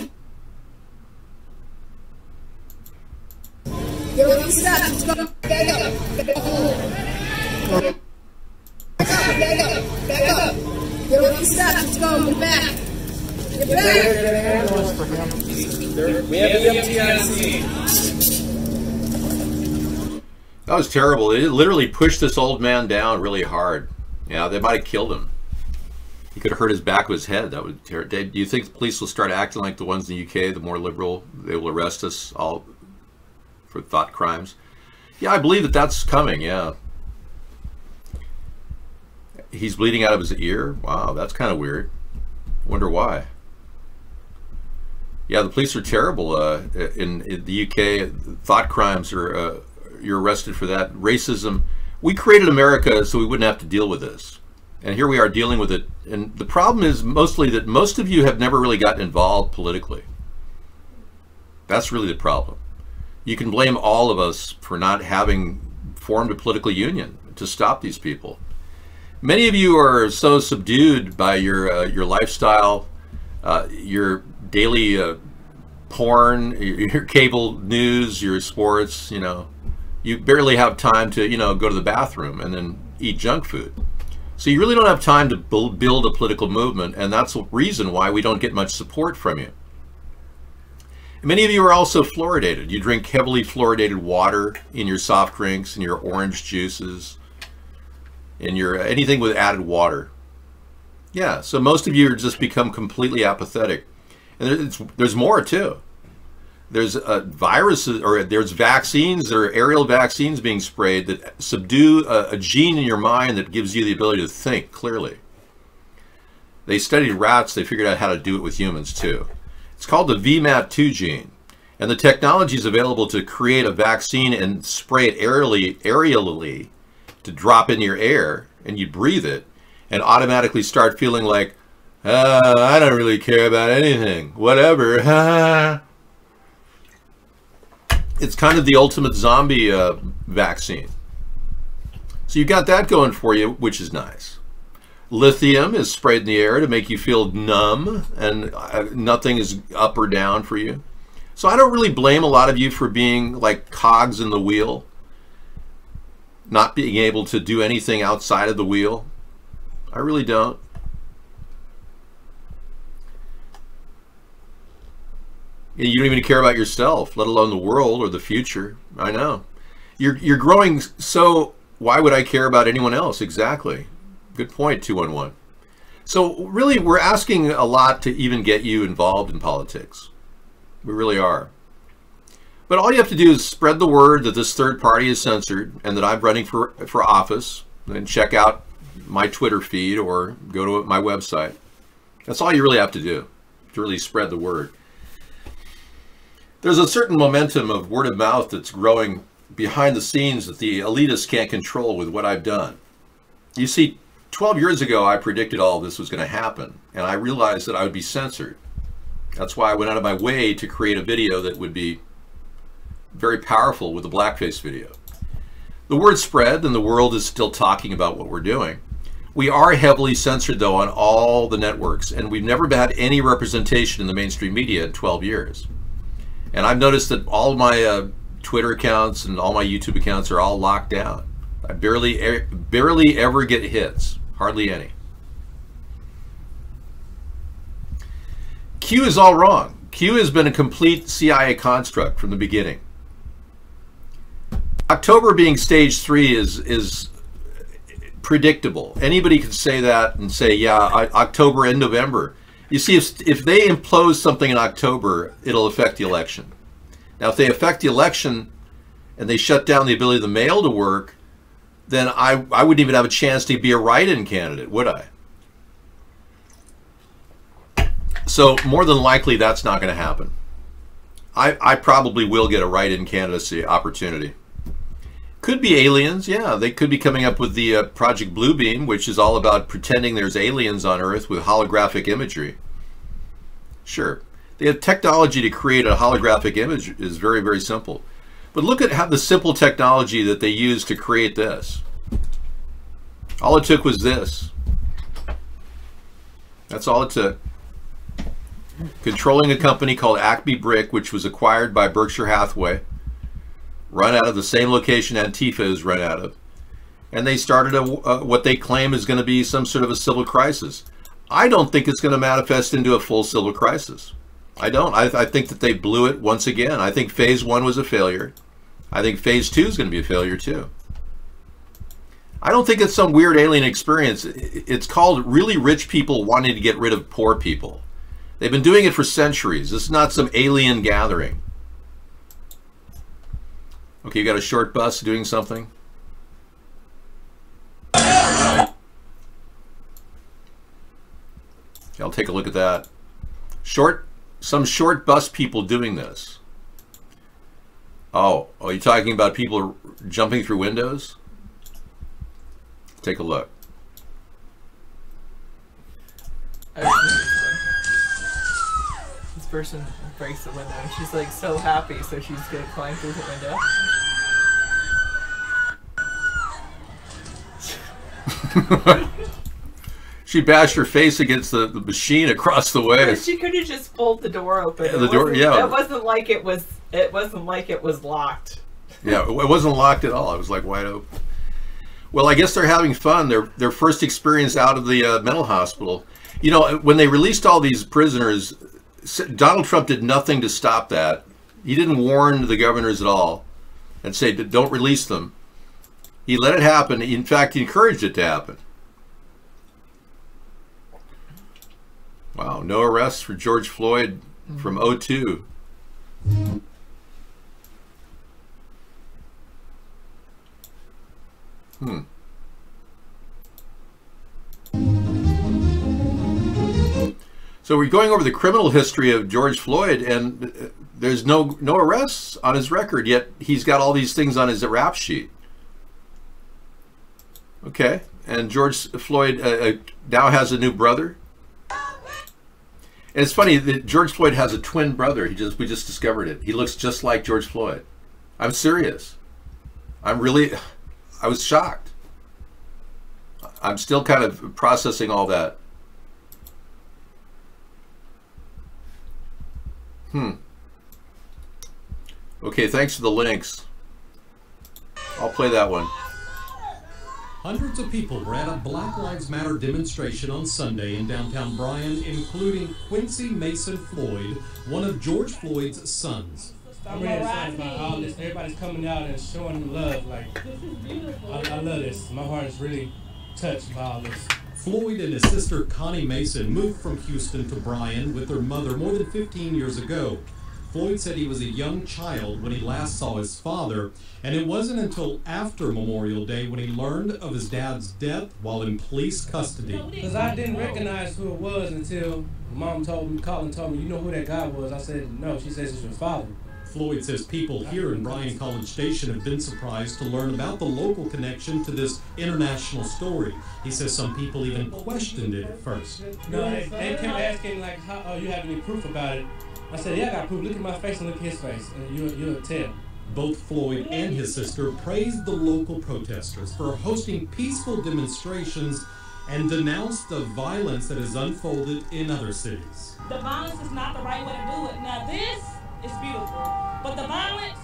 scene. That was terrible. It literally pushed this old man down really hard. Yeah, they might have killed him. He could have hurt his back of his head. That would tear. Do you think the police will start acting like the ones in the UK, the more liberal? They will arrest us all for thought crimes. Yeah, I believe that that's coming. Yeah. He's bleeding out of his ear. Wow, that's kind of weird. Wonder why. Yeah, the police are terrible uh, in, in, the UK. Thought crimes are uh, you're arrested for that. Racism. We created America so we wouldn't have to deal with this, and here we are dealing with it. And the problem is mostly that most of you have never really gotten involved politically. That's really the problem. You can blame all of us for not having formed a political union to stop these people. Many of you are so subdued by your uh, your lifestyle, uh, your daily uh, porn, your cable news, your sports. You know, you barely have time to you know go to the bathroom and then eat junk food. So you really don't have time to build a political movement, and that's the reason why we don't get much support from you. Many of you are also fluoridated. You drink heavily fluoridated water in your soft drinks and your orange juices and your anything with added water. Yeah, so most of you just become completely apathetic. And there's, there's more too. There's uh, viruses or there's vaccines, there are aerial vaccines being sprayed that subdue a, a gene in your mind that gives you the ability to think clearly. They studied rats, they figured out how to do it with humans too. It's called the VMAT2 gene. And the technology is available to create a vaccine and spray it aerially, aerially to drop in your air and you breathe it and automatically start feeling like, uh, I don't really care about anything, whatever. it's kind of the ultimate zombie uh, vaccine. So you've got that going for you, which is nice. Lithium is sprayed in the air to make you feel numb and uh, nothing is up or down for you. So I don't really blame a lot of you for being like cogs in the wheel not being able to do anything outside of the wheel. I really don't. You don't even care about yourself, let alone the world or the future. I know. You're, you're growing so why would I care about anyone else? Exactly. Good point, 211. So really, we're asking a lot to even get you involved in politics. We really are. But all you have to do is spread the word that this third party is censored and that I'm running for, for office. And check out my Twitter feed or go to my website. That's all you really have to do to really spread the word. There's a certain momentum of word of mouth that's growing behind the scenes that the elitists can't control with what I've done. You see, 12 years ago, I predicted all this was going to happen, and I realized that I would be censored. That's why I went out of my way to create a video that would be very powerful with the blackface video. The word spread and the world is still talking about what we're doing. We are heavily censored though on all the networks and we've never had any representation in the mainstream media in 12 years. And I've noticed that all my uh, Twitter accounts and all my YouTube accounts are all locked down. I barely, barely ever get hits, hardly any. Q is all wrong. Q has been a complete CIA construct from the beginning. October being stage three is is predictable. Anybody can say that and say, yeah, October and November. You see, if, if they impose something in October, it'll affect the election. Now, if they affect the election and they shut down the ability of the mail to work, then I, I wouldn't even have a chance to be a write-in candidate, would I? So more than likely, that's not going to happen. I, I probably will get a write-in candidacy opportunity. Could be aliens, yeah. They could be coming up with the uh, Project Bluebeam, which is all about pretending there's aliens on Earth with holographic imagery. Sure. They have technology to create a holographic image is very, very simple. But look at how the simple technology that they used to create this. All it took was this. That's all it took. Controlling a company called Acme Brick, which was acquired by Berkshire Hathaway run out of the same location Antifa is run out of. And they started a, a, what they claim is going to be some sort of a civil crisis. I don't think it's going to manifest into a full civil crisis. I don't. I, I think that they blew it once again. I think phase one was a failure. I think phase two is going to be a failure too. I don't think it's some weird alien experience. It's called really rich people wanting to get rid of poor people. They've been doing it for centuries. This is not some alien gathering. Okay, you got a short bus doing something? I'll take a look at that. Short, some short bus people doing this. Oh, are you talking about people jumping through windows? Take a look. This person breaks the window and she's like so happy, so she's gonna climb through the window. she bashed her face against the, the machine across the way. She could have just pulled the door open. Yeah, It the door- wasn't- yeah. It wasn't like it was. It wasn't like it was locked. Yeah, it wasn't locked at all. It was like wide open. Well, I guess they're having fun. Their their first experience out of the uh, mental hospital. You know, when they released all these prisoners, Donald Trump did nothing to stop that. He didn't warn the governors at all and say don't release them. He let it happen. In fact, he encouraged it to happen. Wow, no arrests for George Floyd from 02. Hmm. So we're going over the criminal history of George Floyd, and uh, there's no no arrests on his record yet. He's got all these things on his rap sheet. Okay, and George Floyd uh, uh, now has a new brother. And it's funny that George Floyd has a twin brother. He just we just discovered it. He looks just like George Floyd. I'm serious. I'm really I was shocked. I'm still kind of processing all that. Hmm. Okay, thanks for the links. I'll play that one. Hundreds of people were at a Black Lives Matter demonstration on Sunday in downtown Bryan, including Quincy Mason Floyd, one of George Floyd's sons. I'm really excited about all this. Everybody's coming out and showing love. Like, I, I love this. My heart is really touched by all this. Floyd and his sister Connie Mason moved from Houston to Bryan with their mother more than 15 years ago. Floyd said he was a young child when he last saw his father, and it wasn't until after Memorial Day when he learned of his dad's death while in police custody. Because I didn't recognize who it was until mom told me, Colin told me, you know who that guy was? I said, no. She says it's your father. Floyd says people here in Bryan College Station have been surprised to learn about the local connection to this international story. He says some people even questioned it at first. No, they, they kept asking, like, how, oh, you have any proof about it? I said, yeah, I got proof. Look at my face and look at his face. And you, you'll tell. Both Floyd and his sister praised the local protesters for hosting peaceful demonstrations and denounced the violence that has unfolded in other cities. The violence is not the right way to do it. Now this is beautiful, but the violence,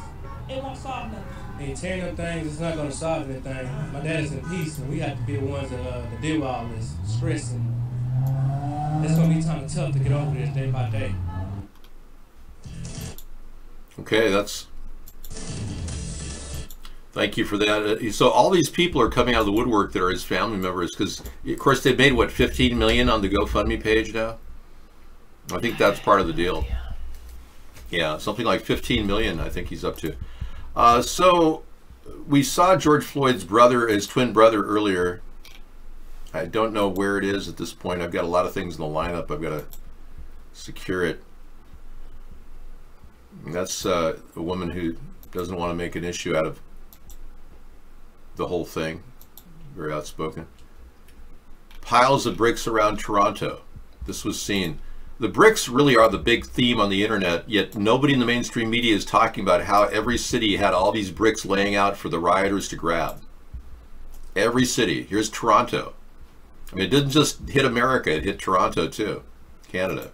it won't solve nothing. And tearing up things, it's not going to solve anything. My dad is in peace, and we have to be the ones that, uh, that deal with all this stress. And it's going to be kind of tough to get over this day by day. Okay, that's. Thank you for that. Uh, So all these people are coming out of the woodwork that are his family members because, of course, they've made what 15 million on the GoFundMe page now. I think that's part of the deal. Yeah, something like 15 million. I think he's up to. Uh, so we saw George Floyd's brother, his twin brother, earlier. I don't know where it is at this point. I've got a lot of things in the lineup. I've got to secure it. That's uh, a woman who doesn't want to make an issue out of the whole thing. Very outspoken. Piles of bricks around Toronto. This was seen. The bricks really are the big theme on the internet, yet nobody in the mainstream media is talking about how every city had all these bricks laying out for the rioters to grab. Every city. Here's Toronto. I mean, it didn't just hit America, it hit Toronto too, Canada.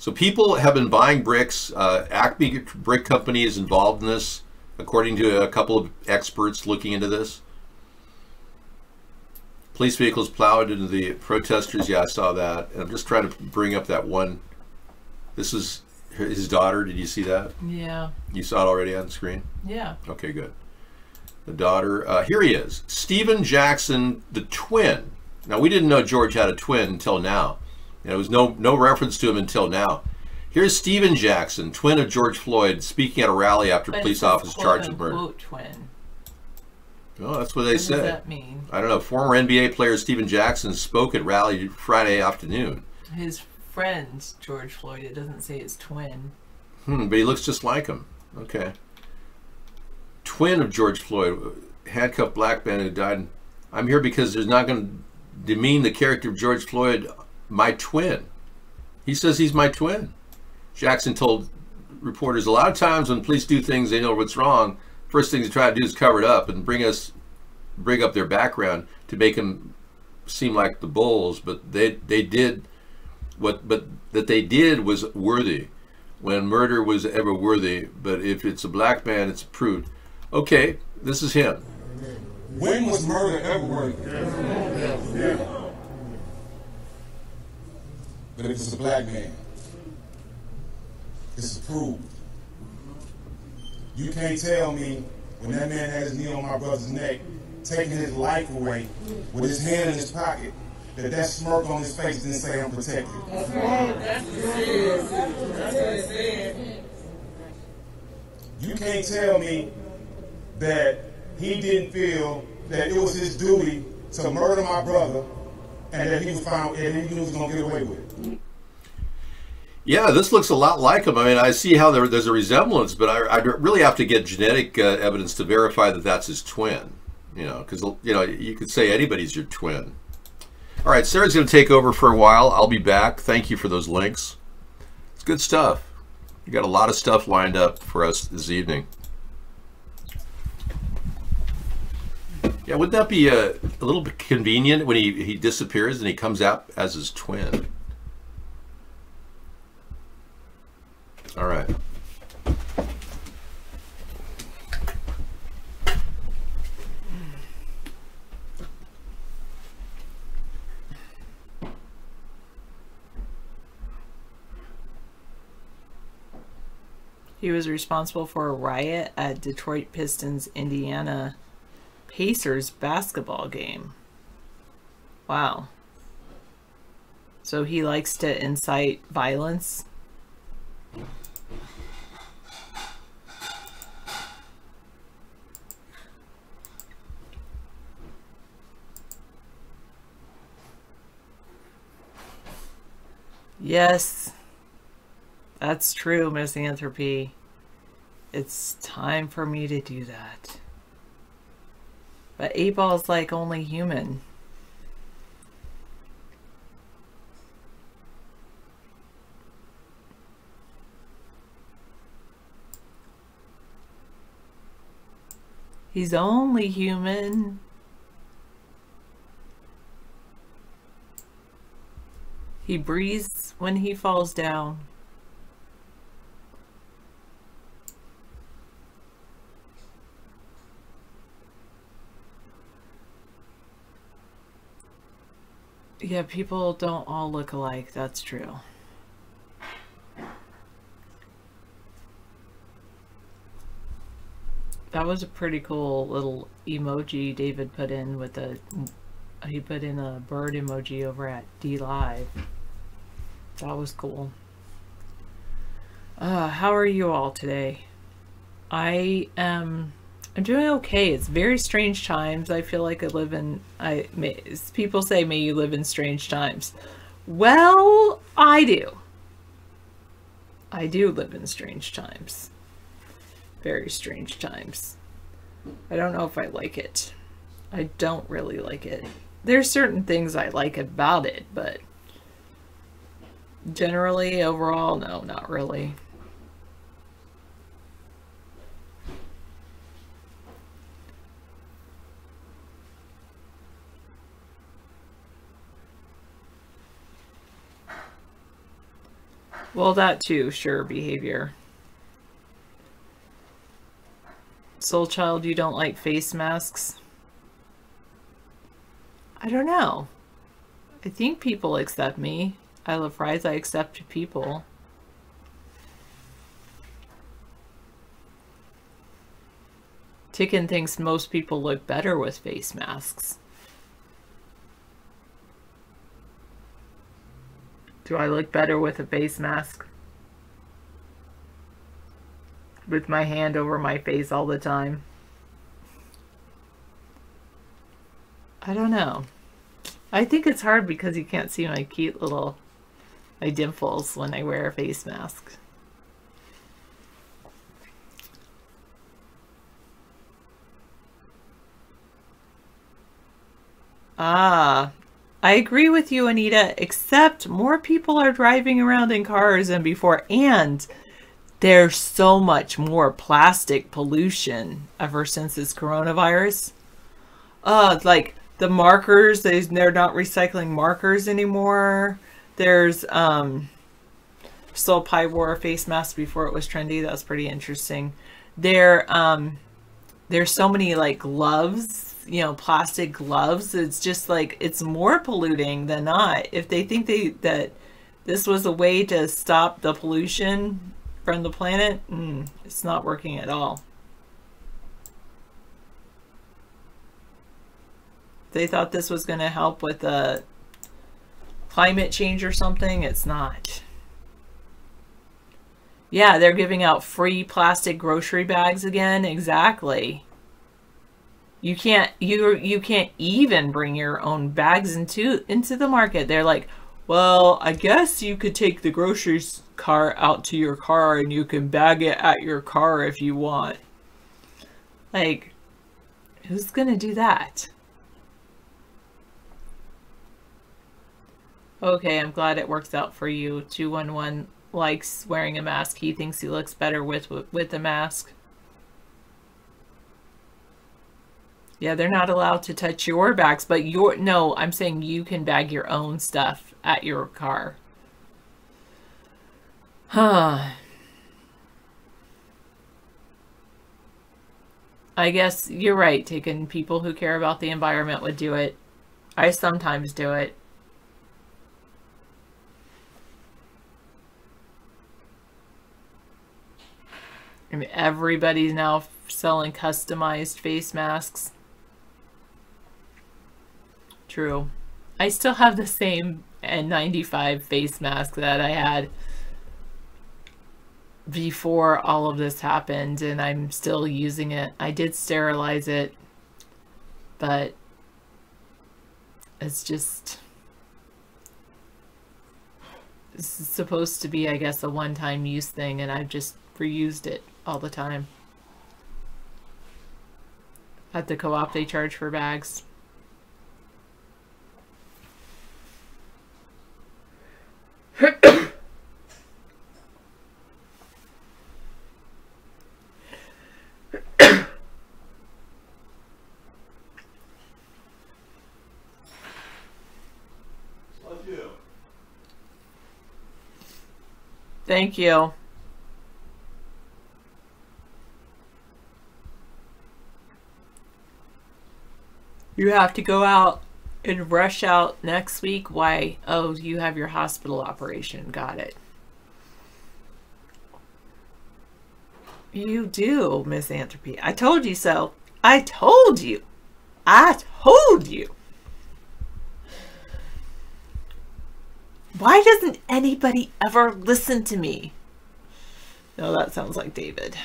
So people have been buying bricks. Uh, Acme Brick Company is involved in this, according to a couple of experts looking into this. Police vehicles plowed into the protesters. Yeah, I saw that. And I'm just trying to bring up that one. This is his daughter. Did you see that? Yeah. You saw it already on the screen. Yeah. Okay, good. The daughter. Uh, here he is, Stephen Jackson, the twin. Now we didn't know George had a twin until now. There was no no reference to him until now. Here's Stephen Jackson, twin of George Floyd, speaking at a rally after But police officers charged with murder. twin. Oh, that's what they said. What does that mean? I don't know. Former NBA player Stephen Jackson spoke at rally Friday afternoon. His friend George Floyd. It doesn't say his twin. Hmm, but he looks just like him. Okay. Twin of George Floyd, handcuffed black man who died. I'm here because there's not going to demean the character of George Floyd, my twin. He says he's my twin. Jackson told reporters a lot of times when police do things they know what's wrong, first thing they try to do is cover it up and bring us bring up their background to make them seem like the bulls, but they they did what but that they did was worthy when murder was ever worthy, but if it's a black man it's a prude. Okay, this is him. When was murder ever worthy? But if it's a black man, it's approved. You can't tell me when that man had his knee on my brother's neck, taking his life away with his hand in his pocket, that that smirk on his face didn't say I'm protected. That's right. That's it. That's what it said. You can't tell me that he didn't feel that it was his duty to murder my brother and that he was found and he was gonna get away with it. Yeah, this looks a lot like him. I mean, I see how there, there's a resemblance, but I, I really have to get genetic uh, evidence to verify that that's his twin. You know, because you know you could say anybody's your twin. All right, Sarah's going to take over for a while. I'll be back. Thank you for those links. It's good stuff. You got a lot of stuff lined up for us this evening. Yeah, would that be a, a little bit convenient when he, he disappears and he comes out as his twin? All right. He was responsible for a riot at Detroit Pistons Indiana Pacers basketball game. Wow. So he likes to incite violence. Yes. That's true, misanthropy. It's time for me to do that. But 8 Ball's like only human. He's only human. He breathes when he falls down. Yeah, people don't all look alike, that's true. That was a pretty cool little emoji David put in with a he put in a bird emoji over at DLive. That was cool. Uh, how are you all today? I am I'm doing okay. It's very strange times. I feel like I live in I may, people say may you live in strange times. Well, I do. I do live in strange times. Very strange times. I don't know if I like it. I don't really like it. There's certain things I like about it, but generally, overall, no, not really. Well, that too, sure, behavior. Soul Child, you don't like face masks? I don't know. I think people accept me. I of fries I accept people. Ticken thinks most people look better with face masks. Do I look better with a face mask? With my hand over my face all the time? I don't know. I think it's hard because you can't see my cute little my dimples when I wear a face mask. Ah, I agree with you, Anita, except more people are driving around in cars than before, and there's so much more plastic pollution ever since this coronavirus. Uh, like the markers, they, they're not recycling markers anymore. There's, um, Soul Pie wore a face mask before it was trendy. That was pretty interesting. There, um, there's so many like gloves you know plastic gloves it's just like it's more polluting than not if they think they that this was a way to stop the pollution from the planet mm, it's not working at all they thought this was going to help with the climate change or something it's not yeah they're giving out free plastic grocery bags again exactly you can't you you can't even bring your own bags into into the market. They're like, well, I guess you could take the groceries car out to your car and you can bag it at your car if you want. Like, who's gonna do that? Okay, I'm glad it works out for you. 211 likes wearing a mask. He thinks he looks better with with a mask. Yeah, they're not allowed to touch your bags, but your no, I'm saying you can bag your own stuff at your car. Huh. I guess you're right, taking people who care about the environment would do it. I sometimes do it. I mean, everybody's now selling customized face masks. True. I still have the same N95 face mask that I had before all of this happened and I'm still using it. I did sterilize it, but it's just it's supposed to be, I guess, a one-time use thing and I've just reused it all the time. At the co-op they charge for bags. Thank you. You have to go out and rush out next week. Why? Oh, you have your hospital operation. Got it. You do, Miss Anthropy. I told you so. I told you. I told you. Why doesn't anybody ever listen to me? No, that sounds like David.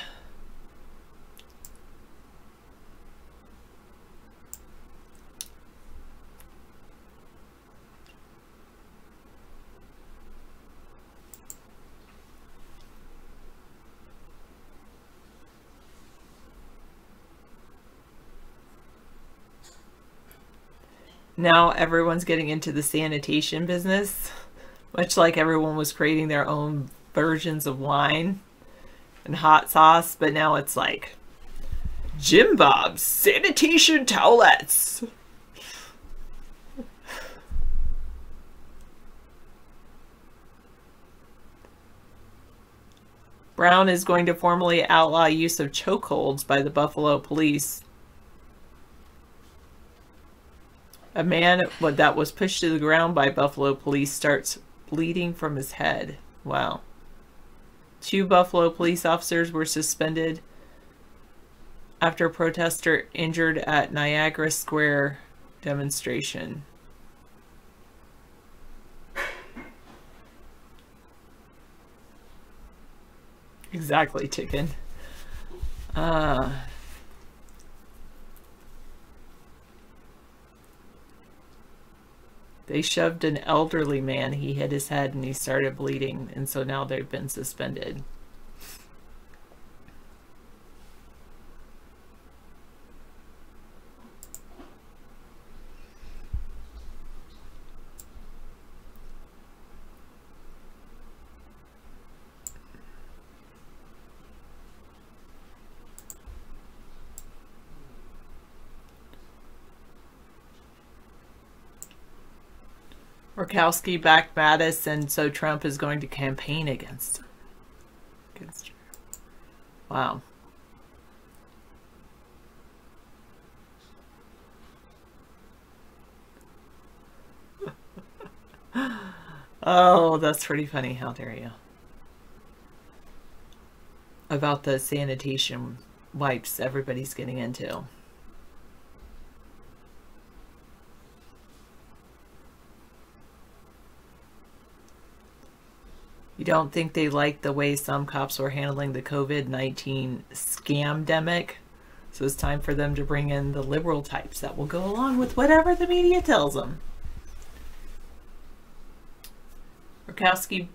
Now everyone's getting into the sanitation business, much like everyone was creating their own versions of wine and hot sauce, but now it's like Jim Bob's sanitation towelettes. Brown is going to formally outlaw use of chokeholds by the Buffalo police A man that was pushed to the ground by Buffalo police starts bleeding from his head. Wow. Two Buffalo police officers were suspended after a protester injured at Niagara Square demonstration. Exactly, chicken. Uh, they shoved an elderly man. He hit his head and he started bleeding, and so now they've been suspended. Murkowski backed Mattis, and so Trump is going to campaign against him. Against her. Wow. oh, that's pretty funny. How dare you? About the sanitation wipes everybody's getting into. You don't think they like the way some cops were handling the COVID 19 scamdemic? So it's time for them to bring in the liberal types that will go along with whatever the media tells them. Murkowski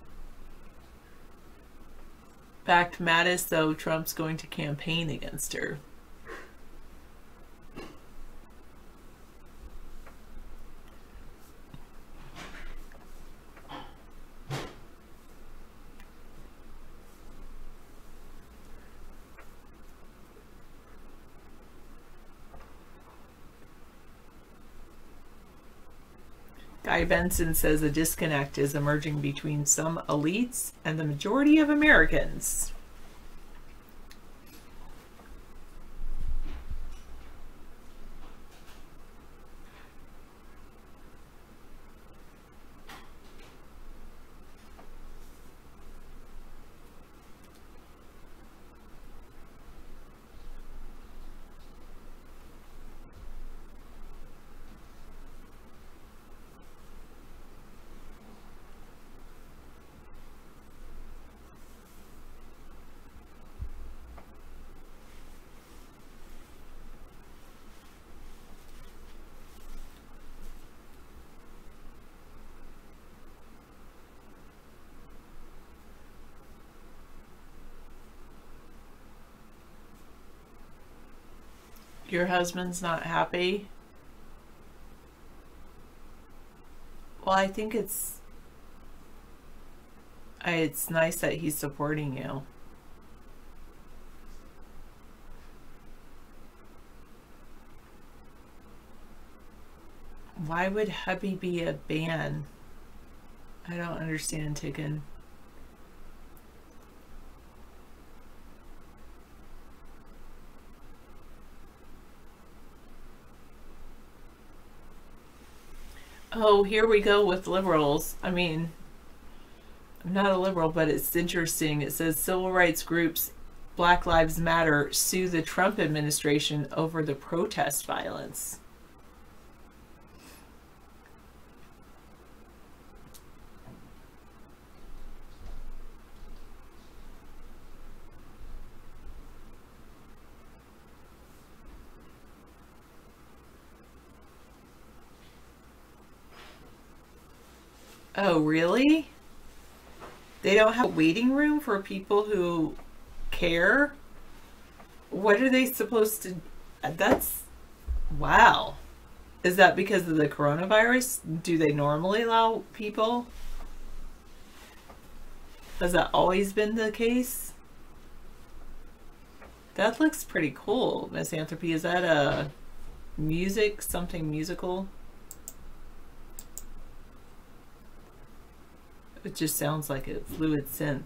backed Mattis, though Trump's going to campaign against her. Guy Benson says a disconnect is emerging between some elites and the majority of Americans. Your husband's not happy? Well, I think it's it's nice that he's supporting you. Why would hubby be a ban? I don't understand, Tiggin. Oh, here we go with liberals. I mean, I'm not a liberal, but it's interesting. It says civil rights groups, Black Lives Matter, sue the Trump administration over the protest violence. Oh, really? They don't have a waiting room for people who care? What are they supposed to... That's... Wow. Is that because of the coronavirus? Do they normally allow people? Has that always been the case? That looks pretty cool, Misanthropy. Is that a music, something musical? It just sounds like a FluidSynth.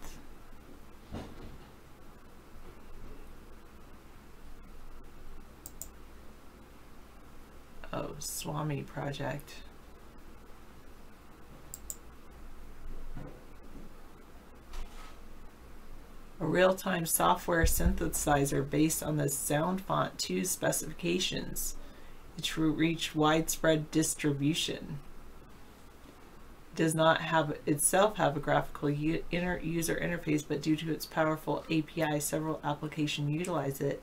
Oh, Swami project. a real-time software synthesizer based on the SoundFont 2 specifications. It reached widespread distribution. Does not have itself have a graphical inner user interface, but due to its powerful API, several applications utilize it,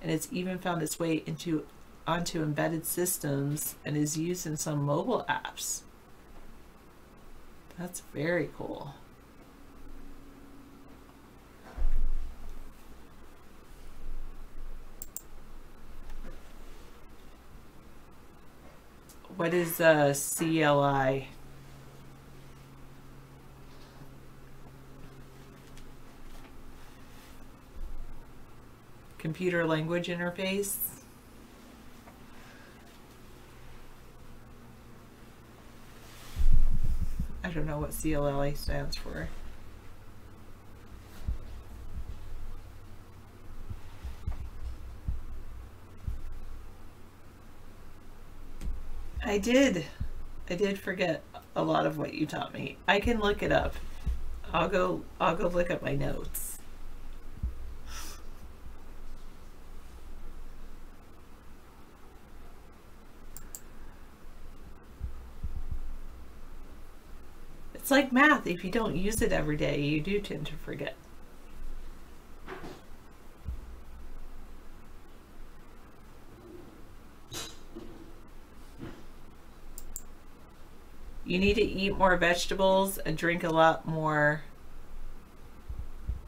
and it's even found its way into onto embedded systems and is used in some mobile apps. That's very cool. What is uh, CLI? Computer Language Interface? I don't know what CLI stands for. I did. I did forget a lot of what you taught me. I can look it up. I'll go I'll go look at my notes. It's like math. If you don't use it every day, you do tend to forget. You need to eat more vegetables and drink a lot more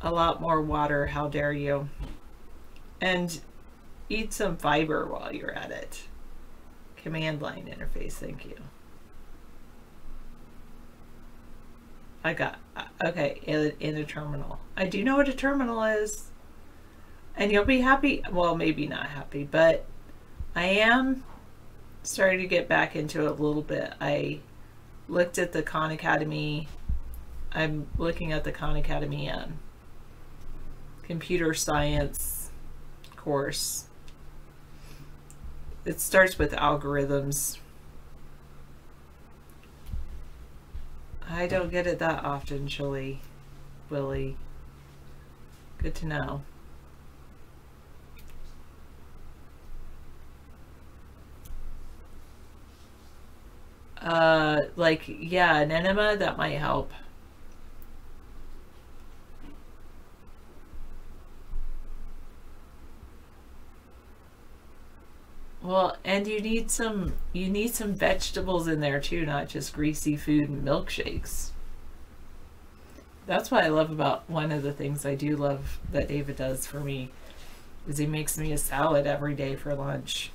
a lot more water, how dare you. And eat some fiber while you're at it. Command line interface, thank you. I got, okay, in, in a terminal. I do know what a terminal is. And you'll be happy, well, maybe not happy, but I am starting to get back into it a little bit. I looked at the Khan Academy. I'm looking at the Khan Academy um, computer science course. It starts with algorithms. I don't get it that often, Chili, Willie. Good to know. Uh, like, yeah, an enema, that might help. Well, and you need some you need some vegetables in there too, not just greasy food and milkshakes. That's what I love about one of the things I do love that David does for me is he makes me a salad every day for lunch.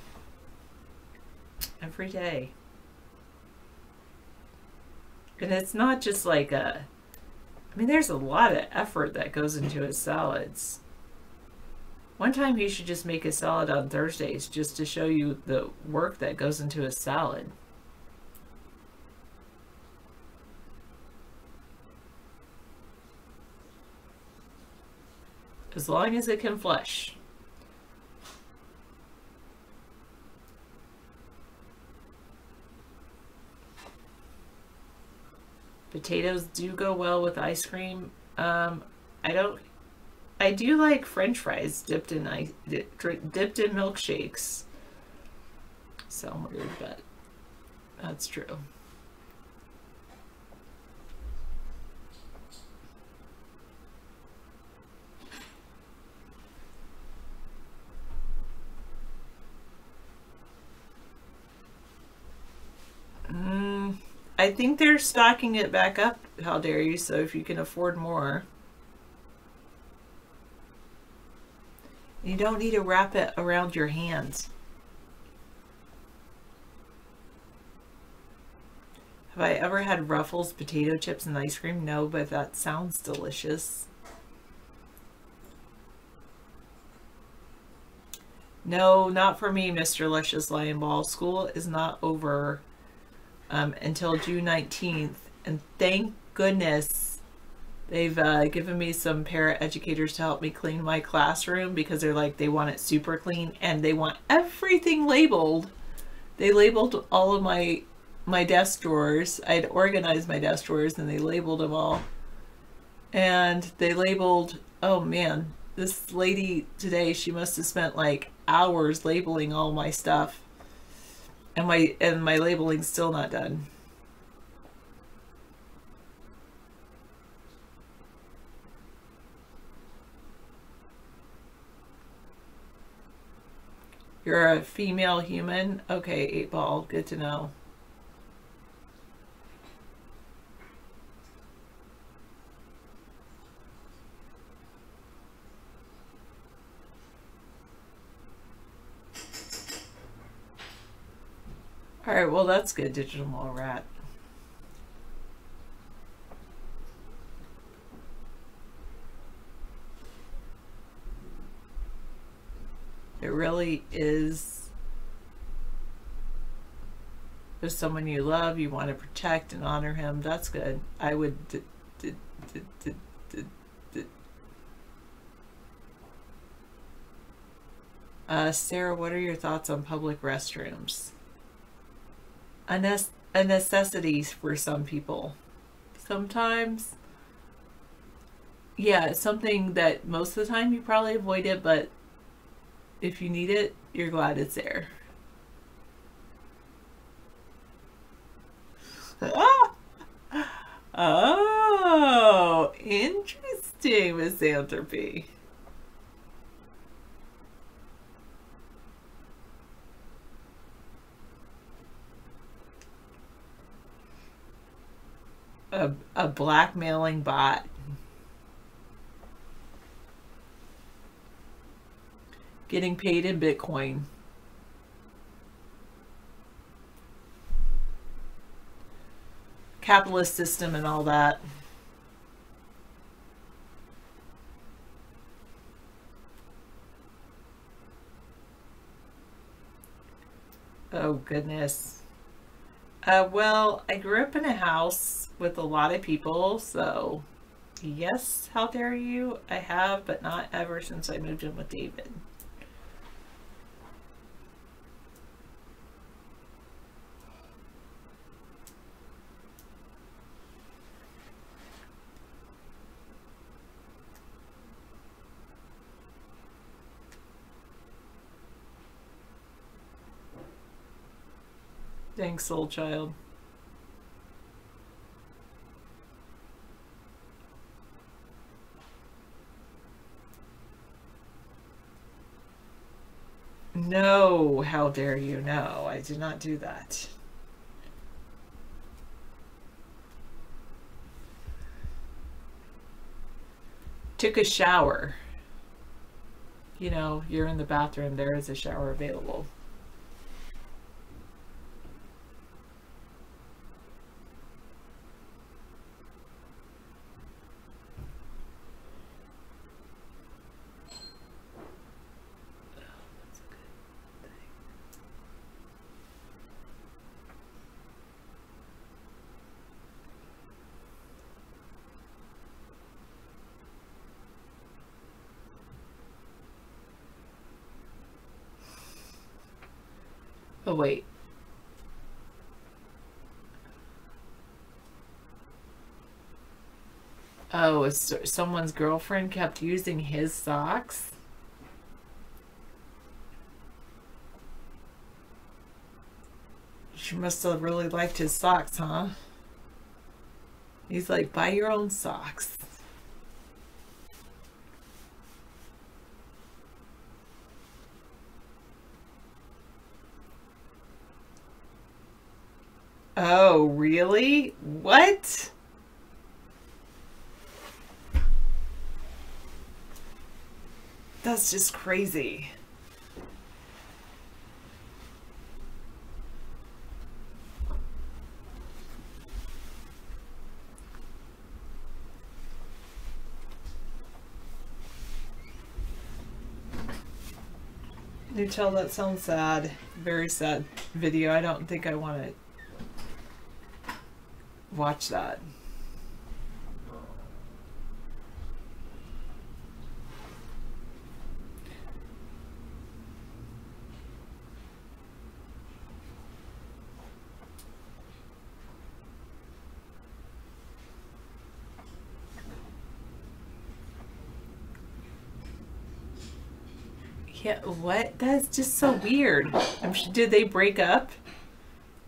Every day. And it's not just like a, I mean, there's a lot of effort that goes into his salads. One time he should just make a salad on Thursdays just to show you the work that goes into a salad. As long as it can flush. Potatoes do go well with ice cream. Um, I don't. I do like French fries dipped in ice, dipped in milkshakes. Sound weird, but that's true. Mm. I think they're stocking it back up, how dare you, so if you can afford more. You don't need to wrap it around your hands. Have I ever had Ruffles potato chips and ice cream? No, but that sounds delicious. No, not for me, Mr. Luscious Lion Ball. School is not over um, until June 19th. And thank goodness they've uh, given me some para educators to help me clean my classroom because they're like, they want it super clean and they want everything labeled. They labeled all of my my desk drawers. I'd organized my desk drawers and they labeled them all. and they labeled oh man this lady today she must have spent like hours labeling all my stuff and my and my labeling's still not done You're a female human? Okay, eight ball. Good to know. Alright, well that's good, Digital Mall Rat. It really is there's someone you love, you want to protect and honor him. That's good. I would. Uh, Sarah, what are your thoughts on public restrooms? A, ne a necessity for some people. Sometimes, yeah, something that most of the time you probably avoid it, but if you need it, you're glad it's there. Oh, interesting, misanthropy. A, a blackmailing bot. Getting paid in Bitcoin. Capitalist system and all that. Oh, goodness. Uh, well, I grew up in a house with a lot of people, so yes, how dare you? I have, but not ever since I moved in with David. Thanks, soul child. No, how dare you? No, I did not do that. Took a shower. You know, you're in the bathroom, there is a shower available. Oh, wait. Oh, someone's girlfriend kept using his socks? She must have really liked his socks, huh? He's like, buy your own socks. Oh, really? What? That's just crazy. tell that sounds sad. Very sad video. I don't think I want to Watch that. Yeah, what? That's just so weird. I'm sure, did they break up?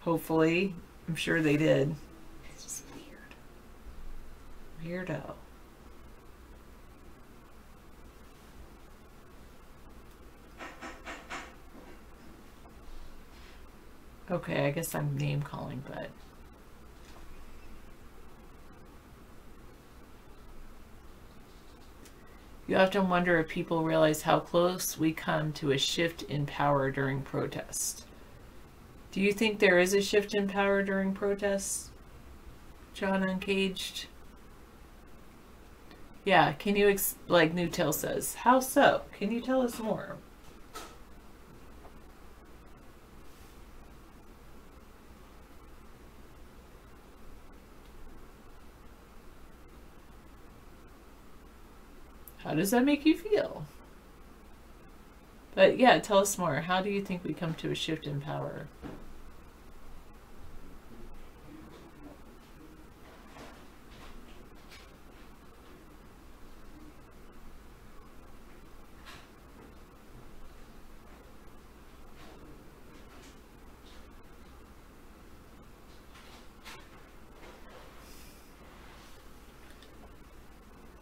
Hopefully. I'm sure they did. Weirdo. Okay, I guess I'm name calling, but. You often wonder if people realize how close we come to a shift in power during protests. Do you think there is a shift in power during protests? John Uncaged? Yeah, can you, ex- like Newtail says, how so? Can you tell us more? How does that make you feel? But yeah, tell us more. How do you think we come to a shift in power?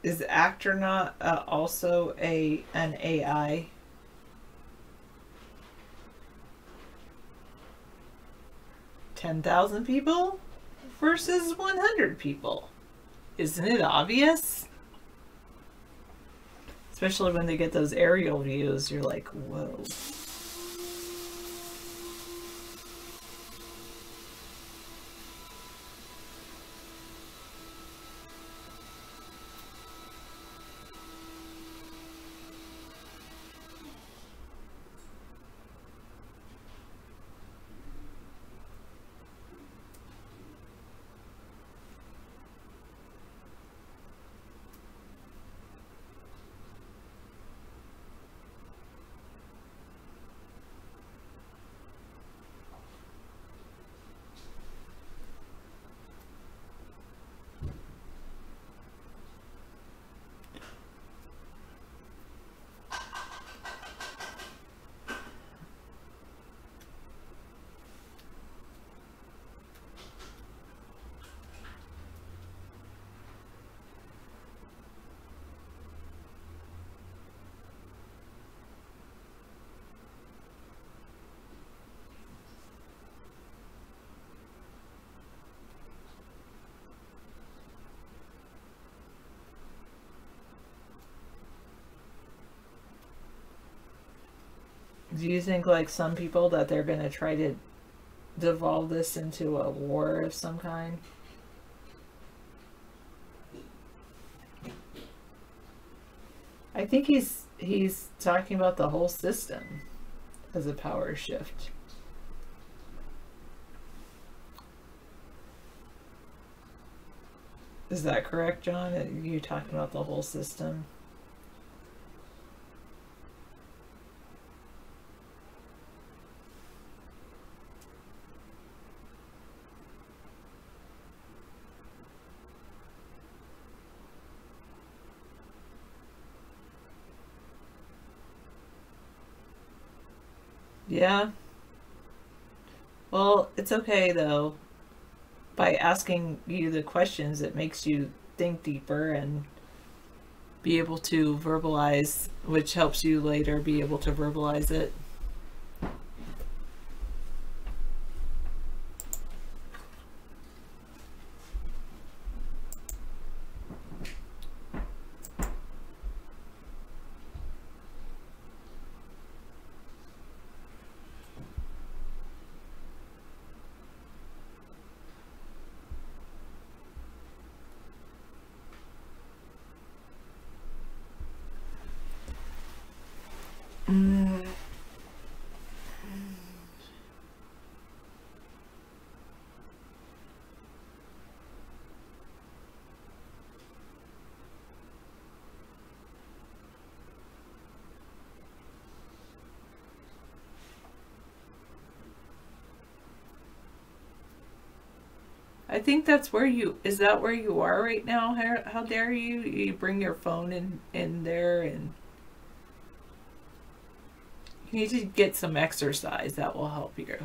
Is Actornaut uh, also a an AI? Ten thousand people versus one hundred people. Isn't it obvious? Especially when they get those aerial views, you're like, whoa. You think, like some people, that they're going to try to devolve this into a war of some kind? I think he's he's talking about the whole system as a power shift. Is that correct, John? Are you talking about the whole system? Yeah. Well, it's okay though. By asking you the questions, it makes you think deeper and be able to verbalize, which helps you later be able to verbalize it. Mm. I think that's where you is that where you are right now? How, how dare you? You bring your phone in in there and You need to get some exercise. That will help you.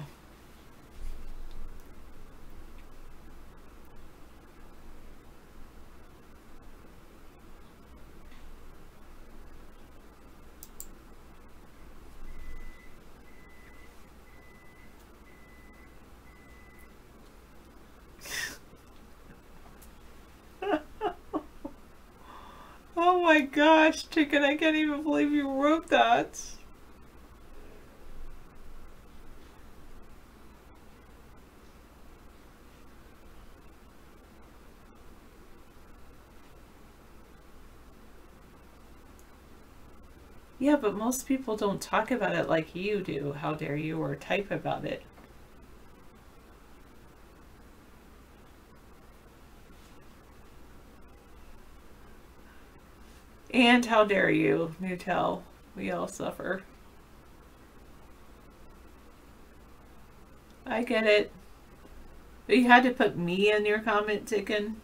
Oh my gosh, chicken, I can't even believe you wrote that. Yeah, but most people don't talk about it like you do. How dare you, or type about it. And how dare you, Nutel. We all suffer. I get it. But you had to put me in your comment, Ticken.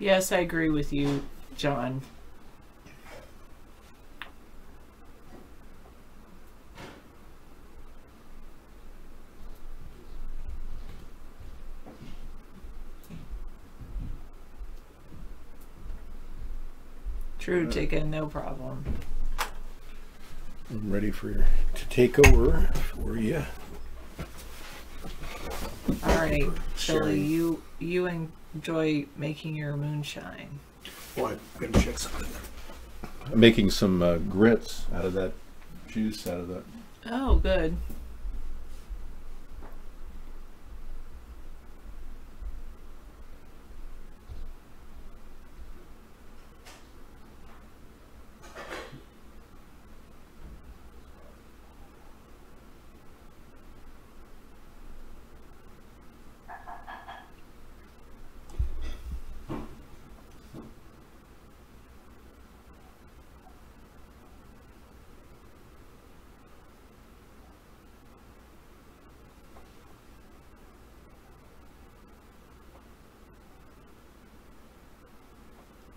Yes, I agree with you, John. True, uh, chicken, no problem. I'm ready for to take over for you. All right, Billy, you you you enjoy making your moonshine. What? I'm gonna check something. I'm making some uh, grits out of that juice out of that. Oh, good.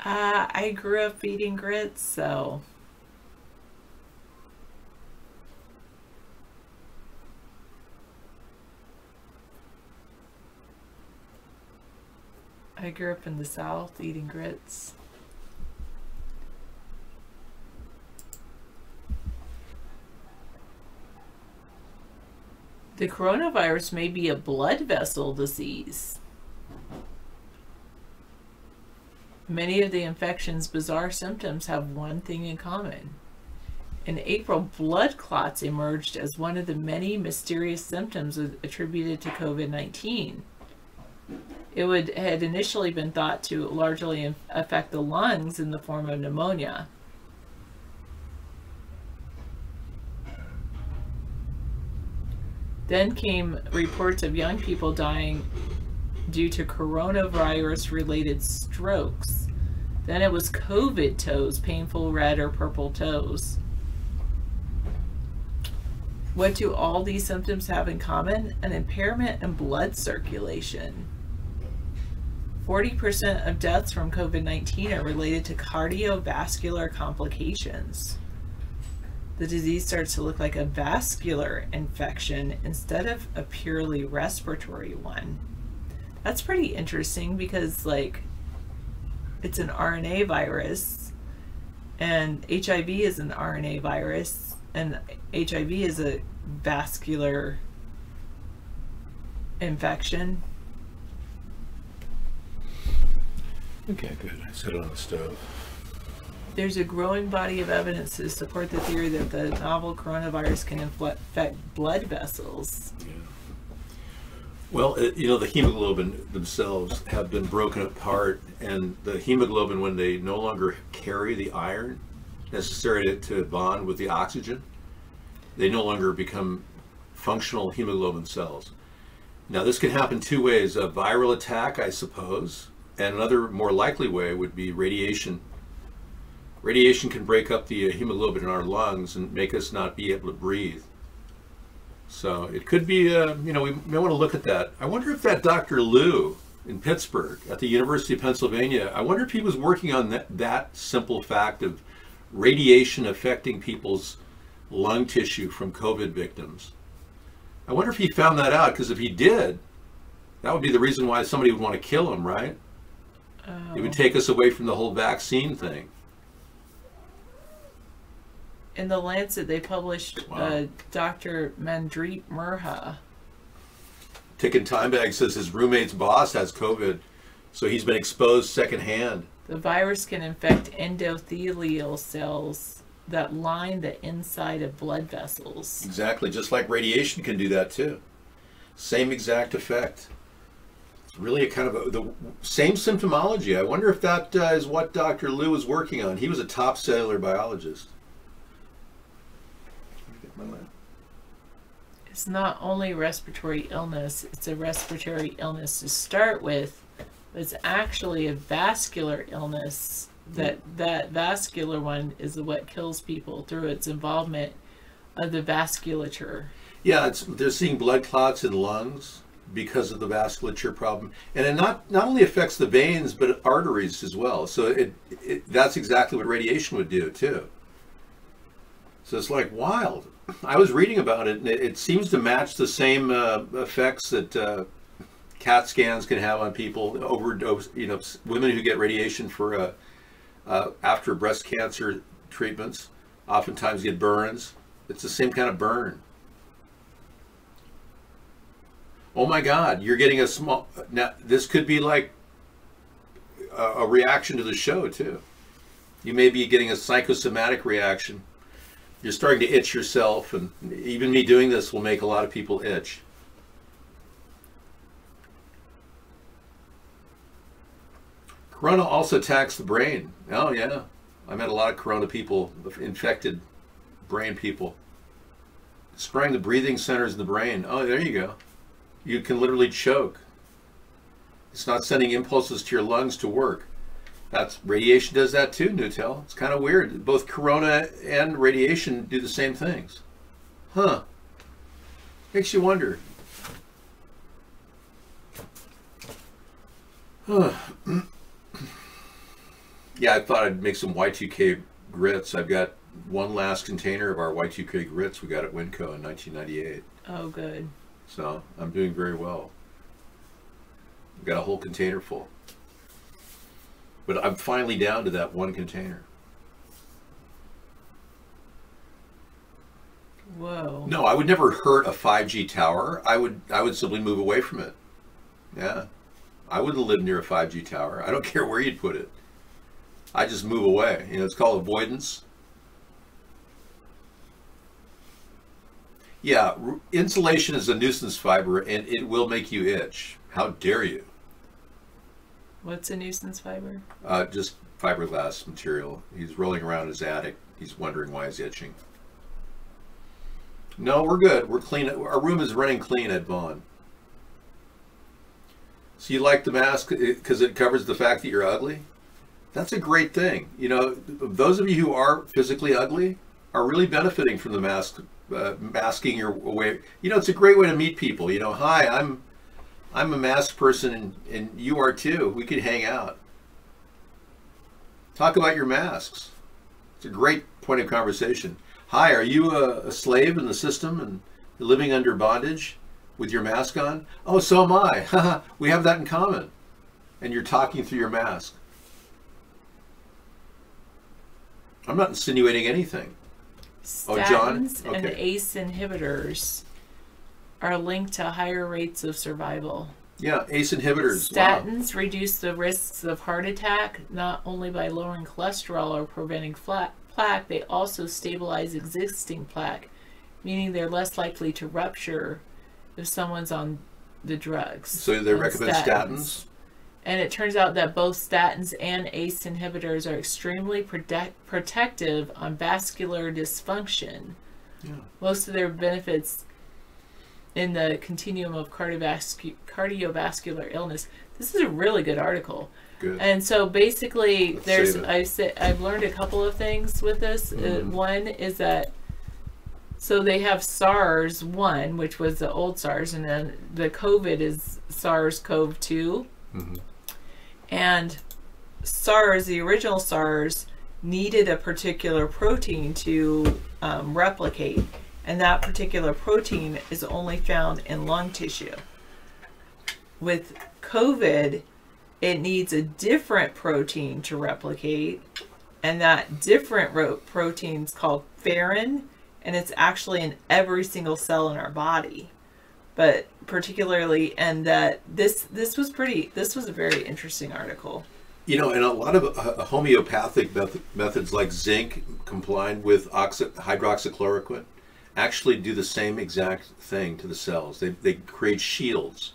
Uh, I grew up eating grits, so I grew up in the South eating grits. The coronavirus may be a blood vessel disease. Many of the infection's bizarre symptoms have one thing in common. In April, blood clots emerged as one of the many mysterious symptoms attributed to COVID 19. It would, had initially been thought to largely affect the lungs in the form of pneumonia. Then came reports of young people dying due to coronavirus related strokes. Then it was COVID toes, painful red or purple toes. What do all these symptoms have in common? An impairment in blood circulation. 40% of deaths from COVID 19 are related to cardiovascular complications. The disease starts to look like a vascular infection instead of a purely respiratory one. That's pretty interesting because, like, it's an RNA virus, and HIV is an RNA virus, and HIV is a vascular infection. Okay, good. I set it on the stove. There's a growing body of evidence to support the theory that the novel coronavirus can infect blood vessels. Well, it, you know, the hemoglobin themselves have been broken apart, and the hemoglobin, when they no longer carry the iron necessary to, to bond with the oxygen, they no longer become functional hemoglobin cells. Now, this can happen two ways a viral attack, I suppose, and another more likely way would be radiation. Radiation can break up the uh, hemoglobin in our lungs and make us not be able to breathe. So it could be, uh, you know, we may want to look at that. I wonder if that Dr. Liu in Pittsburgh at the University of Pennsylvania, I wonder if he was working on that, that simple fact of radiation affecting people's lung tissue from COVID victims. I wonder if he found that out, because if he did, that would be the reason why somebody would want to kill him, right? It would take us away from the whole vaccine thing. In the Lancet, they published Wow. uh, Dr. Mandeep Mehra. Ticking Time Bag says his roommate's boss has COVID, so he's been exposed secondhand. The virus can infect endothelial cells that line the inside of blood vessels. Exactly, just like radiation can do that too. Same exact effect. It's really a kind of a, the same symptomology. I wonder if that uh, is what Dr. Liu was working on. He was a top cellular biologist. It's not only respiratory illness, it's a respiratory illness to start with. but It's actually a vascular illness. That hmm. that vascular one is what kills people through its involvement of the vasculature. Yeah, it's, they're seeing blood clots in lungs because of the vasculature problem, and it not not only affects the veins but arteries as well. So it, it that's exactly what radiation would do too. So it's like wild. I was reading about it, and it, it seems to match the same uh, effects that uh, CAT scans can have on people. Overdose, you know, women who get radiation for uh, uh, after breast cancer treatments oftentimes get burns. It's the same kind of burn. Oh my God, you're getting a small. Now, this could be like a, a reaction to the show, too. You may be getting a psychosomatic reaction. You're starting to itch yourself, and even me doing this will make a lot of people itch. Corona also attacks the brain. Oh, yeah. I met a lot of corona people, infected brain people. Spraying the breathing centers in the brain. Oh, there you go. You can literally choke. It's not sending impulses to your lungs to work. That's radiation does that too, Nutel. It's kind of weird. Both corona and radiation do the same things. Huh. Makes you wonder. Huh. yeah, I thought I'd make some Y2K grits. I've got one last container of our Y2K grits we got at Winco in 1998. Oh, good. So I'm doing very well. I've got a whole container full. But I'm finally down to that one container. Whoa. No, I would never hurt a 5G tower. I would I would simply move away from it. Yeah. I wouldn't live near a 5G tower. I don't care where you'd put it. I just move away. You know, it's called avoidance. Yeah, insulation is a nuisance fiber and it will make you itch. How dare you? What's a nuisance fiber? Uh, just fiberglass material. He's rolling around his attic. He's wondering why he's itching. No, we're good. We're clean. Our room is running clean at Vaughn. So you like the mask because it covers the fact that you're ugly? That's a great thing. You know, those of you who are physically ugly are really benefiting from the mask, uh, masking your way. You know, it's a great way to meet people. You know, hi, I'm, I'm a mask person, and, and you are too. We could hang out. Talk about your masks. It's a great point of conversation. Hi, are you a, a slave in the system and living under bondage with your mask on? Oh, so am I. we have that in common. And you're talking through your mask. I'm not insinuating anything. Oh, John? Statins and ACE inhibitors are linked to higher rates of survival. Yeah, ACE inhibitors. Wow. Statins reduce the risks of heart attack not only by lowering cholesterol or preventing plaque, they also stabilize existing plaque, meaning they're less likely to rupture if someone's on the drugs. So they recommend statins? And it turns out that both statins and ACE inhibitors are extremely protect- protective on vascular dysfunction. Yeah. Most of their benefits in the continuum of cardiovascu- cardiovascular illness. This is a really good article. Good. And so basically, Let's there's. I've I've learned a couple of things with this. Uh, Mhm. one is that so they have SARS one, which was the old SARS, and then the COVID is SARS-CoV-2. Mhm. And SARS, the original SARS, needed a particular protein to um, replicate, and that particular protein is only found in lung tissue. With COVID, it needs a different protein to replicate, and that different protein is called furin, and it's actually in every single cell in our body. But particularly, and that this this was pretty. This was a very interesting article. You know, and a lot of uh, homeopathic meth- methods like zinc combined with oxy- hydroxychloroquine actually do the same exact thing to the cells. They, they create shields,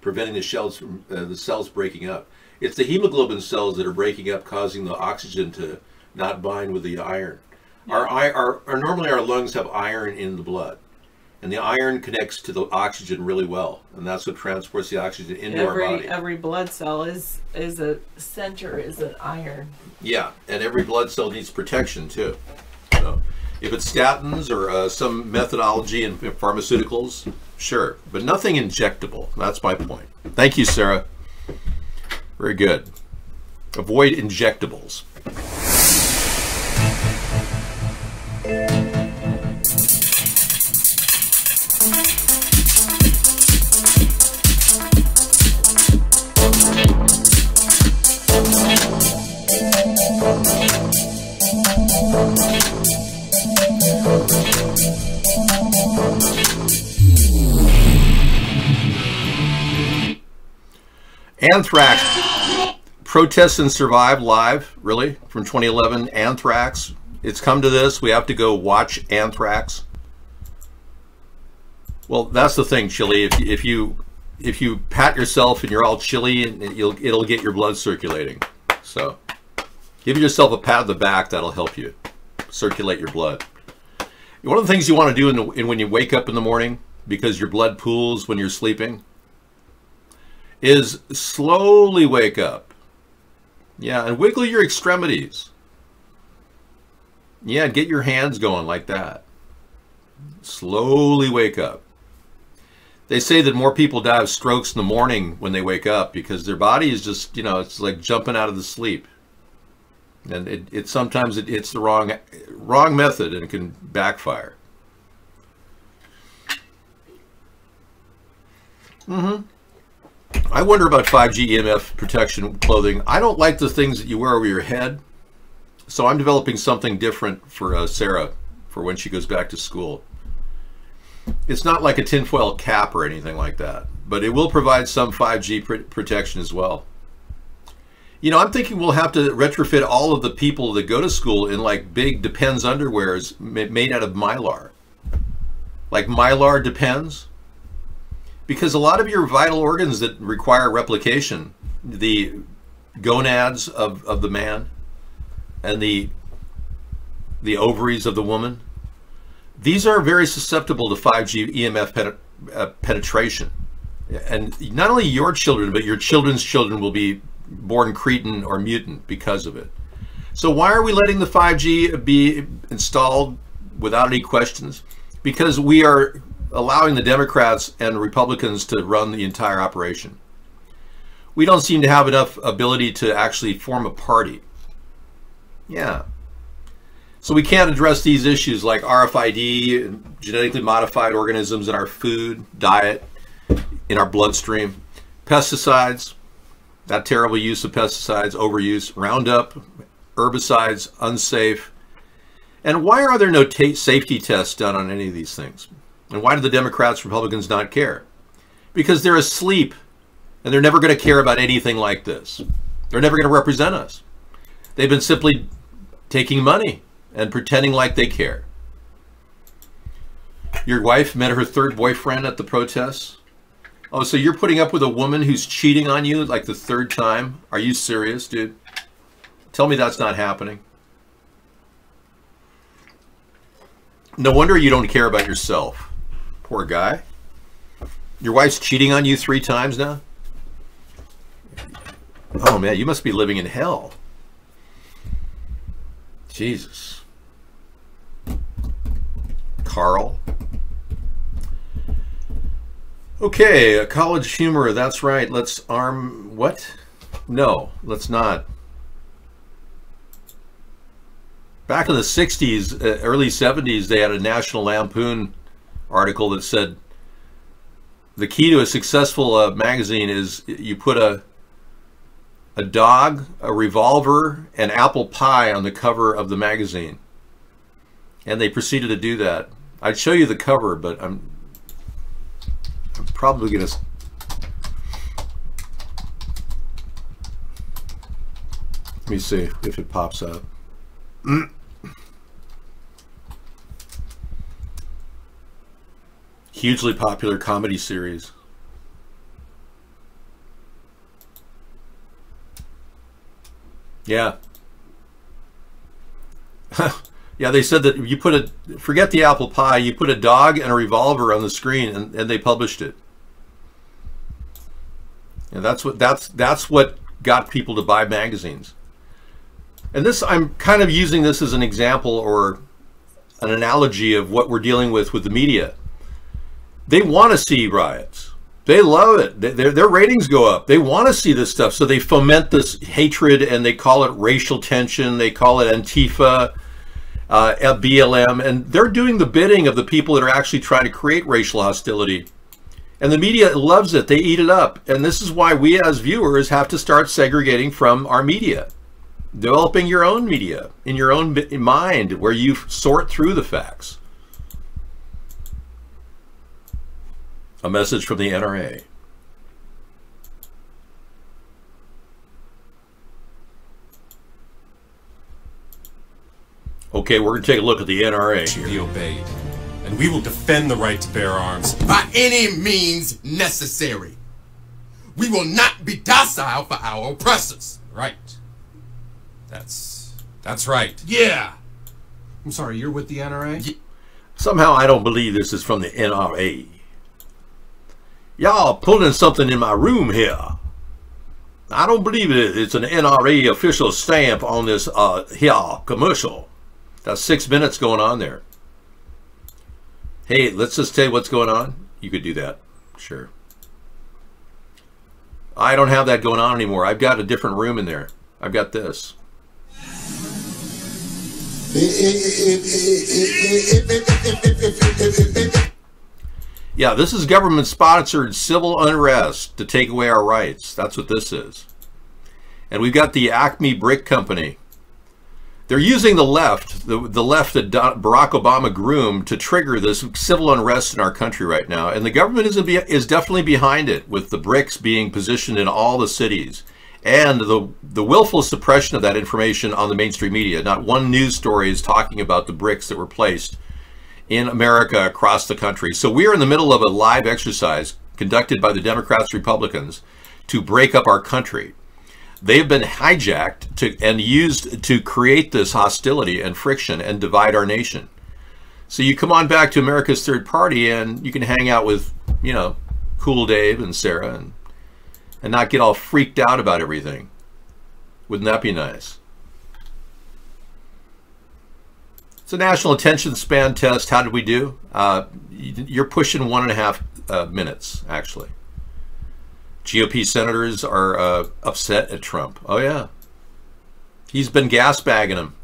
preventing the shells from uh, the cells breaking up. It's the hemoglobin cells that are breaking up, causing the oxygen to not bind with the iron. Our, our, our normally our lungs have iron in the blood, and the iron connects to the oxygen really well, and that's what transports the oxygen into every our body. every blood cell is is a center is an iron. Yeah, and every blood cell needs protection too. So, if it's statins or uh, some methodology in pharmaceuticals, sure, but nothing injectable. That's my point. Thank you, Sarah. Very good. Avoid injectables. Anthrax. Protest and Survive live, really, from 2011. Anthrax. It's come to this. We have to go watch Anthrax. Well, that's the thing, Chili. If, if you if you pat yourself and you're all chilly, and you'll it'll get your blood circulating. So, give yourself a pat on the back. That'll help you circulate your blood. One of the things you want to do in, the, in when you wake up in the morning, because your blood pools when you're sleeping, is slowly wake up. Yeah, and wiggle your extremities. Yeah, get your hands going like that. Slowly wake up. They say that more people die of strokes in the morning when they wake up because their body is just, you know, it's like jumping out of the sleep. And it, it sometimes it, it's the wrong wrong method and it can backfire. Mm-hmm. I wonder about 5G EMF protection clothing. I don't like the things that you wear over your head, so I'm developing something different for uh, Sarah for when she goes back to school. It's not like a tinfoil cap or anything like that, but it will provide some 5G pr- protection as well. You know, I'm thinking we'll have to retrofit all of the people that go to school in like big Depends underwears ma- made out of mylar. Like mylar Depends because a lot of your vital organs that require replication, the gonads of, of the man and the the ovaries of the woman, these are very susceptible to 5G EMF uh, penetration. And not only your children, but your children's children will be born cretin or mutant because of it. So why are we letting the 5G be installed without any questions? Because we are allowing the Democrats and Republicans to run the entire operation. We don't seem to have enough ability to actually form a party. Yeah. So we can't address these issues like RFID, genetically modified organisms in our food, diet, in our bloodstream, pesticides, that terrible use of pesticides, overuse, Roundup, herbicides, unsafe. And why are there no safety tests done on any of these things? And why do the Democrats, Republicans not care? Because they're asleep and they're never going to care about anything like this. They're never going to represent us. They've been simply taking money and pretending like they care. Your wife met her third boyfriend at the protests? Oh, so you're putting up with a woman who's cheating on you like the third time? Are you serious, dude? Tell me that's not happening. No wonder you don't care about yourself. Poor guy. Your wife's cheating on you three times now? Oh man, you must be living in hell. Jesus. Carl. Okay, college humor, that's right. Let's arm. What? No, let's not. Back in the 60s, uh, early 70s, they had a National Lampoon article that said the key to a successful uh, magazine is you put a a dog, a revolver, and apple pie on the cover of the magazine. And they proceeded to do that. I'd show you the cover, but I'm, I'm probably going to... Let me see if it pops up. Hugely popular comedy series. Yeah. yeah, they said that you put a, forget the apple pie, you put a dog and a revolver on the screen and, and they published it. And that's what, that's, that's what got people to buy magazines. And this, I'm kind of using this as an example or an analogy of what we're dealing with with the media. They want to see riots. They love it. Their, their ratings go up. They want to see this stuff. So they foment this hatred and they call it racial tension. They call it Antifa, uh, BLM. And they're doing the bidding of the people that are actually trying to create racial hostility. And the media loves it. They eat it up. And this is why we as viewers have to start segregating from our media. Developing your own media in your own mind where you sort through the facts. A message from the NRA. Okay, we're going to take a look at the NRA here. Be obeyed, and we will defend the right to bear arms by any means necessary. We will not be docile for our oppressors. Right. That's that's right. Yeah. I'm sorry, you're with the NRA? Somehow I don't believe this is from the NRA. Y'all pulling something in my room here. I don't believe it. It's an NRA official stamp on this uh, here commercial. Got six minutes going on there. Hey, let's just tell you what's going on. You could do that. Sure. I don't have that going on anymore. I've got a different room in there. I've got this. Yeah, this is government sponsored civil unrest to take away our rights. That's what this is. And we've got the Acme Brick Company. They're using the left, the, the left that Barack Obama groomed to trigger this civil unrest in our country right now. And the government is, is definitely behind it with the bricks being positioned in all the cities and the, the willful suppression of that information on the mainstream media. Not one news story is talking about the bricks that were placed in America across the country. So we are in the middle of a live exercise conducted by the Democrats, Republicans to break up our country. They've been hijacked to, and used to create this hostility and friction and divide our nation. So you come on back to America's Third Party and you can hang out with, you know, Cool Dave and Sarah and, and not get all freaked out about everything. Wouldn't that be nice? It's a national attention span test. How did we do? Uh, you're pushing one and a half uh, minutes, actually. GOP senators are uh, upset at Trump. Oh, yeah. He's been gasbagging them.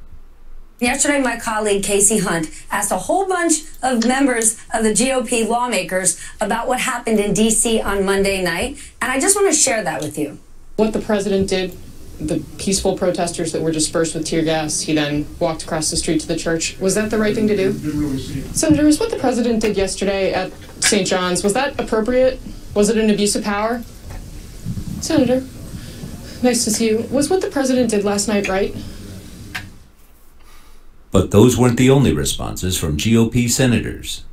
Yesterday, my colleague Kasie Hunt asked a whole bunch of members of the GOP lawmakers about what happened in D.C. on Monday night, and I just want to share that with you. What the president did the peaceful protesters that were dispersed with tear gas, he then walked across the street to the church. Was that the right thing to do? Senator, was what the president did yesterday at St. John's, was that appropriate? Was it an abuse of power? Senator, nice to see you. Was what the president did last night right? But those weren't the only responses from GOP senators.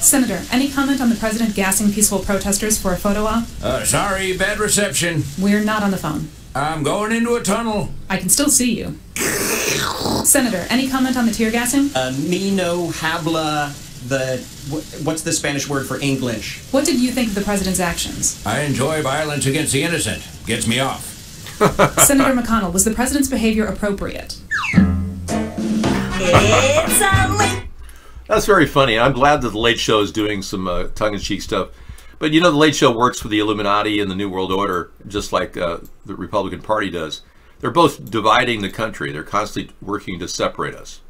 Senator, any comment on the president gassing peaceful protesters for a photo op? Uh, sorry, bad reception. We're not on the phone. I'm going into a tunnel. I can still see you. Senator, any comment on the tear gassing? Uh, me no habla the wh- what's the Spanish word for English? What did you think of the president's actions? I enjoy violence against the innocent. Gets me off. Senator McConnell, was the president's behavior appropriate? It's a late. That's very funny. I'm glad that the Late Show is doing some uh, tongue-in-cheek stuff. But you know, the Late Show works for the Illuminati and the New World Order, just like uh, the Republican Party does. They're both dividing the country. They're constantly working to separate us.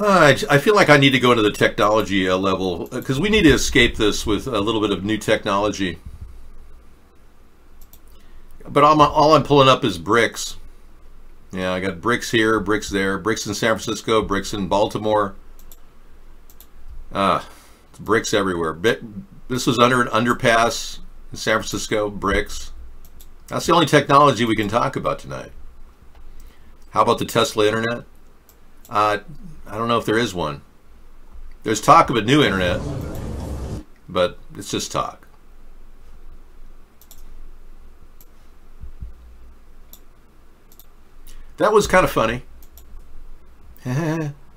Uh, I, feel like I need to go into the technology uh, level because we need to escape this with a little bit of new technology. But all, my, all I'm pulling up is bricks. Yeah, I got bricks here, bricks there, bricks in San Francisco, bricks in Baltimore. Ah, bricks everywhere. Bi- This was under an underpass in San Francisco, bricks. That's the only technology we can talk about tonight. How about the Tesla internet? Uh, I don't know if there is one. There's talk of a new internet, but it's just talk. That was kind of funny.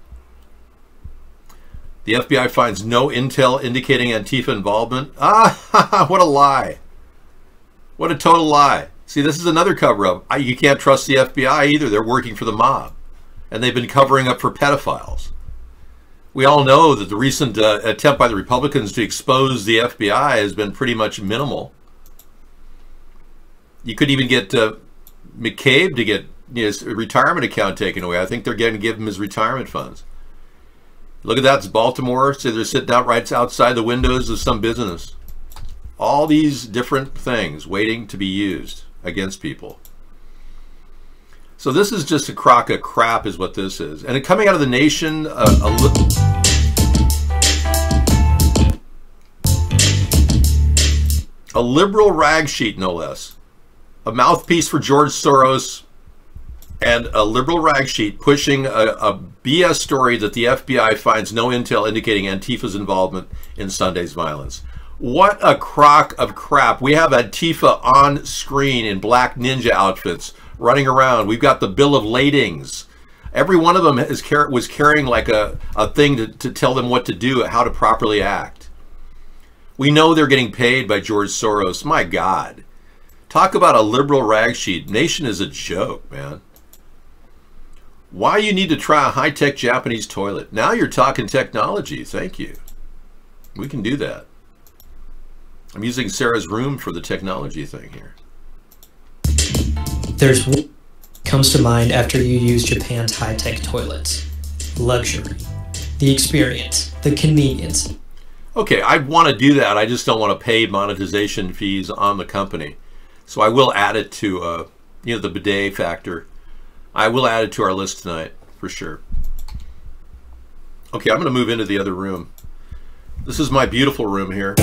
the FBI finds no intel indicating Antifa involvement. Ah, what a lie. What a total lie. See, this is another cover up. You can't trust the FBI either. They're working for the mob. And they've been covering up for pedophiles. We all know that the recent uh, attempt by the Republicans to expose the FBI has been pretty much minimal. You could even get uh, McCabe to get his retirement account taken away. I think they're going to give him his retirement funds. Look at that. It's Baltimore. So they're sitting out right outside the windows of some business. All these different things waiting to be used against people. So this is just a crock of crap is what this is. And coming out of the nation, uh, a li- a liberal rag sheet, no less. A mouthpiece for George Soros and a liberal rag sheet pushing a, a BS story that the FBI finds no intel indicating Antifa's involvement in Sunday's violence. What a crock of crap. We have Antifa on screen in black ninja outfits running around. We've got the Bill of Ladings. Every one of them is was carrying like a, a thing to, to tell them what to do, how to properly act. We know they're getting paid by George Soros. My God. Talk about a liberal rag sheet. Nation is a joke, man. Why you need to try a high-tech Japanese toilet? Now you're talking technology. Thank you. We can do that. I'm using Sarah's room for the technology thing here. There's what comes to mind after you use Japan's high-tech toilets. Luxury. The experience. The convenience. Okay, I want to do that. I just don't want to pay monetization fees on the company. So I will add it to, uh, you know, the bidet factor. I will add it to our list tonight for sure. Okay, I'm going to move into the other room. This is my beautiful room here.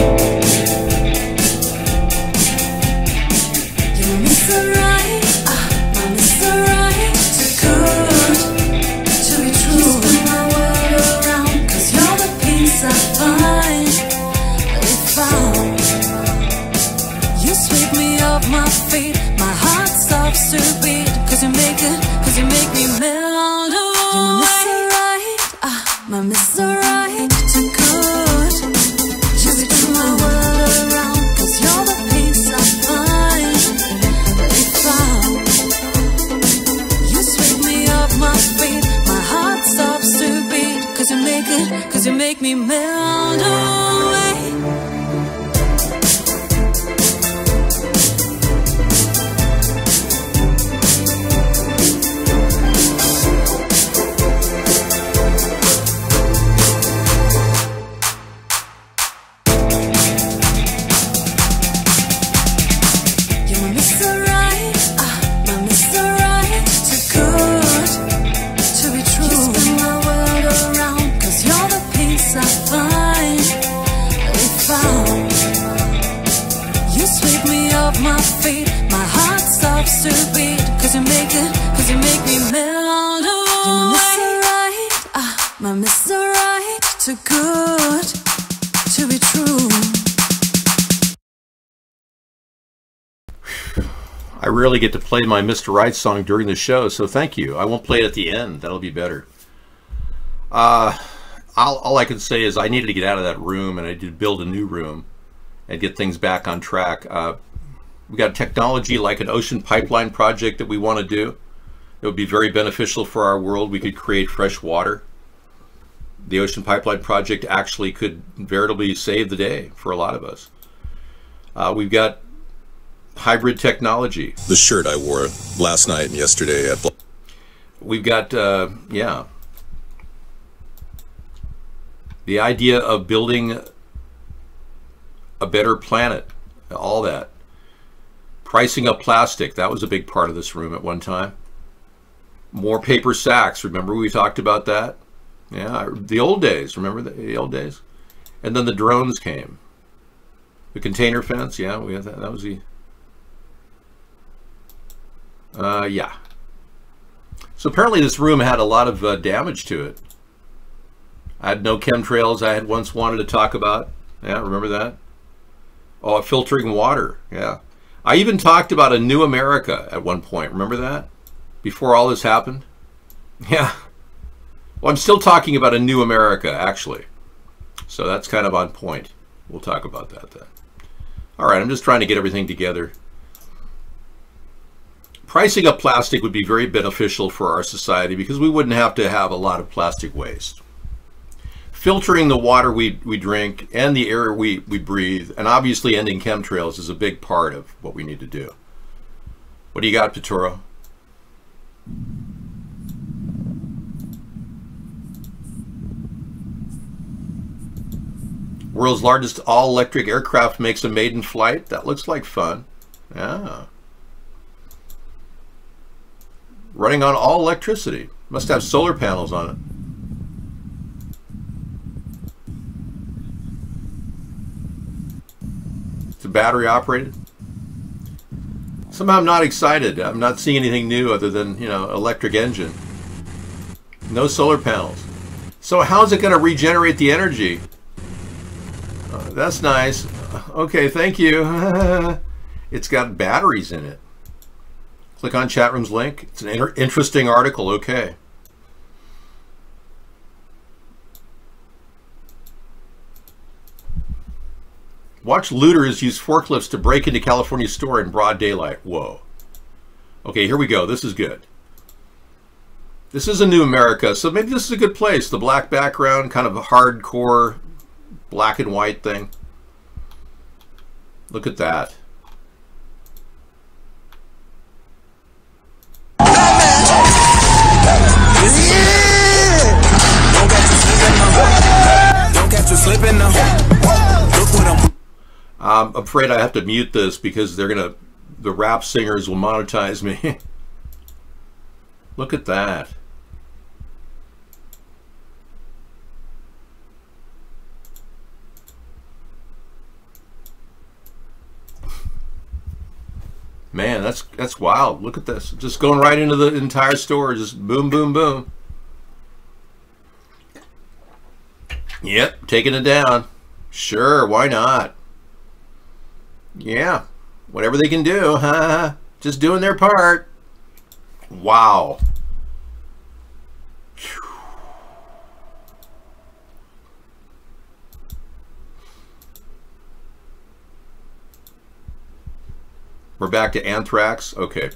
Off my feet, stops to beat. Cause you make it, cause you make me melt away. You're my too good. Just world around, cause you're the I find. You sweep me off my feet, my heart stops to beat. Cause you make it, cause you make me melt feet. My heart stops to beat. Cause you make it, cause you make me melt away. You're my Mr. Right, ah, my Mr. Right. Too good to be true. I rarely get to play my Mr. Right song during the show, so thank you. I won't play it at the end. That'll be better. Uh, all, all I can say is I needed to get out of that room, and I did build a new room and get things back on track. Uh, we got technology like an ocean pipeline project that we want to do. It would be very beneficial for our world. We could create fresh water. The ocean pipeline project actually could veritably save the day for a lot of us. Uh, we've got hybrid technology. The shirt I wore last night and yesterday at. We've got, uh, yeah, the idea of building a better planet, all that. Pricing of plastic, that was a big part of this room at one time. More paper sacks, remember we talked about that? Yeah, the old days, remember the, old days? And then the drones came. The container fence, yeah, we had that. That was the uh, yeah. So apparently this room had a lot of uh, damage to it. I had no chemtrails I had once wanted to talk about. Yeah, remember that? Oh, filtering water. Yeah. I even talked about a new America at one point. Remember that? Before all this happened? Yeah. Well, I'm still talking about a new America, actually. So that's kind of on point. We'll talk about that then. All right, I'm just trying to get everything together. Pricing up plastic would be very beneficial for our society because we wouldn't have to have a lot of plastic waste. Filtering the water we, we drink and the air we, we breathe, and obviously ending chemtrails is a big part of what we need to do. What do you got, Pitoro? World's largest all-electric aircraft makes a maiden flight. That looks like fun. Yeah. running on all electricity. Must have solar panels on it. It's a battery operated. Somehow I'm not excited. I'm not seeing anything new other than, you know, electric engine. No solar panels. So how's it going to regenerate the energy? Uh, that's nice. Okay, thank you. it's got batteries in it. Click on chat room's link. It's an inter interesting article. Okay. Watch looters use forklifts to break into California store in broad daylight. Whoa. Okay, here we go. This is good. This is a new America, so maybe this is a good place. The black background, kind of a hardcore black and white thing. Look at that. I'm afraid I have to mute this because they're gonna the rap singers will monetize me. Look at that. Man, that's that's wild. Look at this. Just going right into the entire store. Just boom, boom, boom. Yep, taking it down. Sure, why not? Yeah, whatever they can do, huh? Just doing their part. Wow. We're back to anthrax. Okay.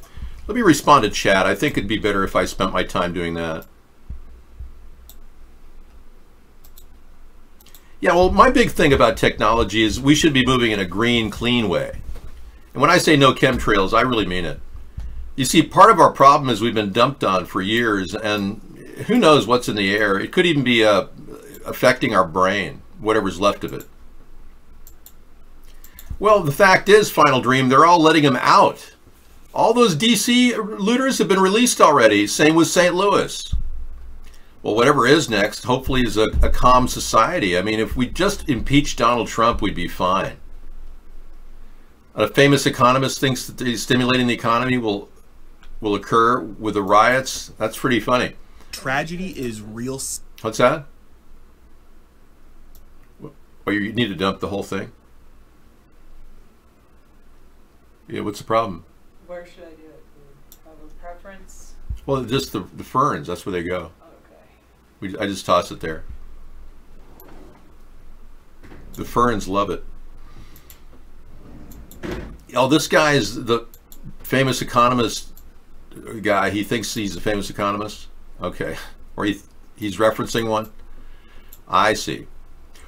Let me respond to chat. I think it'd be better if I spent my time doing that. Yeah, well, my big thing about technology is we should be moving in a green, clean way. And when I say no chemtrails, I really mean it. You see, part of our problem is we've been dumped on for years, and who knows what's in the air. It could even be uh, affecting our brain, whatever's left of it. Well, the fact is, Final Dream, they're all letting them out. All those DC looters have been released already. Same with St. Louis well, whatever is next, hopefully is a, a calm society. I mean, if we just impeached Donald Trump, we'd be fine. A famous economist thinks that the stimulating the economy will will occur with the riots. That's pretty funny. Tragedy is real. What's that? Oh, you need to dump the whole thing? Yeah, what's the problem? Where should I do it? Have a preference? Well, just the, the ferns, that's where they go. We, I just toss it there. The ferns love it. Oh, this guy is the famous economist guy. He thinks he's a famous economist. Okay. Or he, he's referencing one. I see.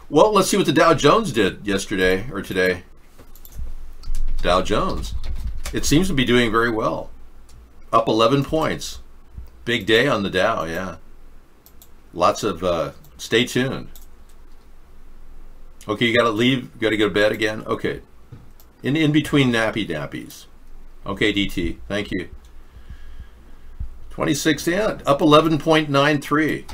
Well, let's see what the Dow Jones did yesterday or today. Dow Jones. It seems to be doing very well. Up 11 points. Big day on the Dow, yeah. Lots of, uh, stay tuned. Okay, you got to leave, got to go to bed again? Okay. In, in between nappy nappies. Okay, DT, thank you. 26, yeah, up 11.93.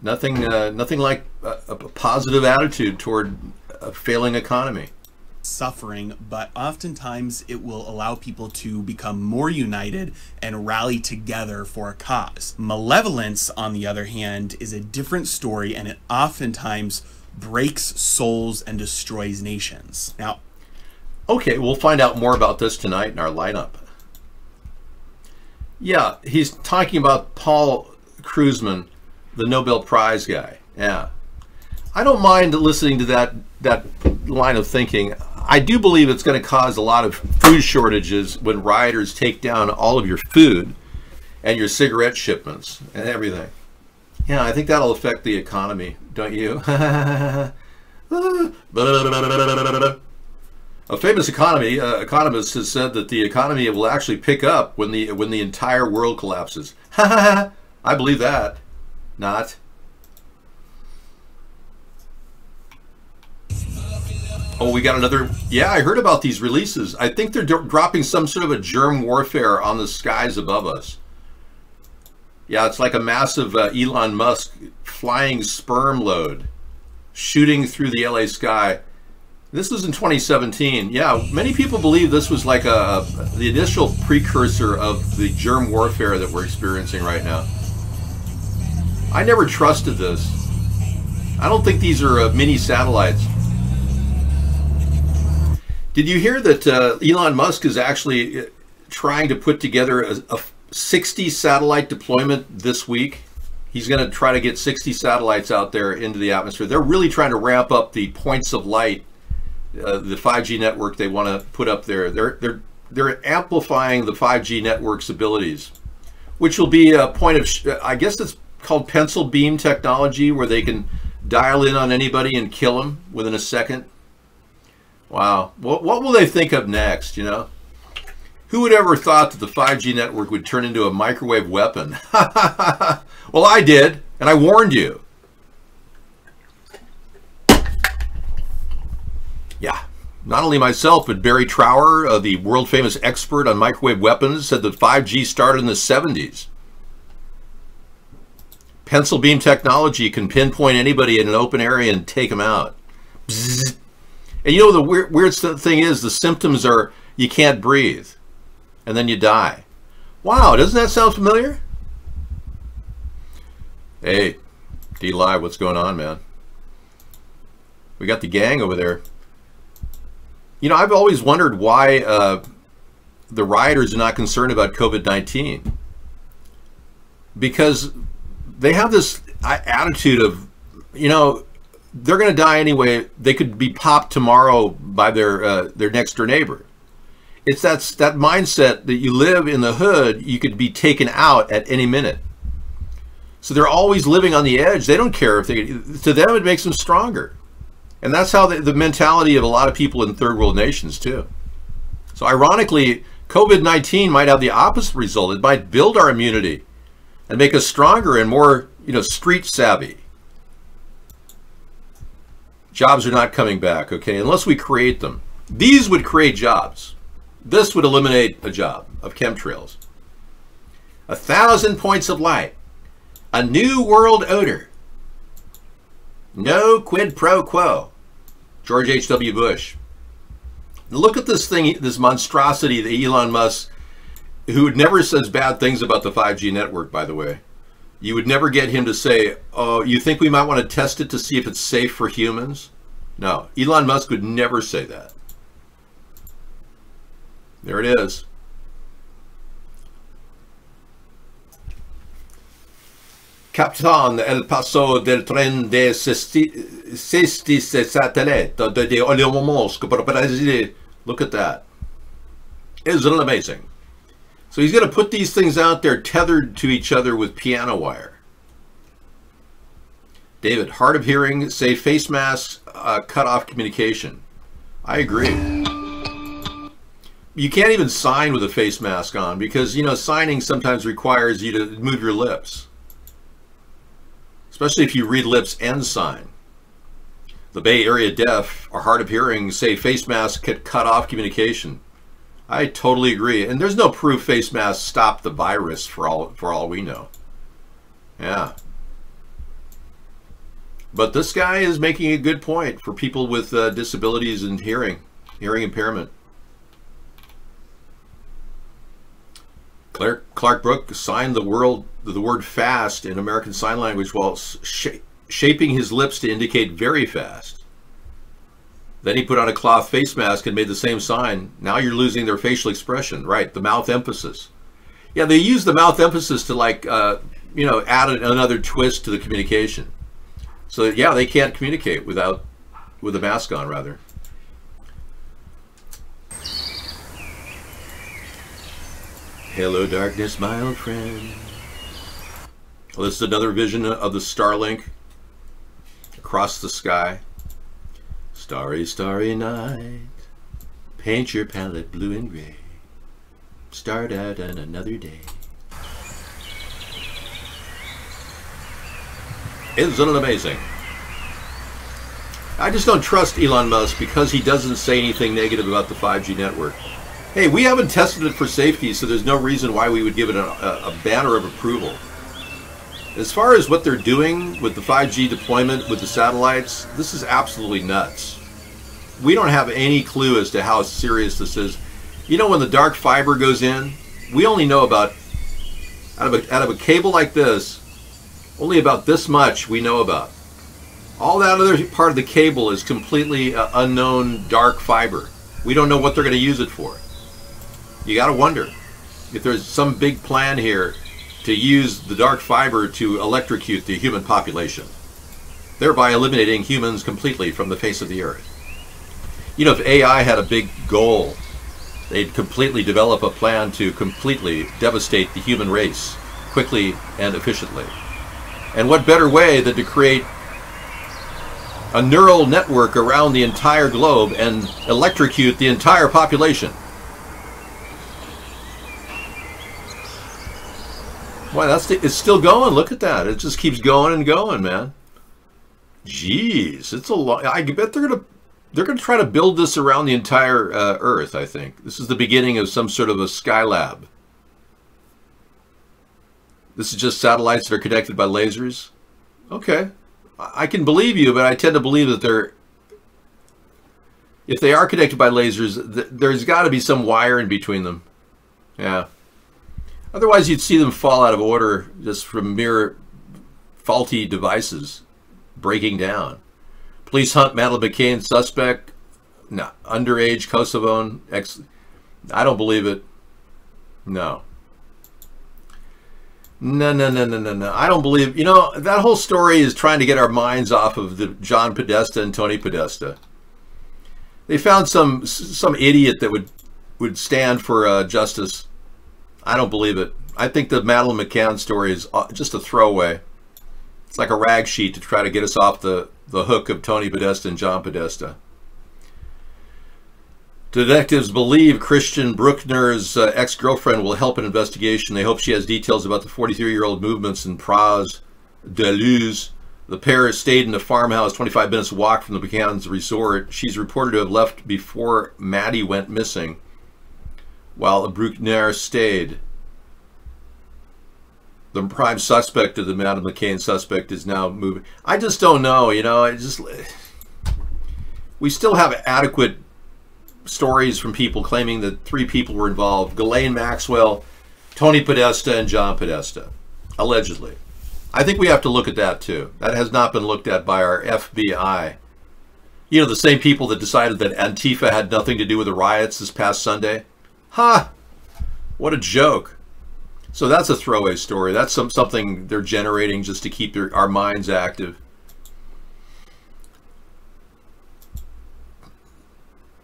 Nothing, uh, nothing like a, a positive attitude toward a failing economy suffering, but oftentimes it will allow people to become more united and rally together for a cause. Malevolence, on the other hand, is a different story and it oftentimes breaks souls and destroys nations. Now, okay, we'll find out more about this tonight in our lineup. Yeah, he's talking about Paul Krugman, the Nobel Prize guy. Yeah. I don't mind listening to that that line of thinking. I do believe it's going to cause a lot of food shortages when rioters take down all of your food and your cigarette shipments and everything. Yeah, I think that'll affect the economy, don't you? a famous economy uh, economist has said that the economy will actually pick up when the when the entire world collapses. I believe that. Not. Oh, we got another. Yeah, I heard about these releases. I think they're dropping some sort of a germ warfare on the skies above us. Yeah, it's like a massive uh, Elon Musk flying sperm load shooting through the LA sky. This was in 2017. Yeah, many people believe this was like a, the initial precursor of the germ warfare that we're experiencing right now. I never trusted this. I don't think these are uh, mini satellites. Did you hear that uh, Elon Musk is actually uh, trying to put together a, a 60 satellite deployment this week? He's going to try to get 60 satellites out there into the atmosphere. They're really trying to ramp up the points of light, uh, the 5G network they want to put up there. They're they're they're amplifying the 5G network's abilities, which will be a point of I guess it's called pencil beam technology, where they can dial in on anybody and kill them within a second. Wow. What, what will they think of next, you know? Who would ever thought that the 5G network would turn into a microwave weapon? well, I did, and I warned you. Yeah. Not only myself, but Barry Trower, uh, the world famous expert on microwave weapons, said that 5G started in the 70s. Pencil beam technology can pinpoint anybody in an open area and take them out. Bzzz. And you know the weird, weird thing is the symptoms are you can't breathe, and then you die. Wow, doesn't that sound familiar? Hey, DLive, what's going on, man? We got the gang over there. You know, I've always wondered why uh, the rioters are not concerned about COVID-19. Because they have this attitude of, you know, they're going to die anyway. They could be popped tomorrow by their uh, their next door neighbor. It's that that mindset that you live in the hood. You could be taken out at any minute. So they're always living on the edge. They don't care if they. To them, it makes them stronger, and that's how the, the mentality of a lot of people in third world nations too. So ironically, COVID nineteen might have the opposite result. It might build our immunity and make us stronger and more, you know, street savvy jobs are not coming back, okay, unless we create them. These would create jobs. This would eliminate a job of chemtrails. A thousand points of light. A new world odor. No quid pro quo. George H.W. Bush. Look at this thing, this monstrosity that Elon Musk, who never says bad things about the 5G network, by the way. You would never get him to say, oh, you think we might want to test it to see if it's safe for humans? No, Elon Musk would never say that. There it is. Captain El Paso del tren de Sesti Satellite de Oleomosk Brasil. Look at that. Isn't it amazing? So he's going to put these things out there tethered to each other with piano wire. David, hard of hearing, say face masks, uh, cut off communication. I agree. You can't even sign with a face mask on because, you know, signing sometimes requires you to move your lips. Especially if you read lips and sign. The Bay Area deaf or hard of hearing say face masks could cut off communication. I totally agree. And there's no proof face masks stop the virus for all for all we know. Yeah. But this guy is making a good point for people with uh, disabilities and hearing, hearing impairment. Clark, Clark Brook signed the world the word fast in American Sign Language while sh shaping his lips to indicate very fast. Then he put on a cloth face mask and made the same sign. Now you're losing their facial expression, right? The mouth emphasis. Yeah, they use the mouth emphasis to like, uh, you know, add another twist to the communication. So yeah, they can't communicate without, with a mask on rather. Hello darkness, my old friend. Well, this is another vision of the Starlink across the sky. Starry, starry night, paint your palette blue and gray. Start out on another day. Isn't it amazing? I just don't trust Elon Musk because he doesn't say anything negative about the 5G network. Hey, we haven't tested it for safety, so there's no reason why we would give it a, a, banner of approval. As far as what they're doing with the 5G deployment with the satellites, this is absolutely nuts. We don't have any clue as to how serious this is. You know, when the dark fiber goes in, we only know about, out of a, out of a cable like this, only about this much we know about. All that other part of the cable is completely uh, unknown dark fiber. We don't know what they're going to use it for you got to wonder if there's some big plan here to use the dark fiber to electrocute the human population, thereby eliminating humans completely from the face of the earth. You know, if AI had a big goal, they'd completely develop a plan to completely devastate the human race quickly and efficiently. And what better way than to create a neural network around the entire globe and electrocute the entire population? Why, that's the, it's still going. Look at that. It just keeps going and going, man. Jeez, it's a lot. I bet they're gonna they're gonna try to build this around the entire uh, Earth. I think this is the beginning of some sort of a Skylab. This is just satellites that are connected by lasers. Okay, I can believe you, but I tend to believe that they're if they are connected by lasers, th there's got to be some wire in between them. Yeah. Otherwise, you'd see them fall out of order just from mere faulty devices breaking down. Police hunt Madeleine McCann suspect. No, underage Kosovoan. Ex I don't believe it. No. No, no, no, no, no, no. I don't believe, you know, that whole story is trying to get our minds off of the John Podesta and Tony Podesta. They found some some idiot that would would stand for uh, justice I don't believe it. I think the Madeleine McCann story is uh, just a throwaway. It's like a rag sheet to try to get us off the, the hook of Tony Podesta and John Podesta. Detectives believe Christian Bruckner's uh, ex-girlfriend will help an investigation. They hope she has details about the 43-year-old movements in Praz, Deleuze. The pair stayed in a farmhouse 25 minutes walk from the McCann's resort. She's reported to have left before Maddie went missing while Bruckner stayed. The prime suspect of the Madame McCain suspect is now moving. I just don't know, you know, I just we still have adequate stories from people claiming that three people were involved Ghislaine Maxwell, Tony Podesta, and John Podesta, allegedly. I think we have to look at that too. That has not been looked at by our FBI. You know, the same people that decided that Antifa had nothing to do with the riots this past Sunday. Ha! What a joke. So that's a throwaway story. That's some, something they're generating just to keep their, our minds active.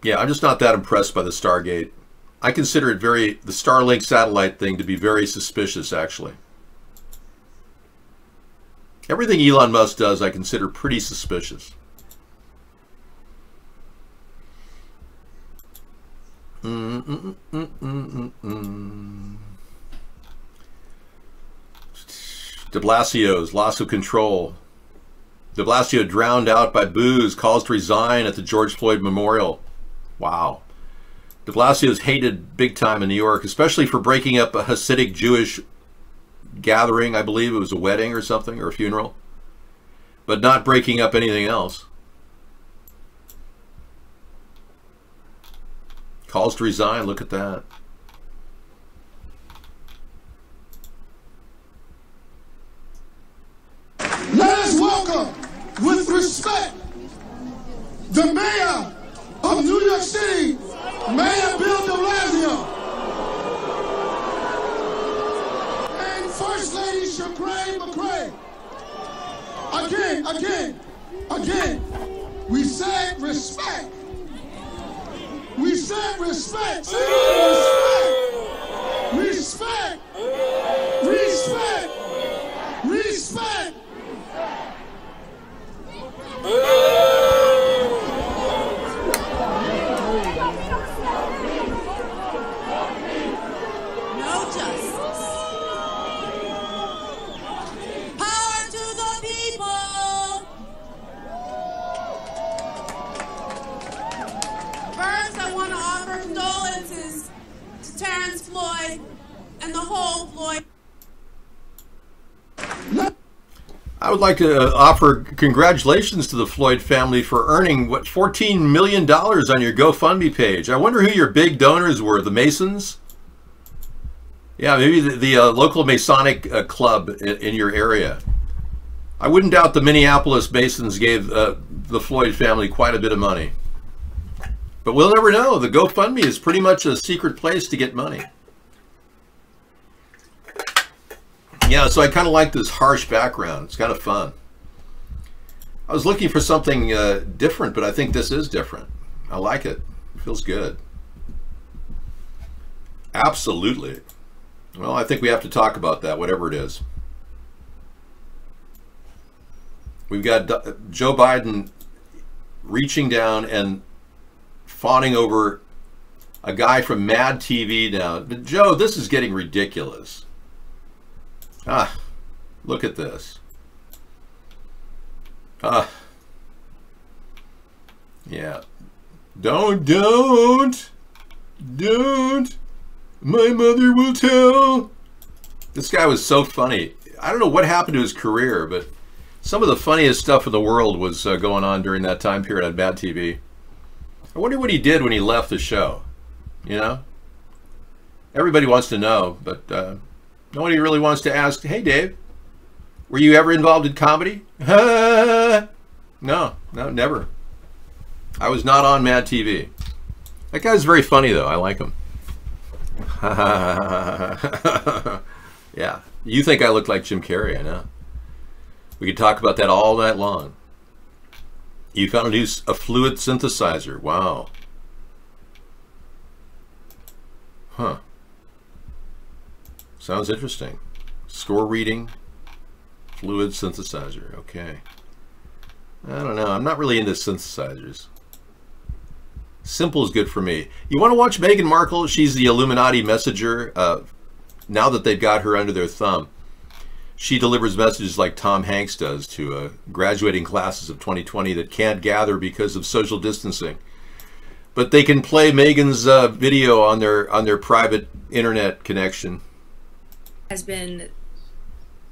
Yeah, I'm just not that impressed by the Stargate. I consider it very, the Starlink satellite thing to be very suspicious, actually. Everything Elon Musk does, I consider pretty suspicious. De Blasio's loss of control. De Blasio drowned out by boos, calls to resign at the George Floyd Memorial. Wow. De Blasio is hated big time in New York, especially for breaking up a Hasidic Jewish gathering. I believe it was a wedding or something, or a funeral. But not breaking up anything else. Calls to resign, look at that. Let us welcome with respect the mayor of New York City, Mayor Bill de Blasio. And First Lady Chirlane McCray. Again, again, again, we said respect. We said respect. Say respect. Respect. Respect. Respect. No Terrence Floyd and the whole Floyd. I would like to offer congratulations to the Floyd family for earning, what, $14 million on your GoFundMe page. I wonder who your big donors were, the Masons? Yeah, maybe the, the uh, local Masonic uh, club in, in, your area. I wouldn't doubt the Minneapolis Masons gave uh, the Floyd family quite a bit of money. But we'll never know. The GoFundMe is pretty much a secret place to get money. Yeah, so I kind of like this harsh background. It's kind of fun. I was looking for something uh, different, but I think this is different. I like it. It feels good. Absolutely. Well, I think we have to talk about that, whatever it is. We've got Joe Biden reaching down and fawning over a guy from Mad TV now. But Joe, this is getting ridiculous. Ah, look at this. Ah. Yeah. Don't, don't, don't. My mother will tell. This guy was so funny. I don't know what happened to his career, but some of the funniest stuff in the world was uh, going on during that time period on Mad TV. I wonder what he did when he left the show. You know? Everybody wants to know, but uh, Nobody really wants to ask, hey, Dave, were you ever involved in comedy? no, no, never. I was not on Mad TV. That guy's very funny, though. I like him. yeah. You think I look like Jim Carrey, I know. We could talk about that all night long. You found a new a fluid synthesizer. Wow. Huh. Sounds interesting. Score reading, fluid synthesizer. Okay. I don't know. I'm not really into synthesizers. Simple is good for me. You want to watch Meghan Markle? She's the Illuminati messenger. Uh, now that they've got her under their thumb, she delivers messages like Tom Hanks does to uh, graduating classes of 2020 that can't gather because of social distancing. But they can play Meghan's uh, video on their on their private internet connection has been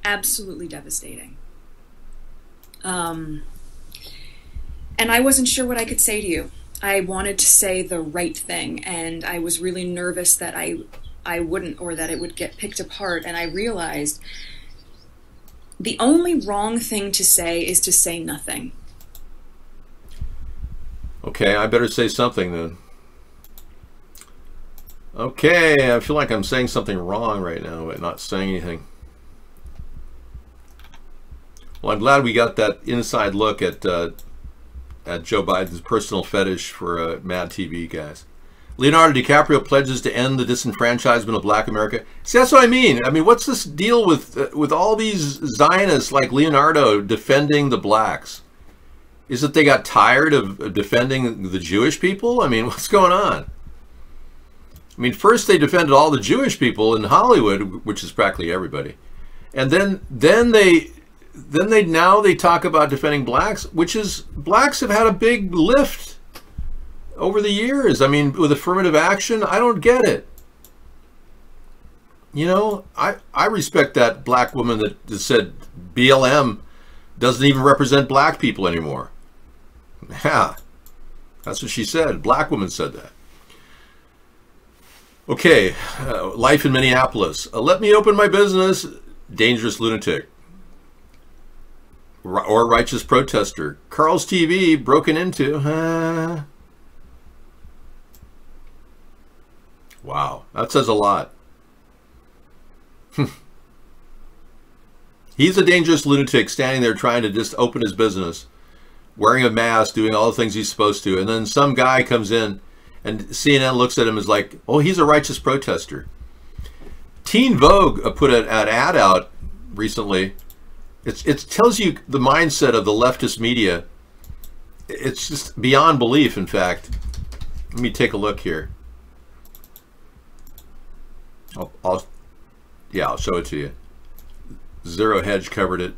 absolutely devastating. Um, and I wasn't sure what I could say to you. I wanted to say the right thing, and I was really nervous that I I wouldn't or that it would get picked apart. And I realized the only wrong thing to say is to say nothing. Okay, I better say something then. Okay, I feel like I'm saying something wrong right now, but not saying anything. Well, I'm glad we got that inside look at uh, at Joe Biden's personal fetish for uh, Mad TV, guys. Leonardo DiCaprio pledges to end the disenfranchisement of Black America. See, that's what I mean. I mean, what's this deal with uh, with all these Zionists like Leonardo defending the blacks? Is it they got tired of defending the Jewish people? I mean, what's going on? I mean, first they defended all the Jewish people in Hollywood, which is practically everybody, and then then they then they now they talk about defending blacks, which is blacks have had a big lift over the years. I mean, with affirmative action, I don't get it. You know, I I respect that black woman that, said BLM doesn't even represent black people anymore. Yeah, that's what she said. Black woman said that. Okay, uh, life in Minneapolis. Uh, let me open my business. Dangerous lunatic. R or righteous protester. Carl's TV broken into. Uh, wow, that says a lot. He's a dangerous lunatic standing there trying to just open his business, wearing a mask, doing all the things he's supposed to. And then some guy comes in and CNN looks at him as like, oh, he's a righteous protester. Teen Vogue uh, put an, an ad out recently. It's, it tells you the mindset of the leftist media. It's just beyond belief, in fact. Let me take a look here. I'll, I'll yeah, I'll show it to you. Zero Hedge covered it.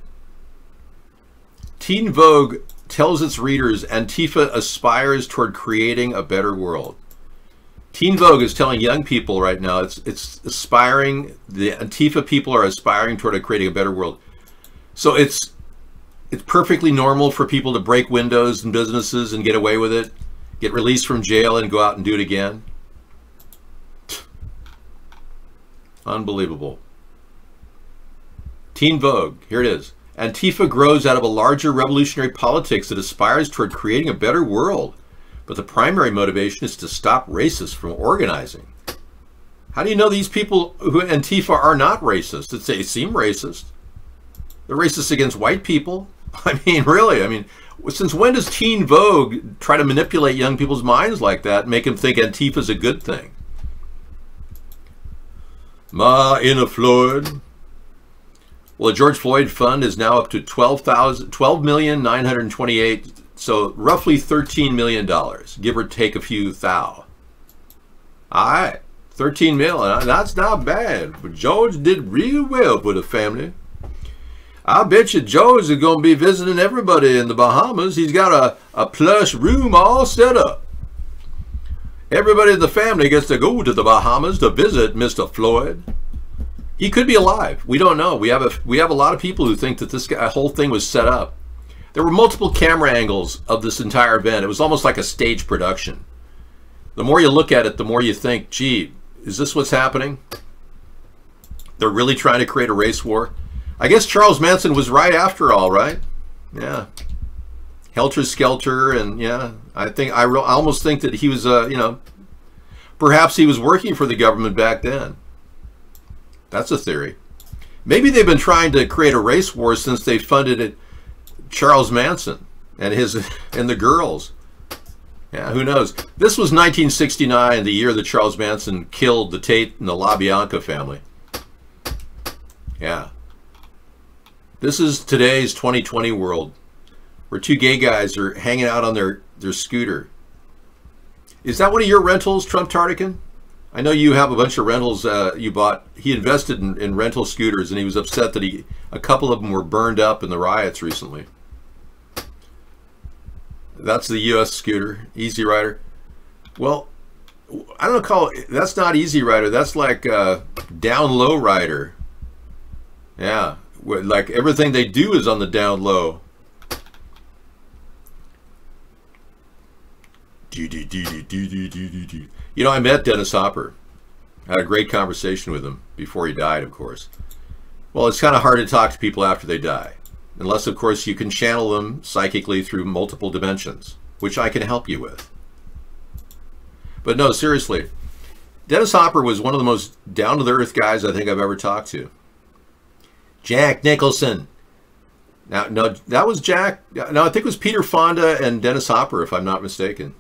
Teen Vogue tells its readers Antifa aspires toward creating a better world. Teen Vogue is telling young people right now it's it's aspiring the Antifa people are aspiring toward creating a better world. So it's it's perfectly normal for people to break windows and businesses and get away with it, get released from jail and go out and do it again. Unbelievable. Teen Vogue, here it is. Antifa grows out of a larger revolutionary politics that aspires toward creating a better world, but the primary motivation is to stop racists from organizing. How do you know these people who Antifa are not racist? It's, they seem racist. They're racist against white people. I mean, really, I mean, since when does Teen Vogue try to manipulate young people's minds like that and make them think Antifa is a good thing? Ma in a Floyd. Well, the George Floyd Fund is now up to 12,000, 12 million 928, so roughly 13 million dollars, give or take a few thou. All right, 13 million. Uh, that's not bad. But George did real well for the family. I bet you George is going to be visiting everybody in the Bahamas. He's got a, a plush room all set up. Everybody in the family gets to go to the Bahamas to visit Mr. Floyd. He could be alive. We don't know. We have a we have a lot of people who think that this guy, whole thing was set up. There were multiple camera angles of this entire event. It was almost like a stage production. The more you look at it, the more you think, gee, is this what's happening? They're really trying to create a race war. I guess Charles Manson was right after all, right? Yeah. Helter Skelter, and yeah, I think I, I almost think that he was, uh, you know, perhaps he was working for the government back then. That's a theory. Maybe they've been trying to create a race war since they funded it, Charles Manson and his and the girls. Yeah, who knows? This was 1969, the year that Charles Manson killed the Tate and the LaBianca family. Yeah. This is today's 2020 world, where two gay guys are hanging out on their, their scooter. Is that one of your rentals, Trump Tartican? I know you have a bunch of rentals uh, you bought. He invested in, in, rental scooters, and he was upset that he a couple of them were burned up in the riots recently. That's the U.S. scooter, Easy Rider. Well, I don't call it, that's not Easy Rider. That's like uh, down low rider. Yeah, like everything they do is on the down low. You know, I met Dennis Hopper. Had a great conversation with him before he died, of course. Well, it's kind of hard to talk to people after they die. Unless, of course, you can channel them psychically through multiple dimensions, which I can help you with. But no, seriously, Dennis Hopper was one of the most down-to-the-earth guys I think I've ever talked to. Jack Nicholson. Now, no, that was Jack. No, I think it was Peter Fonda and Dennis Hopper, if I'm not mistaken.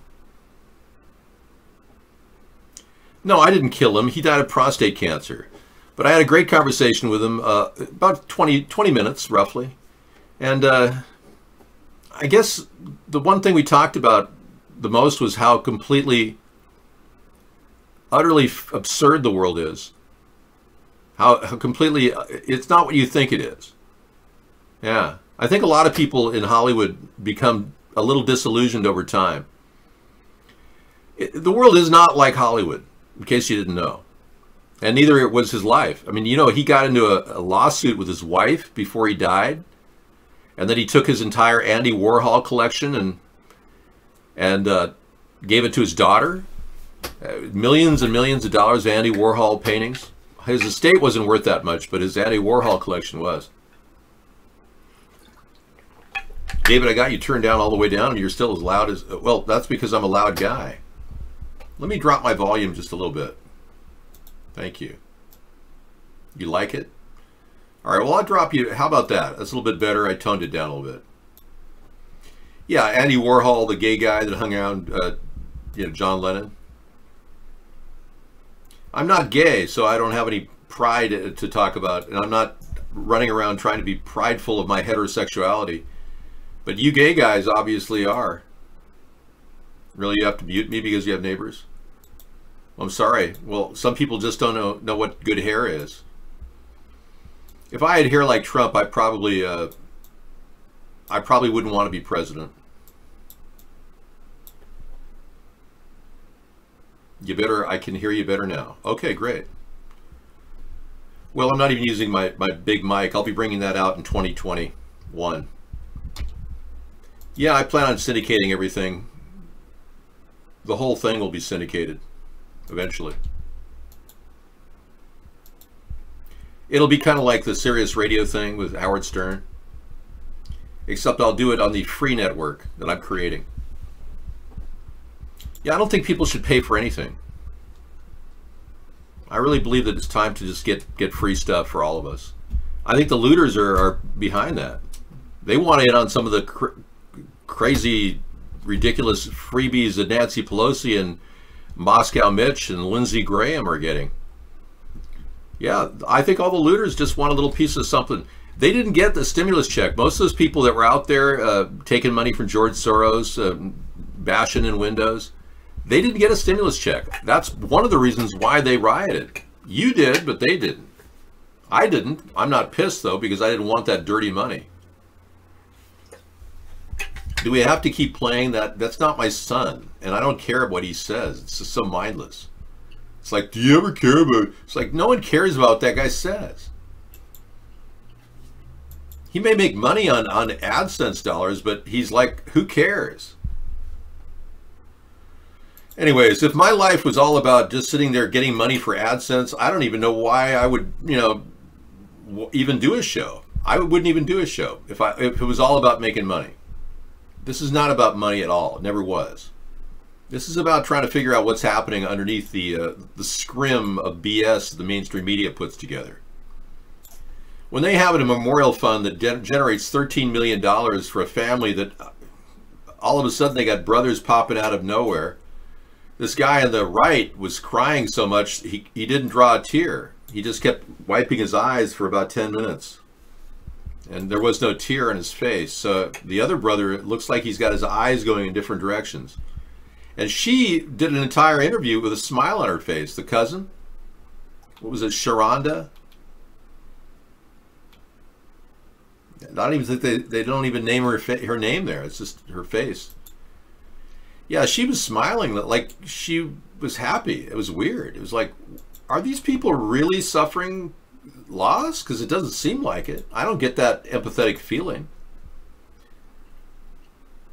No, I didn't kill him. He died of prostate cancer. But I had a great conversation with him, uh, about 20, 20 minutes, roughly. And uh, I guess the one thing we talked about the most was how completely, utterly absurd the world is. How, how completely, it's not what you think it is. Yeah. I think a lot of people in Hollywood become a little disillusioned over time. It, the world is not like Hollywood, in case you didn't know. And neither was his life. I mean, you know, he got into a, a lawsuit with his wife before he died. And then he took his entire Andy Warhol collection and and uh, gave it to his daughter. Uh, millions and millions of dollars of Andy Warhol paintings. His estate wasn't worth that much, but his Andy Warhol collection was. David, I got you turned down all the way down and you're still as loud as... Well, that's because I'm a loud guy. Let me drop my volume just a little bit. Thank you. You like it? All right, well, I'll drop you... How about that? That's a little bit better. I toned it down a little bit. Yeah, Andy Warhol, the gay guy that hung around, uh, you know, John Lennon. I'm not gay, so I don't have any pride to talk about, and I'm not running around trying to be prideful of my heterosexuality. But you gay guys obviously are. Really, you have to mute me because you have neighbors? I'm sorry. Well, some people just don't know, know what good hair is. If I had hair like Trump, I probably, uh, I probably wouldn't want to be president. You better, I can hear you better now. Okay, great. Well, I'm not even using my, my big mic. I'll be bringing that out in 2021. Yeah, I plan on syndicating everything. The whole thing will be syndicated eventually. It'll be kind of like the Sirius Radio thing with Howard Stern, except I'll do it on the free network that I'm creating. Yeah, I don't think people should pay for anything. I really believe that it's time to just get, get free stuff for all of us. I think the looters are, are behind that. They want in on some of the cr crazy, ridiculous freebies that Nancy Pelosi and Moscow Mitch and Lindsey Graham are getting. Yeah, I think all the looters just want a little piece of something. They didn't get the stimulus check. Most of those people that were out there uh, taking money from George Soros, uh, bashing in windows, they didn't get a stimulus check. That's one of the reasons why they rioted. You did, but they didn't. I didn't. I'm not pissed, though, because I didn't want that dirty money. Do we have to keep playing that? That's not my son, and I don't care what he says. It's just so mindless. It's like, do you ever care about... It's like, no one cares about what that guy says. He may make money on, on AdSense dollars, but he's like, who cares? Anyways, if my life was all about just sitting there getting money for AdSense, I don't even know why I would, you know, even do a show. I wouldn't even do a show if I if it was all about making money. This is not about money at all. It never was. This is about trying to figure out what's happening underneath the uh, the scrim of BS the mainstream media puts together. When they have a memorial fund that generates $13 million for a family that uh, all of a sudden they got brothers popping out of nowhere this guy on the right was crying so much he, he didn't draw a tear. He just kept wiping his eyes for about 10 minutes. And there was no tear on his face. So the other brother, looks like he's got his eyes going in different directions. And she did an entire interview with a smile on her face. The cousin, what was it, Sharonda? I don't even think they, they don't even name her her name there. It's just her face. Yeah, she was smiling like she was happy. It was weird. It was like, are these people really suffering loss? Because it doesn't seem like it. I don't get that empathetic feeling.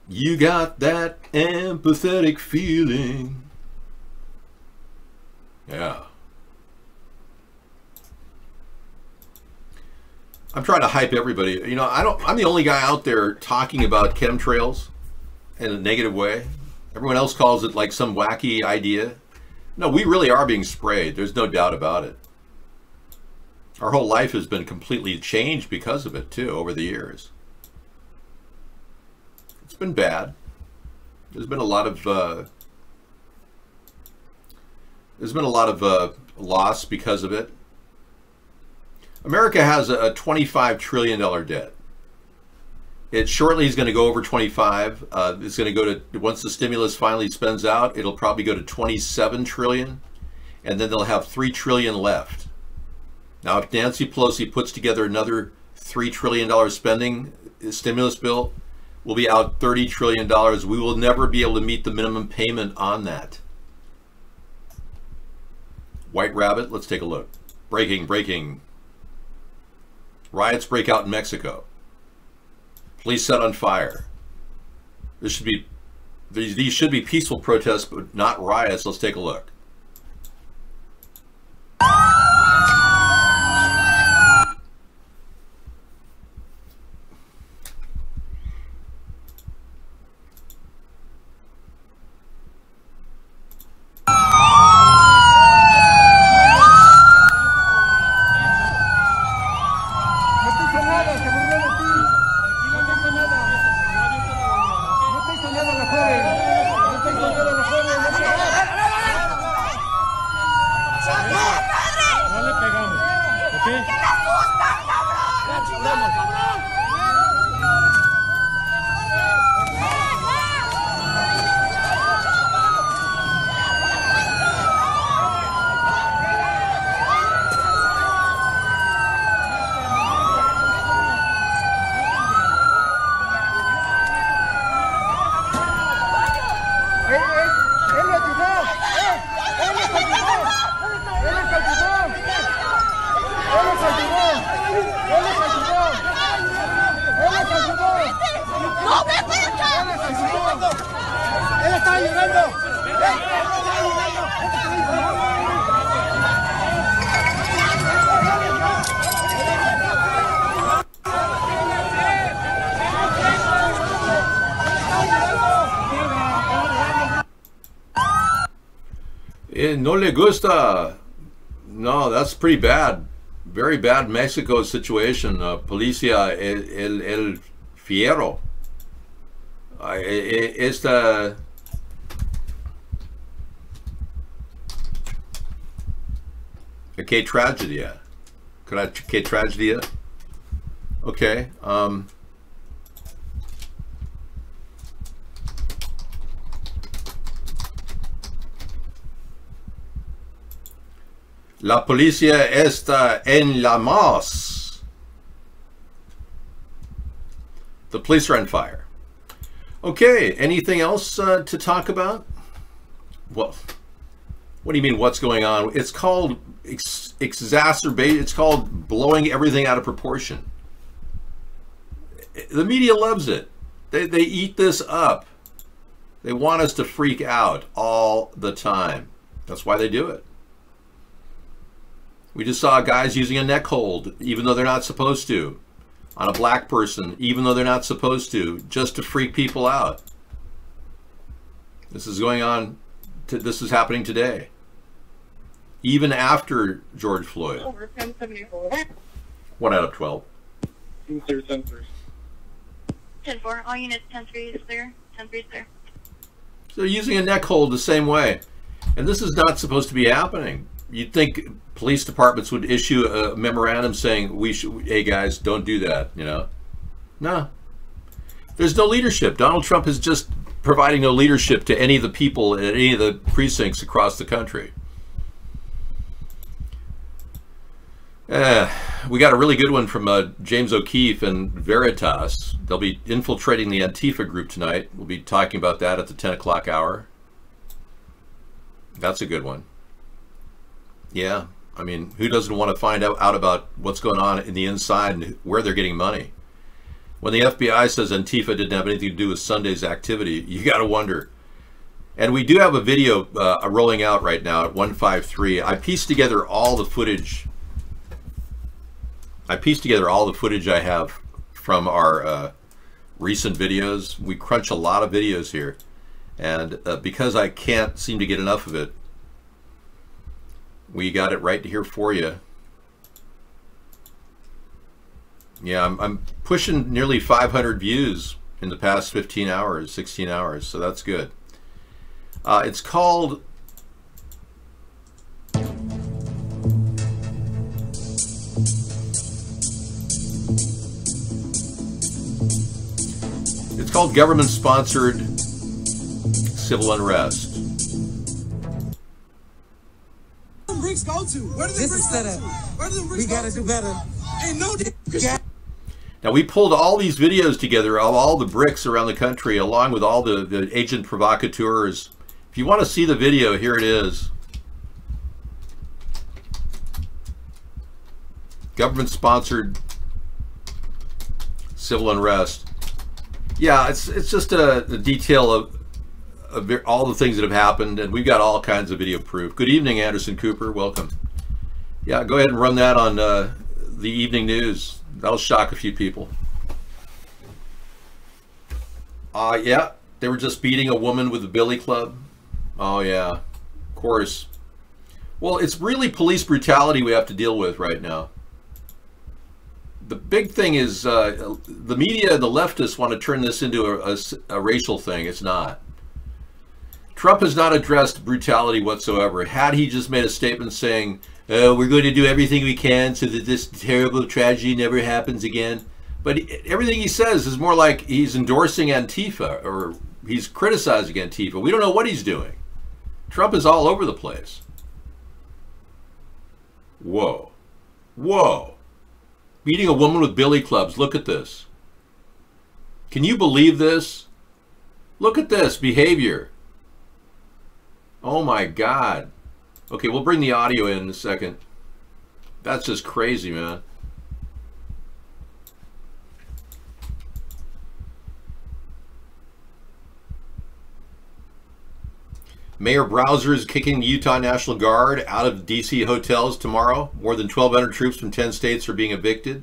You got that empathetic feeling. Yeah. I'm trying to hype everybody. You know, I don't. I'm the only guy out there talking about chemtrails in a negative way. Everyone else calls it like some wacky idea. No, we really are being sprayed. There's no doubt about it. Our whole life has been completely changed because of it too over the years. It's been bad. There's been a lot of uh, there's been a lot of uh, loss because of it. America has a $25 trillion debt. It shortly is going to go over 25. Uh, it's going to go to once the stimulus finally spends out, it'll probably go to 27 trillion, and then they'll have three trillion left. Now, if Nancy Pelosi puts together another three trillion dollar spending uh, stimulus bill, we'll be out 30 trillion dollars. We will never be able to meet the minimum payment on that. White Rabbit, let's take a look. Breaking, breaking. Riots break out in Mexico. Police set on fire. This should be these, these should be peaceful protests, but not riots. Let's take a look. Pretty bad. Very bad Mexico situation. Uh, Policia el, el, el Fierro. Uh, esta. Que tragedia. Tra- Que tragedia. Okay. Um, La policía está en la mas. The police are on fire. Okay, anything else uh, to talk about? Well, what do you mean what's going on? It's called ex- exacerbate, it's called blowing everything out of proportion. The media loves it. They, they eat this up. They want us to freak out all the time. That's why they do it. We just saw guys using a neck hold, even though they're not supposed to, on a black person, even though they're not supposed to, just to freak people out. This is going on, to, this is happening today. Even after George Floyd. Over 1074. One out of 12. Clear 10 3. 10 4, all units 10 3 is clear. 10 3 is clear. So they're using a neck hold the same way. And this is not supposed to be happening. You'd think police departments would issue a memorandum saying, "We should, hey guys, don't do that." You know, no. There's no leadership. Donald Trump is just providing no leadership to any of the people at any of the precincts across the country. Uh, we got a really good one from uh, James O'Keefe and Veritas. They'll be infiltrating the Antifa group tonight. We'll be talking about that at the 10 o'clock hour. That's a good one. Yeah, I mean, who doesn't want to find out, out about what's going on in the inside and where they're getting money? When the FBI says Antifa didn't have anything to do with Sunday's activity, you got to wonder. And we do have a video uh, rolling out right now at 153. I pieced together all the footage. I pieced together all the footage I have from our uh, recent videos. We crunch a lot of videos here. And uh, because I can't seem to get enough of it, we got it right here for you. Yeah, I'm, I'm pushing nearly 500 views in the past 15 hours, 16 hours, so that's good. Uh, it's called It's called government-sponsored civil unrest. To? Where do the This bricks is go set up. to? Where do the bricks We gotta go do better. Ain't no Now we pulled all these videos together of all the bricks around the country, along with all the, the agent provocateurs. If you want to see the video, here it is. Government-sponsored civil unrest. Yeah, it's it's just a, a detail of, of all the things that have happened, and we've got all kinds of video proof. Good evening, Anderson Cooper. Welcome. Yeah, go ahead and run that on uh, the evening news. That'll shock a few people. Uh, yeah, they were just beating a woman with a billy club. Oh, yeah, of course. Well, it's really police brutality we have to deal with right now. The big thing is uh, the media and the leftists want to turn this into a, a, a racial thing. It's not. Trump has not addressed brutality whatsoever. Had he just made a statement saying, uh, we're going to do everything we can so that this terrible tragedy never happens again. But everything he says is more like he's endorsing Antifa or he's criticizing Antifa. We don't know what he's doing. Trump is all over the place. Whoa. Whoa. Beating a woman with billy clubs. Look at this. Can you believe this? Look at this behavior. Oh my God. Okay, we'll bring the audio in, in a second. That's just crazy, man. Mayor Bowser is kicking Utah National Guard out of D.C. hotels tomorrow. More than 1,200 troops from 10 states are being evicted.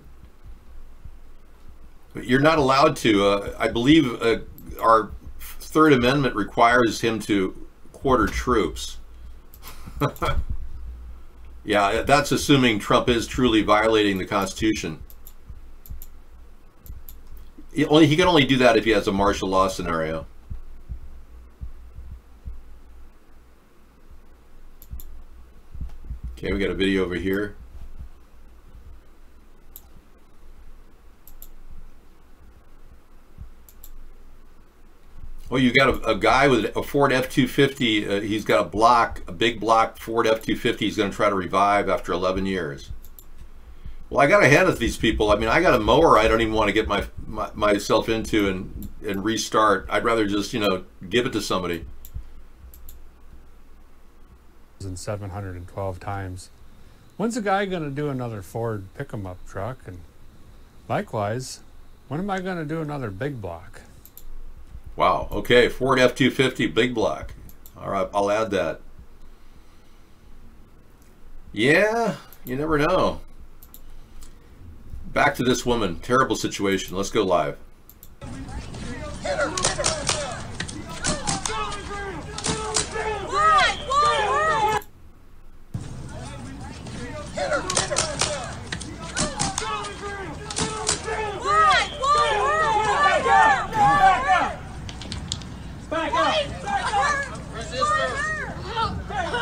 You're not allowed to. Uh, I believe uh, our Third Amendment requires him to quarter troops. yeah, that's assuming Trump is truly violating the Constitution. He, only, he can only do that if he has a martial law scenario. Okay, we got a video over here. Well, you got a, a guy with a Ford F-250. Uh, he's got a block, a big block Ford F-250 he's going to try to revive after 11 years. Well, I got ahead of these people. I mean, I got a mower I don't even want to get my, my myself into and, and restart. I'd rather just, you know, give it to somebody. And 712 times. When's a guy going to do another Ford pick 'em up truck? And likewise, when am I going to do another big block? Wow. Okay. Ford F-250 big block. All right. I'll add that. Yeah. You never know. Back to this woman. Terrible situation. Let's go live. Back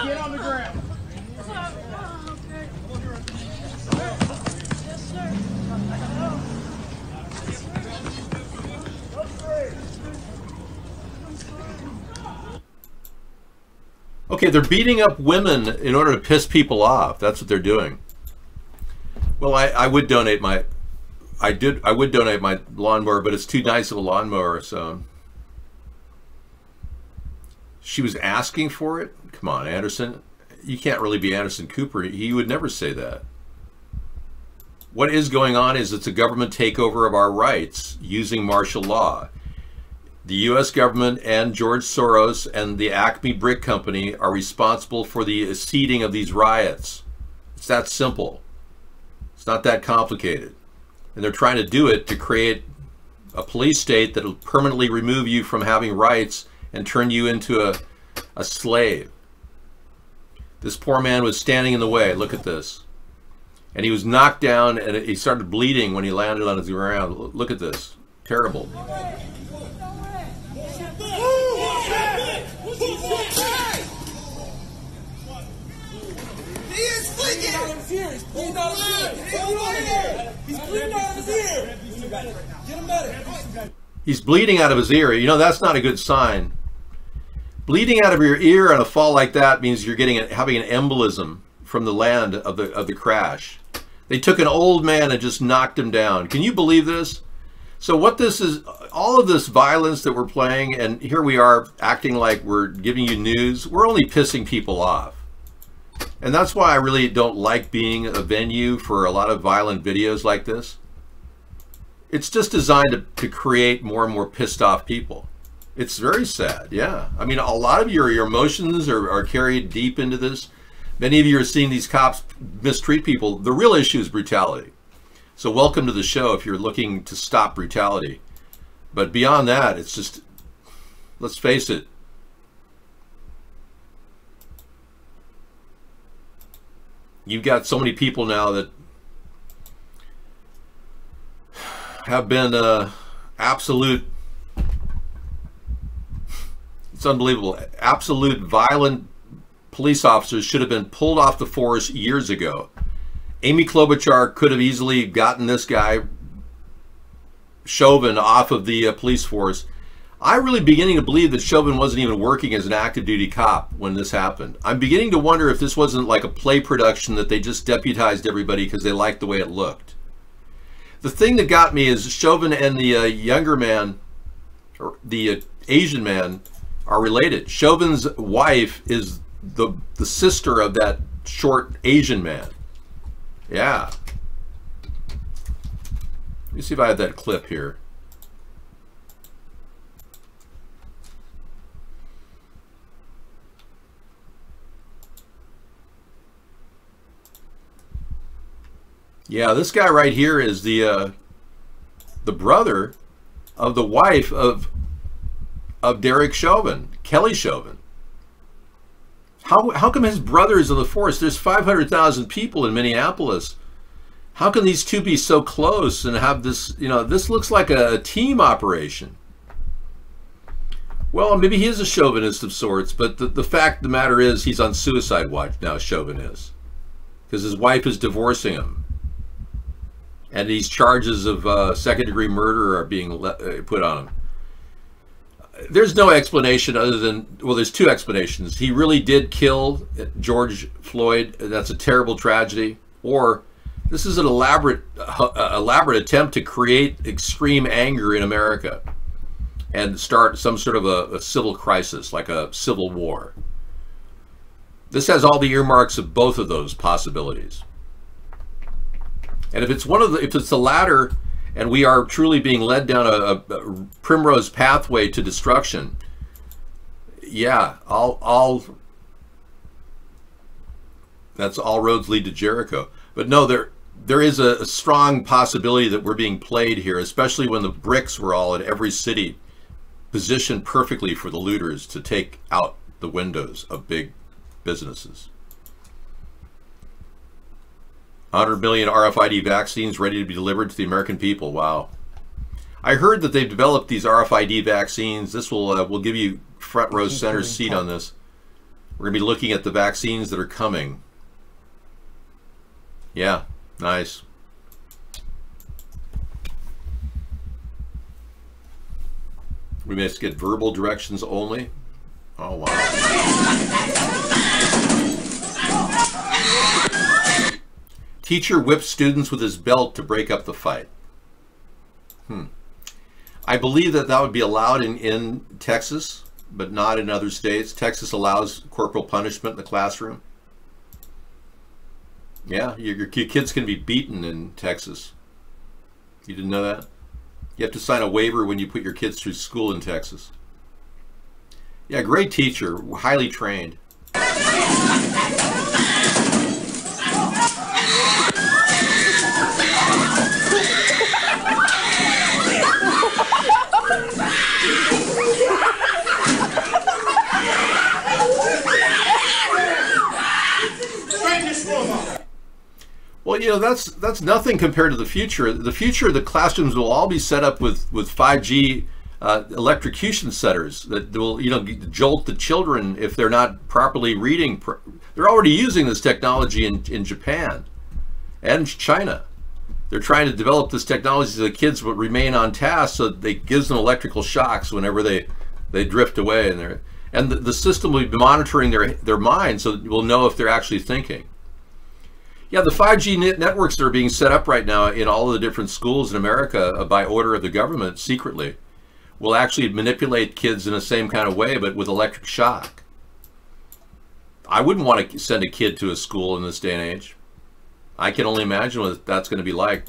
Get on the ground. Okay, they're beating up women in order to piss people off. That's what they're doing. Well, I, I would donate my, I did, I would donate my lawnmower, but it's too nice of a lawnmower, so. She was asking for it? Come on, Anderson. You can't really be Anderson Cooper. He would never say that. what is going on is it's a government takeover of our rights using martial law. The U.S. government and George Soros and the Acme Brick Company are responsible for the seeding of these riots. It's that simple. It's not that complicated. And they're trying to do it to create a police state that will permanently remove you from having rights and turn you into a, a slave. This poor man was standing in the way. Look at this. And he was knocked down and he started bleeding when he landed on his ground. Look at this. Terrible. He is flicking! He's bleeding out of his ear! He's bleeding out of his ear! He's bleeding out of his ear! Get him better! He's bleeding out of his ear. You know, that's not a good sign. Bleeding out of your ear on a fall like that means you're getting a, having an embolism from the land of the of the crash. They took an old man and just knocked him down. Can you believe this? So what this is, all of this violence that we're playing, and here we are acting like we're giving you news, we're only pissing people off. And that's why I really don't like being a venue for a lot of violent videos like this. It's just designed to, to create more and more pissed off people. It's very sad, yeah. I mean, a lot of your, your emotions are, are carried deep into this. Many of you are seeing these cops mistreat people. The real issue is brutality. So welcome to the show if you're looking to stop brutality. But beyond that, it's just, let's face it, you've got so many people now that have been uh, absolute it's unbelievable. Absolute violent police officers should have been pulled off the force years ago. Amy klobuchar could have easily gotten this guy chauvin off of the uh, police force. I'm really beginning to believe that chauvin wasn't even working as an active duty cop when this happened. I'm beginning to wonder if this wasn't like a play production that they just deputized everybody because they liked the way it looked. The thing that got me is chauvin and the uh, younger man or the uh, asian man are related. Chauvin's wife is the the sister of that short Asian man. Yeah. Let me see if I have that clip here. Yeah, this guy right here is the uh, the brother of the wife of of Derek Chauvin, Kelly Chauvin. How, how come his brother is in the force? There's 500,000 people in Minneapolis. How can these two be so close and have this, you know, this looks like a, a team operation. Well, maybe he is a chauvinist of sorts, but the, the fact of the matter is he's on suicide watch now, Chauvin is. Because his wife is divorcing him. And these charges of uh, second degree murder are being uh, put on him there's no explanation other than well there's two explanations. He really did kill george floyd. That's a terrible tragedy. Or this is an elaborate uh, elaborate attempt to create extreme anger in america and start some sort of a, a civil crisis like a civil war. This has all the earmarks of both of those possibilities. And if it's one of the if it's the latter and we are truly being led down a, a primrose pathway to destruction, yeah, all, all, that's all roads lead to Jericho. But no, there, there is a, a strong possibility that we're being played here, especially when the bricks were all in every city, positioned perfectly for the looters to take out the windows of big businesses. 100 million RFID vaccines ready to be delivered to the American people. Wow. I heard that they've developed these RFID vaccines. This will uh, will give you front row center seat on this. We're going to be looking at the vaccines that are coming. Yeah, nice. We must get verbal directions only. Oh, wow. Teacher whips students with his belt to break up the fight. Hmm. I believe that that would be allowed in, in Texas, but not in other states. Texas allows corporal punishment in the classroom. Yeah, your, your kids can be beaten in Texas. You didn't know that? You have to sign a waiver when you put your kids through school in Texas. Yeah, great teacher, highly trained. Well, you know that's that's nothing compared to the future. The future, the classrooms will all be set up with with 5G uh, electrocution centers that will you know jolt the children if they're not properly reading. They're already using this technology in in Japan and China. They're trying to develop this technology so the kids will remain on task, so it gives them electrical shocks whenever they they drift away, and they're and the, the system will be monitoring their their minds, so we'll know if they're actually thinking. Yeah, the 5G net networks that are being set up right now in all of the different schools in America uh, by order of the government secretly will actually manipulate kids in the same kind of way, but with electric shock. I wouldn't want to send a kid to a school in this day and age. I can only imagine what that's going to be like.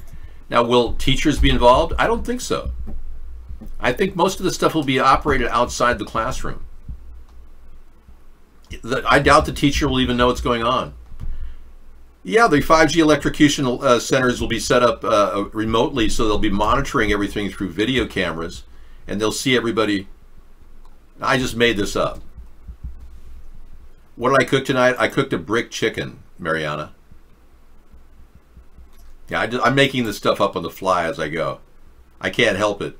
Now, will teachers be involved? I don't think so. I think most of the stuff will be operated outside the classroom. I doubt the teacher will even know what's going on. Yeah, the 5G electrocution uh, centers will be set up uh, remotely, so they'll be monitoring everything through video cameras, and they'll see everybody. I just made this up. What did I cook tonight? I cooked a brick chicken, Mariana. Yeah, I am making this stuff up on the fly as I go. I can't help it.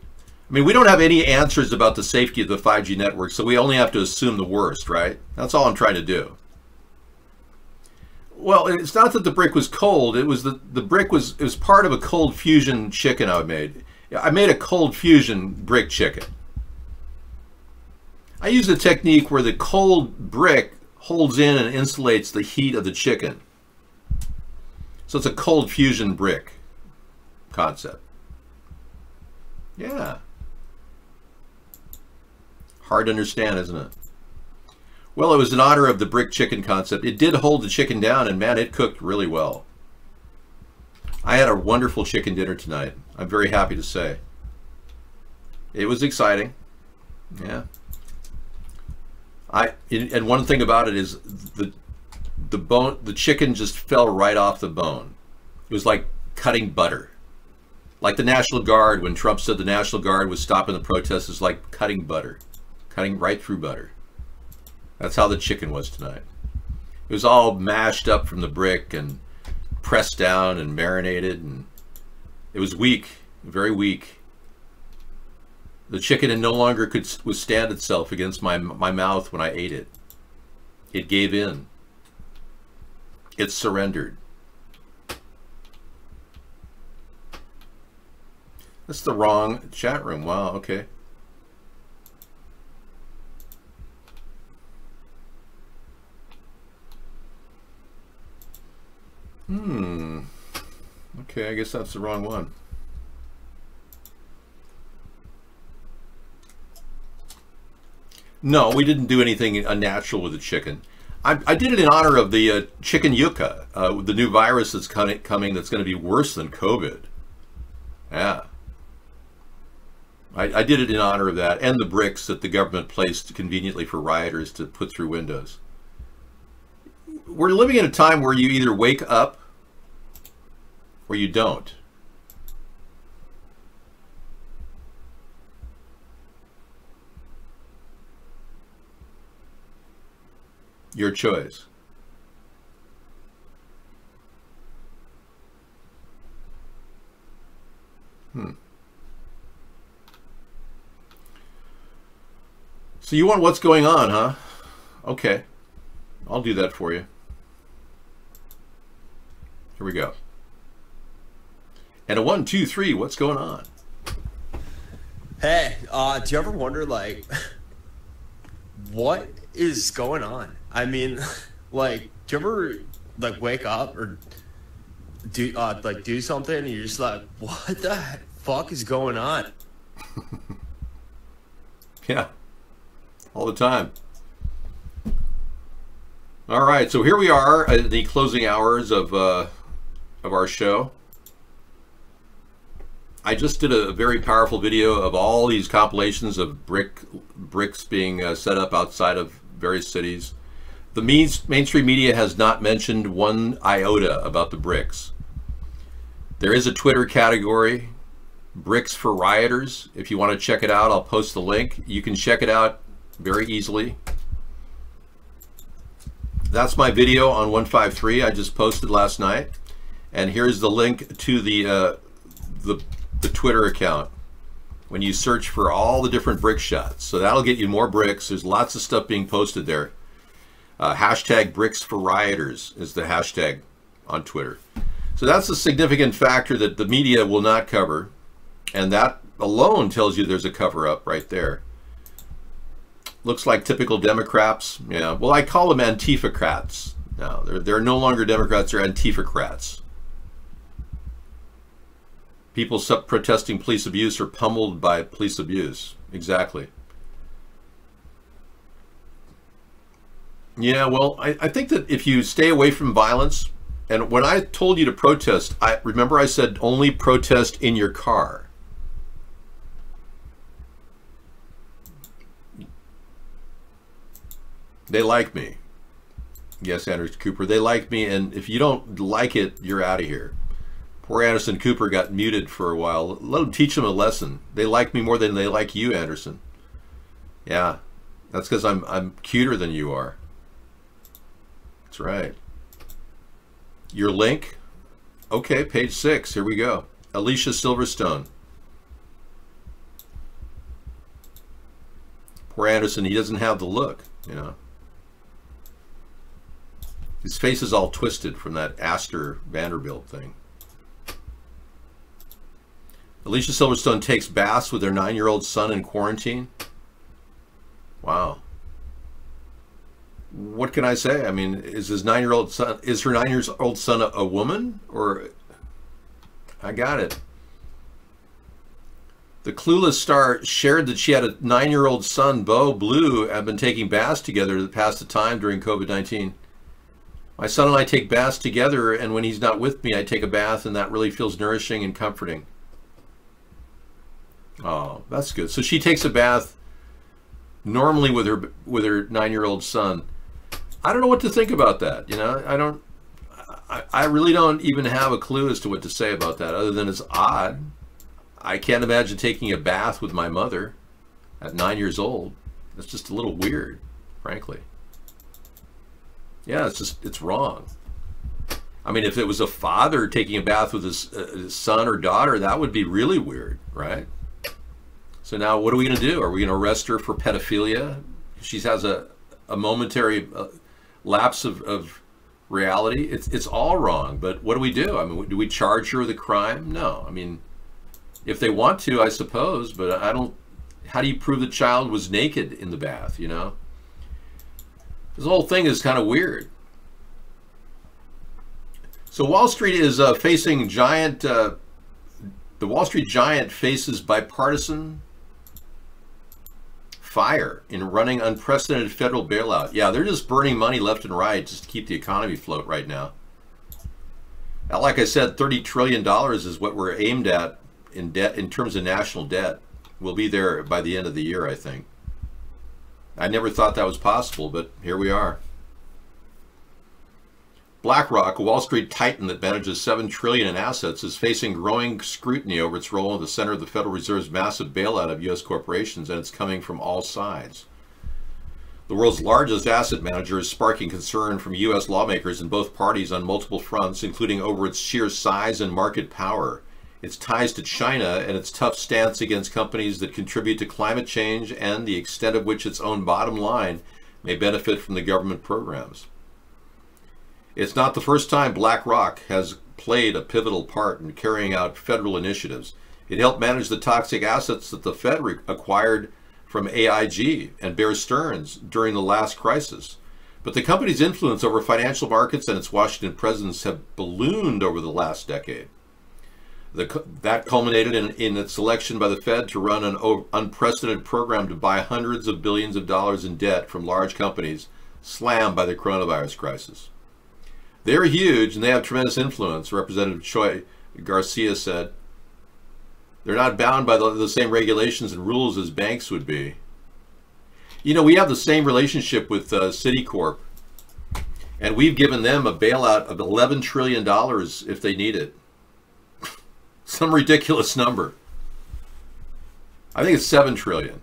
I mean, we don't have any answers about the safety of the 5G network, so we only have to assume the worst, right? That's all I'm trying to do. Well, it's not that the brick was cold. It was the the brick was it was part of a cold fusion chicken I made. I made a cold fusion brick chicken. I use a technique where the cold brick holds in and insulates the heat of the chicken. So it's a cold fusion brick concept. Yeah. Hard to understand, isn't it? Well, it was in honor of the brick chicken concept. It did hold the chicken down, and man, it cooked really well. I had a wonderful chicken dinner tonight. I'm very happy to say. It was exciting. Yeah. I and one thing about it is the the bone the chicken just fell right off the bone. It was like cutting butter. Like the National Guard when Trump said the National Guard was stopping the protests is like cutting butter. Cutting right through butter. That's how the chicken was tonight. It was all mashed up from the brick and pressed down and marinated and it was weak, very weak. The chicken no longer could withstand itself against my my mouth when I ate it. It gave in. It surrendered. That's the wrong chat room. Wow, okay. Hmm. Okay, I guess that's the wrong one. No, we didn't do anything unnatural with the chicken. I, I did it in honor of the uh, chicken yucca, uh, the new virus that's coming, coming that's going to be worse than COVID. Yeah. I, I did it in honor of that and the bricks that the government placed conveniently for rioters to put through windows. We're living in a time where you either wake up or you don't. Your choice. Hmm. So you want what's going on, huh? Okay. I'll do that for you. Here we go. And a one, two, three, what's going on? Hey, uh, do you ever wonder like what is going on? I mean, like, do you ever like wake up or do uh, like do something and you're just like, what the fuck is going on? Yeah. All the time. All right, so here we are at the closing hours of uh, of our show. I just did a very powerful video of all these compilations of brick bricks being uh, set up outside of various cities. The means, mainstream media has not mentioned one iota about the bricks. There is a Twitter category, Bricks for Rioters. If you want to check it out, I'll post the link. You can check it out very easily. That's my video on 153 I just posted last night. And here's the link to the, uh, the, the Twitter account when you search for all the different brick shots. So that'll get you more bricks. There's lots of stuff being posted there. Uh, hashtag bricks for rioters is the hashtag on Twitter. So that's a significant factor that the media will not cover. And that alone tells you there's a cover up right there. Looks like typical Democrats. Yeah. Well, I call them Antifacrats. No, they're, they're no longer Democrats, they're Antifacrats. People protesting police abuse are pummeled by police abuse. Exactly. Yeah, well, I, I think that if you stay away from violence, and when I told you to protest, I remember I said only protest in your car. They like me. Yes, Anderson Cooper, they like me, and if you don't like it, you're out of here. Poor Anderson Cooper got muted for a while. Let them teach him a lesson. They like me more than they like you, Anderson. Yeah, that's because I'm I'm cuter than you are. That's right. Your link? Okay, page six. Here we go. Alicia Silverstone. Poor Anderson, he doesn't have the look, you know. His face is all twisted from that Astor Vanderbilt thing. Alicia Silverstone takes baths with her nine-year-old son in quarantine. Wow what can I say? I mean, is his nine-year-old son is her nine-year-old son a, a, woman or? I got it. The clueless star shared that she had a nine-year-old son, Bo Blue, have been taking baths together to pass the time during COVID-19. My son and I take baths together, and when he's not with me, I take a bath, and that really feels nourishing and comforting. Oh, that's good. So she takes a bath normally with her with her nine-year-old son. I don't know what to think about that. You know, I don't. I, I really don't even have a clue as to what to say about that, other than it's odd. I can't imagine taking a bath with my mother at nine years old. That's just a little weird, frankly. Yeah, it's just it's wrong. I mean, if it was a father taking a bath with his, uh, his son or daughter, that would be really weird, right? So now, what are we going to do? Are we going to arrest her for pedophilia? She has a a momentary uh, lapse of, of reality. It's, it's all wrong, but what do we do? I mean, do we charge her with a crime? No. I mean, if they want to, I suppose, but I don't, how do you prove the child was naked in the bath, you know? This whole thing is kind of weird. So Wall Street is uh, facing giant, uh, the Wall Street giant faces bipartisan fire in running unprecedented federal bailout. Yeah, they're just burning money left and right just to keep the economy afloat right now. Now, like I said, $30 trillion is what we're aimed at in debt in terms of national debt. We'll be there by the end of the year, I think. I never thought that was possible, but here we are. BlackRock, a Wall Street titan that manages 7 trillion in assets, is facing growing scrutiny over its role in the center of the Federal Reserve's massive bailout of U.S. corporations, and it's coming from all sides. The world's largest asset manager is sparking concern from U.S. lawmakers in both parties on multiple fronts, including over its sheer size and market power, its ties to China, and its tough stance against companies that contribute to climate change and the extent of which its own bottom line may benefit from the government programs. It's not the first time BlackRock has played a pivotal part in carrying out federal initiatives. It helped manage the toxic assets that the Fed acquired from AIG and Bear Stearns during the last crisis. But the company's influence over financial markets and its Washington presence have ballooned over the last decade. The, that culminated in, in its selection by the Fed to run an unprecedented program to buy hundreds of billions of dollars in debt from large companies slammed by the coronavirus crisis. They're huge and they have tremendous influence, Representative Chuy Garcia said. They're not bound by the, the same regulations and rules as banks would be. You know, we have the same relationship with uh, Citicorp, and we've given them a bailout of $11 trillion if they need it. Some ridiculous number. I think it's 7 trillion.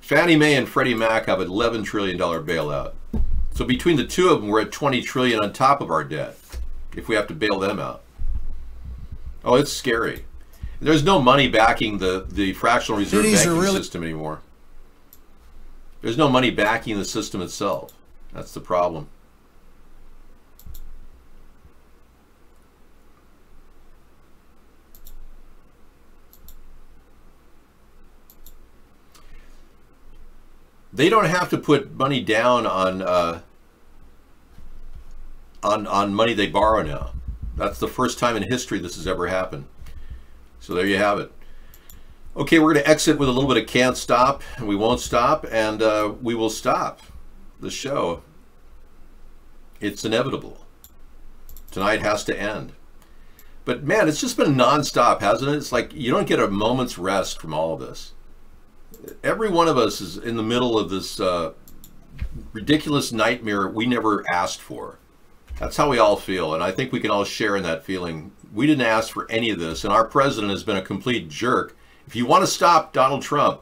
Fannie Mae and Freddie Mac have an $11 trillion bailout. So between the two of them, we're at 20 trillion on top of our debt if we have to bail them out. Oh, it's scary. There's no money backing the, the fractional reserve banking really- system anymore. There's no money backing the system itself. That's the problem. They don't have to put money down on uh, on on money they borrow now. That's the first time in history this has ever happened. So there you have it. Okay, we're going to exit with a little bit of can't stop, and we won't stop, and uh, we will stop the show. It's inevitable. Tonight has to end. But man, it's just been nonstop, hasn't it? It's like you don't get a moment's rest from all of this. Every one of us is in the middle of this uh, ridiculous nightmare we never asked for. That's how we all feel, and I think we can all share in that feeling. We didn't ask for any of this, and our president has been a complete jerk. If you want to stop Donald Trump,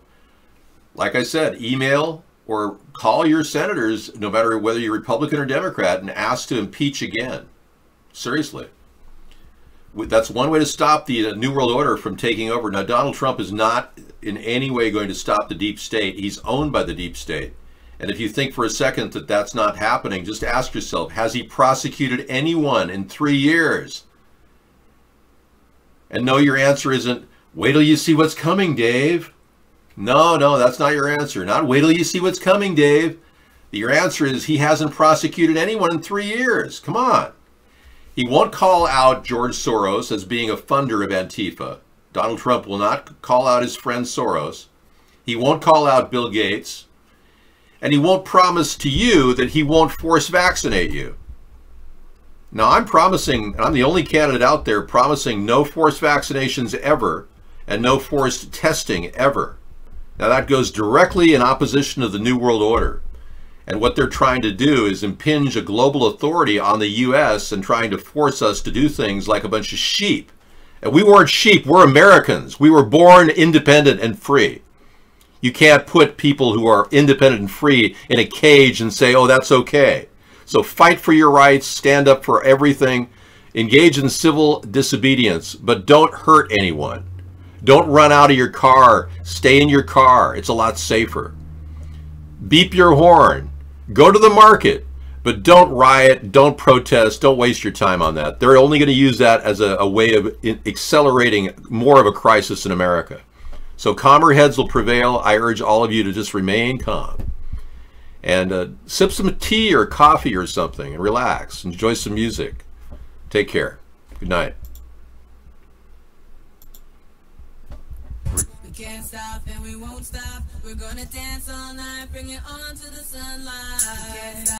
like I said, email or call your senators, no matter whether you're Republican or Democrat, and ask to impeach again. Seriously. That's one way to stop the uh, New World Order from taking over. Now, Donald Trump is not in any way going to stop the deep state. He's owned by the deep state. And if you think for a second that that's not happening, just ask yourself, has he prosecuted anyone in three years? And no, your answer isn't, wait till you see what's coming, Dave. No, no, that's not your answer. Not wait till you see what's coming, Dave. Your answer is he hasn't prosecuted anyone in three years. Come on. He won't call out George Soros as being a funder of Antifa. Donald Trump will not call out his friend Soros. He won't call out Bill Gates. And he won't promise to you that he won't force vaccinate you. Now, I'm promising, I'm the only candidate out there promising no forced vaccinations ever and no forced testing ever. Now, that goes directly in opposition to the New World Order. And what they're trying to do is impinge a global authority on the U.S. and trying to force us to do things like a bunch of sheep. And we weren't sheep, we're Americans. We were born independent and free. You can't put people who are independent and free in a cage and say, oh, that's okay. So fight for your rights, stand up for everything, engage in civil disobedience, but don't hurt anyone. Don't run out of your car. Stay in your car. It's a lot safer. Beep your horn. Go to the market, but don't riot, don't protest, don't waste your time on that. They're only going to use that as a, a way of accelerating more of a crisis in America. So calmer heads will prevail. I urge all of you to just remain calm and uh, sip some tea or coffee or something and relax. Enjoy some music. Take care. Good night. Can't stop and we won't stop. We're gonna dance all night, bring it on to the sunlight.